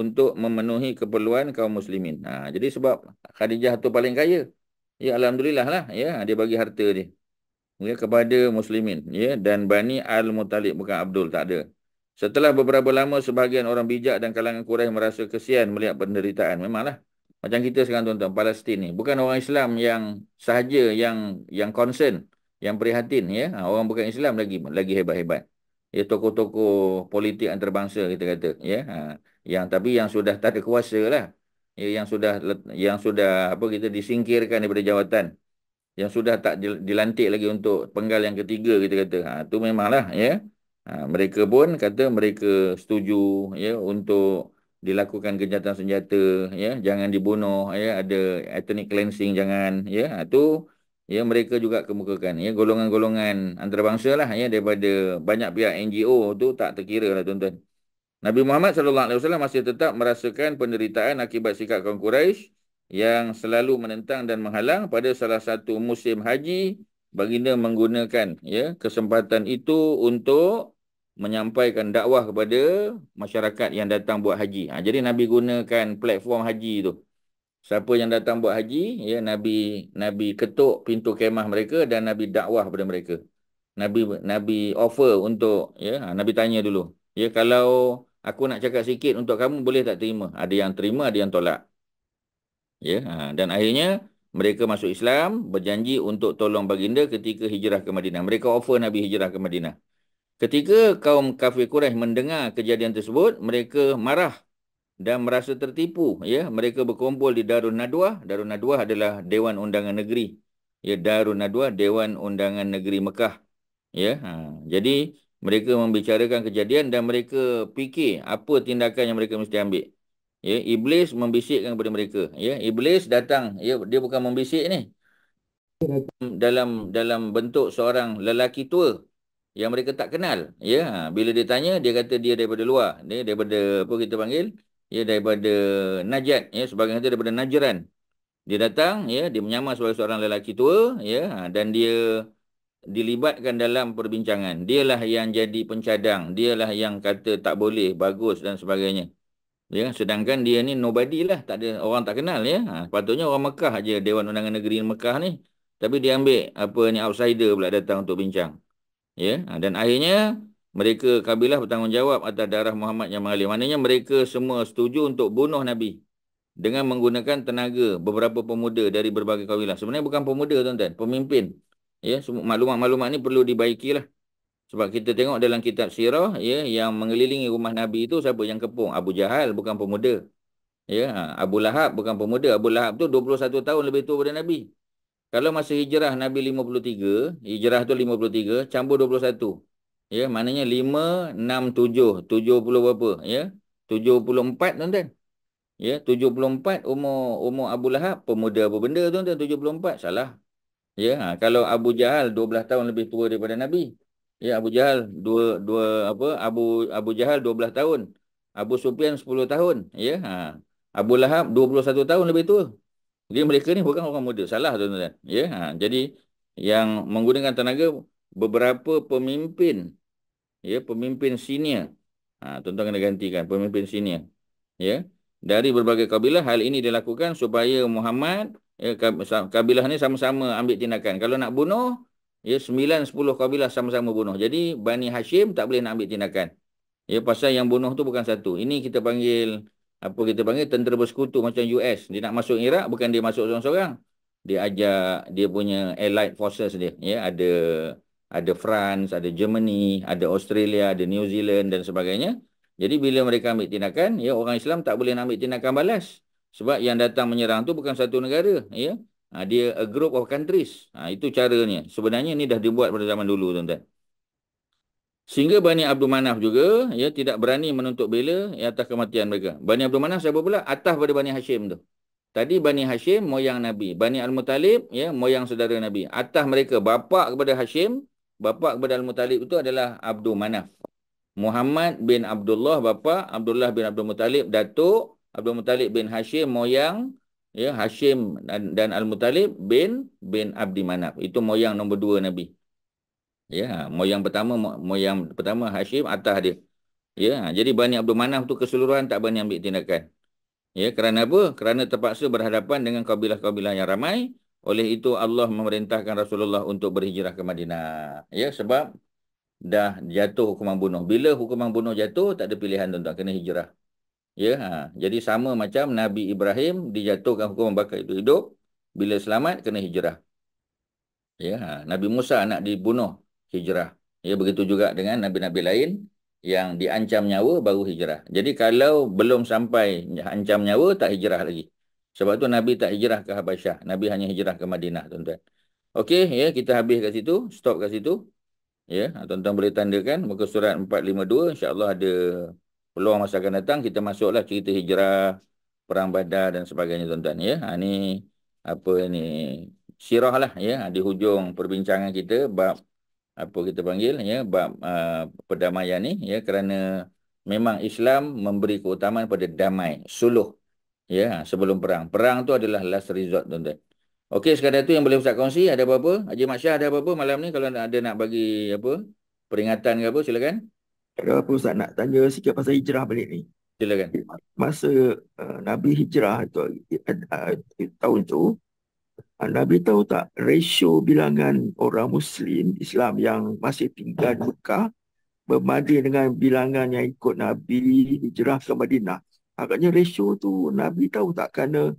untuk memenuhi keperluan kaum muslimin. Ha, jadi sebab Khadijah tu paling kaya. Ya alhamdulillah lah ya. Dia bagi harta dia. Ya kepada muslimin. Ya dan Bani Al-Muttalib bukan Abdul tak ada. Setelah beberapa lama sebahagian orang bijak dan kalangan Quraisy merasa kesian melihat penderitaan. Memanglah. Macam kita sekarang tuan-tuan, Palestin ni. Bukan orang Islam yang sahaja yang yang concern, yang prihatin. ya ha, Orang bukan Islam lagi lagi hebat-hebat. Ya, tokoh-tokoh politik antarabangsa kita kata. ya ha, yang Tapi yang sudah tak ada kuasa lah. Ya, yang sudah yang sudah apa kita disingkirkan daripada jawatan. Yang sudah tak dilantik lagi untuk penggal yang ketiga kita kata. Ha, tu memanglah ya. Ha, mereka pun kata mereka setuju ya untuk dilakukan genjatan senjata ya jangan dibunuh ya ada ethnic cleansing jangan ya itu ha, ya mereka juga kemukakan ya golongan-golongan antarabangsa lah ya daripada banyak pihak NGO tu tak terkira lah tuan-tuan. Nabi Muhammad sallallahu alaihi wasallam masih tetap merasakan penderitaan akibat sikap kaum Quraisy yang selalu menentang dan menghalang pada salah satu musim haji baginda menggunakan ya kesempatan itu untuk menyampaikan dakwah kepada masyarakat yang datang buat haji. Ha, jadi Nabi gunakan platform haji tu. Siapa yang datang buat haji, ya Nabi Nabi ketuk pintu kemah mereka dan Nabi dakwah kepada mereka. Nabi Nabi offer untuk ya ha, Nabi tanya dulu. Ya kalau aku nak cakap sikit untuk kamu boleh tak terima? Ada yang terima, ada yang tolak. Ya ha, dan akhirnya mereka masuk Islam berjanji untuk tolong baginda ketika hijrah ke Madinah. Mereka offer Nabi hijrah ke Madinah. Ketika kaum kafir Quraisy mendengar kejadian tersebut, mereka marah dan merasa tertipu. Ya, mereka berkumpul di Darun Nadwah. Darun Nadwah adalah Dewan Undangan Negeri. Ya, Darun Nadwah Dewan Undangan Negeri Mekah. Ya, ha. jadi mereka membicarakan kejadian dan mereka fikir apa tindakan yang mereka mesti ambil. Ya, iblis membisikkan kepada mereka. Ya, iblis datang. Ya, dia bukan membisik ni. Dalam dalam bentuk seorang lelaki tua yang mereka tak kenal. Ya, bila dia tanya, dia kata dia daripada luar. Dia daripada apa kita panggil? Ya, daripada Najat. Ya, sebagai kata daripada Najran. Dia datang, ya, dia menyamar sebagai seorang lelaki tua, ya, dan dia dilibatkan dalam perbincangan. Dialah yang jadi pencadang. Dialah yang kata tak boleh, bagus dan sebagainya. Ya, sedangkan dia ni nobody lah, tak ada orang tak kenal ya. Ha, sepatutnya orang Mekah aja Dewan Undangan Negeri Mekah ni. Tapi dia ambil apa ni outsider pula datang untuk bincang. Ya, ha, dan akhirnya mereka kabilah bertanggungjawab atas darah Muhammad yang mengalir. Maknanya mereka semua setuju untuk bunuh Nabi dengan menggunakan tenaga beberapa pemuda dari berbagai kabilah. Sebenarnya bukan pemuda tuan-tuan, pemimpin. Ya, maklumat-maklumat ni perlu dibaikilah. Sebab kita tengok dalam kitab sirah ya yang mengelilingi rumah Nabi itu siapa yang kepung? Abu Jahal bukan pemuda. Ya, ha, Abu Lahab bukan pemuda. Abu Lahab tu 21 tahun lebih tua daripada Nabi. Kalau masa hijrah Nabi 53, hijrah tu 53 campur 21. Ya, maknanya 5 6 7, 70 berapa? Ya. 74 tuan-tuan. Ya, 74 umur umur Abu Lahab pemuda apa benda tuan-tuan 74 salah. Ya, ha, kalau Abu Jahal 12 tahun lebih tua daripada Nabi. Ya Abu Jahal dua dua apa Abu Abu Jahal 12 tahun. Abu Sufyan 10 tahun, ya. Ha. Abu Lahab 21 tahun lebih tua. Jadi mereka ni bukan orang muda. Salah tuan-tuan. Ya. Ha. Jadi yang menggunakan tenaga beberapa pemimpin ya pemimpin senior. Ha tuan-tuan kena gantikan pemimpin senior. Ya. Dari berbagai kabilah hal ini dilakukan supaya Muhammad ya kabilah ni sama-sama ambil tindakan. Kalau nak bunuh Ya, sembilan sepuluh kabilah sama-sama bunuh. Jadi Bani Hashim tak boleh nak ambil tindakan. Ya, pasal yang bunuh tu bukan satu. Ini kita panggil apa kita panggil tentera bersekutu macam US. Dia nak masuk Iraq bukan dia masuk seorang-seorang. Dia ajak dia punya allied forces dia. Ya, ada ada France, ada Germany, ada Australia, ada New Zealand dan sebagainya. Jadi bila mereka ambil tindakan, ya orang Islam tak boleh nak ambil tindakan balas. Sebab yang datang menyerang tu bukan satu negara, ya. Ha, dia a group of countries. Ha, itu caranya. Sebenarnya ini dah dibuat pada zaman dulu tuan-tuan. Sehingga Bani Abdul Manaf juga ya tidak berani menuntut bela ya, atas kematian mereka. Bani Abdul Manaf siapa pula? Atas pada Bani Hashim tu. Tadi Bani Hashim moyang Nabi. Bani Al-Muttalib ya moyang saudara Nabi. Atas mereka bapa kepada Hashim, bapa kepada Al-Muttalib itu adalah Abdul Manaf. Muhammad bin Abdullah bapa, Abdullah bin Abdul Muttalib datuk, Abdul Muttalib bin Hashim moyang, ya Hashim dan, dan Al-Muttalib bin bin Abdi Manaf. Itu moyang nombor dua Nabi. Ya, moyang pertama moyang pertama Hashim atas dia. Ya, jadi Bani Abdul Manaf tu keseluruhan tak berani ambil tindakan. Ya, kerana apa? Kerana terpaksa berhadapan dengan kabilah-kabilah yang ramai. Oleh itu Allah memerintahkan Rasulullah untuk berhijrah ke Madinah. Ya, sebab dah jatuh hukuman bunuh. Bila hukuman bunuh jatuh, tak ada pilihan tuan-tuan kena hijrah. Ya, ha. jadi sama macam Nabi Ibrahim dijatuhkan hukuman bakar itu hidup, bila selamat kena hijrah. Ya, ha. Nabi Musa nak dibunuh hijrah. Ya, begitu juga dengan nabi-nabi lain yang diancam nyawa baru hijrah. Jadi kalau belum sampai ancam nyawa tak hijrah lagi. Sebab tu Nabi tak hijrah ke Habasyah. Nabi hanya hijrah ke Madinah, tuan-tuan. Okey, ya, kita habis kat situ, stop kat situ. Ya, tuan-tuan boleh tandakan muka surat 452 insya-Allah ada peluang masa akan datang kita masuklah cerita hijrah perang badar dan sebagainya tuan-tuan ya ha, ni apa ni sirah lah ya di hujung perbincangan kita bab apa kita panggil ya bab uh, perdamaian ni ya kerana memang Islam memberi keutamaan pada damai suluh ya sebelum perang. Perang tu adalah last resort tuan-tuan. Okey sekadar tu yang boleh Ustaz kongsi. Ada apa-apa? Haji Mak Syah ada apa-apa malam ni? Kalau ada nak bagi apa peringatan ke apa silakan. Ada apa Ustaz. Nak tanya sikit pasal hijrah balik ni. Silakan. Masa uh, Nabi hijrah tu uh, tahun tu uh, Nabi tahu tak ratio bilangan orang Muslim Islam yang masih tinggal di Mekah berbanding dengan bilangan yang ikut Nabi hijrah ke Madinah. Agaknya ratio tu Nabi tahu tak kerana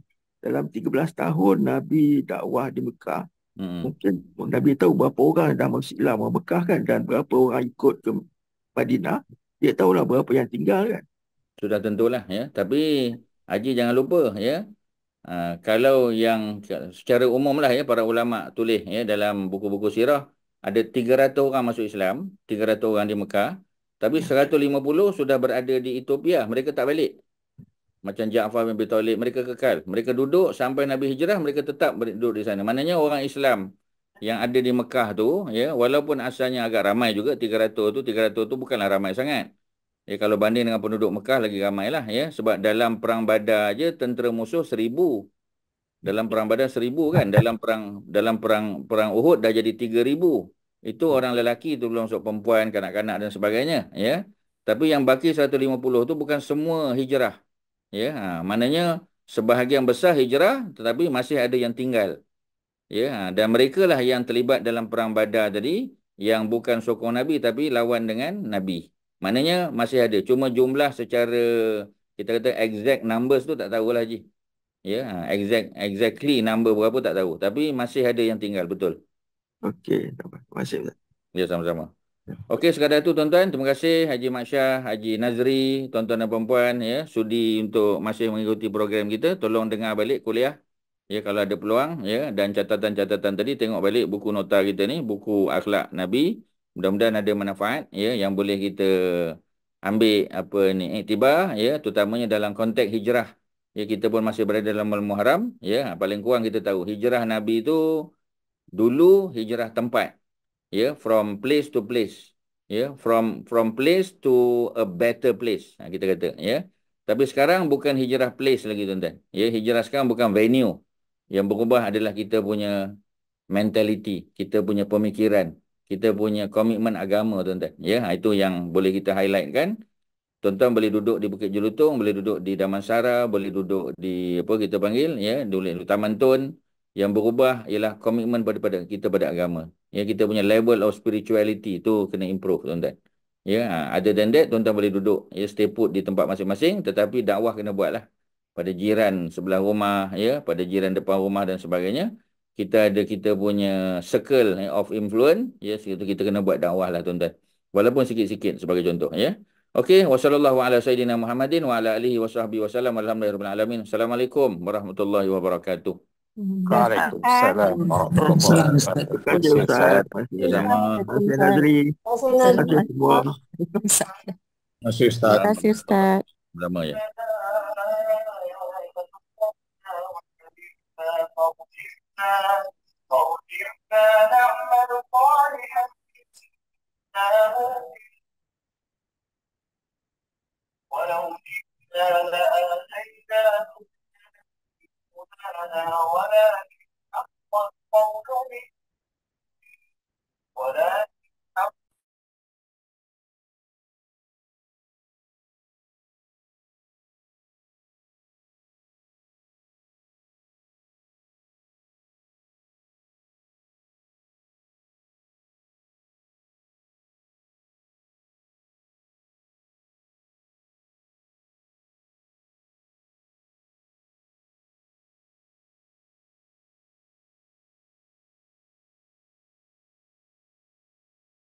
dalam 13 tahun Nabi dakwah di Mekah hmm. mungkin Nabi tahu berapa orang dah masuk Islam orang Mekah kan dan berapa orang ikut ke Madinah, dia tahulah berapa yang tinggal kan. Sudah tentulah ya. Tapi Haji jangan lupa ya. Ha, kalau yang secara umum lah ya para ulama tulis ya dalam buku-buku sirah ada 300 orang masuk Islam, 300 orang di Mekah, tapi 150 sudah berada di Ethiopia, mereka tak balik. Macam Ja'far bin Abi Talib, mereka kekal. Mereka duduk sampai Nabi hijrah, mereka tetap duduk di sana. Maknanya orang Islam yang ada di Mekah tu ya walaupun asalnya agak ramai juga 300 tu 300 tu bukanlah ramai sangat. Ya kalau banding dengan penduduk Mekah lagi ramailah ya sebab dalam perang Badar aja tentera musuh seribu. Dalam perang Badar seribu kan dalam perang dalam perang perang Uhud dah jadi tiga ribu. Itu orang lelaki tu belum masuk perempuan kanak-kanak dan sebagainya ya. Tapi yang baki 150 tu bukan semua hijrah. Ya, ha, maknanya sebahagian besar hijrah tetapi masih ada yang tinggal. Ya, ha, dan mereka lah yang terlibat dalam perang Badar tadi yang bukan sokong Nabi tapi lawan dengan Nabi. Maknanya masih ada. Cuma jumlah secara kita kata exact numbers tu tak tahulah Haji. Ya, ha, exact exactly number berapa tak tahu. Tapi masih ada yang tinggal betul. Okey, terima kasih. Ya, sama-sama. Okey, sekadar itu tuan-tuan. Terima kasih Haji Maksyah, Haji Nazri, tuan-tuan dan puan-puan ya, sudi untuk masih mengikuti program kita. Tolong dengar balik kuliah. Ya, kalau ada peluang ya dan catatan-catatan tadi tengok balik buku nota kita ni, buku akhlak Nabi. Mudah-mudahan ada manfaat ya yang boleh kita ambil apa ni iktibar ya terutamanya dalam konteks hijrah. Ya kita pun masih berada dalam bulan Muharram ya paling kurang kita tahu hijrah Nabi itu dulu hijrah tempat ya from place to place ya from from place to a better place ha, kita kata ya. Tapi sekarang bukan hijrah place lagi tuan-tuan. Ya hijrah sekarang bukan venue yang berubah adalah kita punya mentality kita punya pemikiran kita punya komitmen agama tuan-tuan ya ha, itu yang boleh kita highlight kan tuan-tuan boleh duduk di Bukit Jelutong boleh duduk di Damansara boleh duduk di apa kita panggil ya di Taman Tun yang berubah ialah komitmen pada pada kita pada agama. Ya kita punya level of spirituality tu kena improve tuan-tuan. Ya, ada ha, than that tuan-tuan boleh duduk ya stay put di tempat masing-masing tetapi dakwah kena buatlah pada jiran sebelah rumah ya, pada jiran depan rumah dan sebagainya. Kita ada kita punya circle ya, of influence ya situ kita kena buat dakwah lah tuan-tuan. Walaupun sikit-sikit sebagai contoh ya. Okey, wasallallahu ala sayyidina Muhammadin wa ala alihi wasahbihi wasallam. Alhamdulillahirabbil alamin. Assalamualaikum warahmatullahi wabarakatuh. Waalaikumsalam warahmatullahi wabarakatuh. Terima kasih Ustaz. Terima kasih Nazri. Terima kasih semua. Terima kasih Ustaz. Terima kasih Ustaz. Lama ya. فأرجعنا نعمل صالحا إنا ولكن حق القول منه ولكن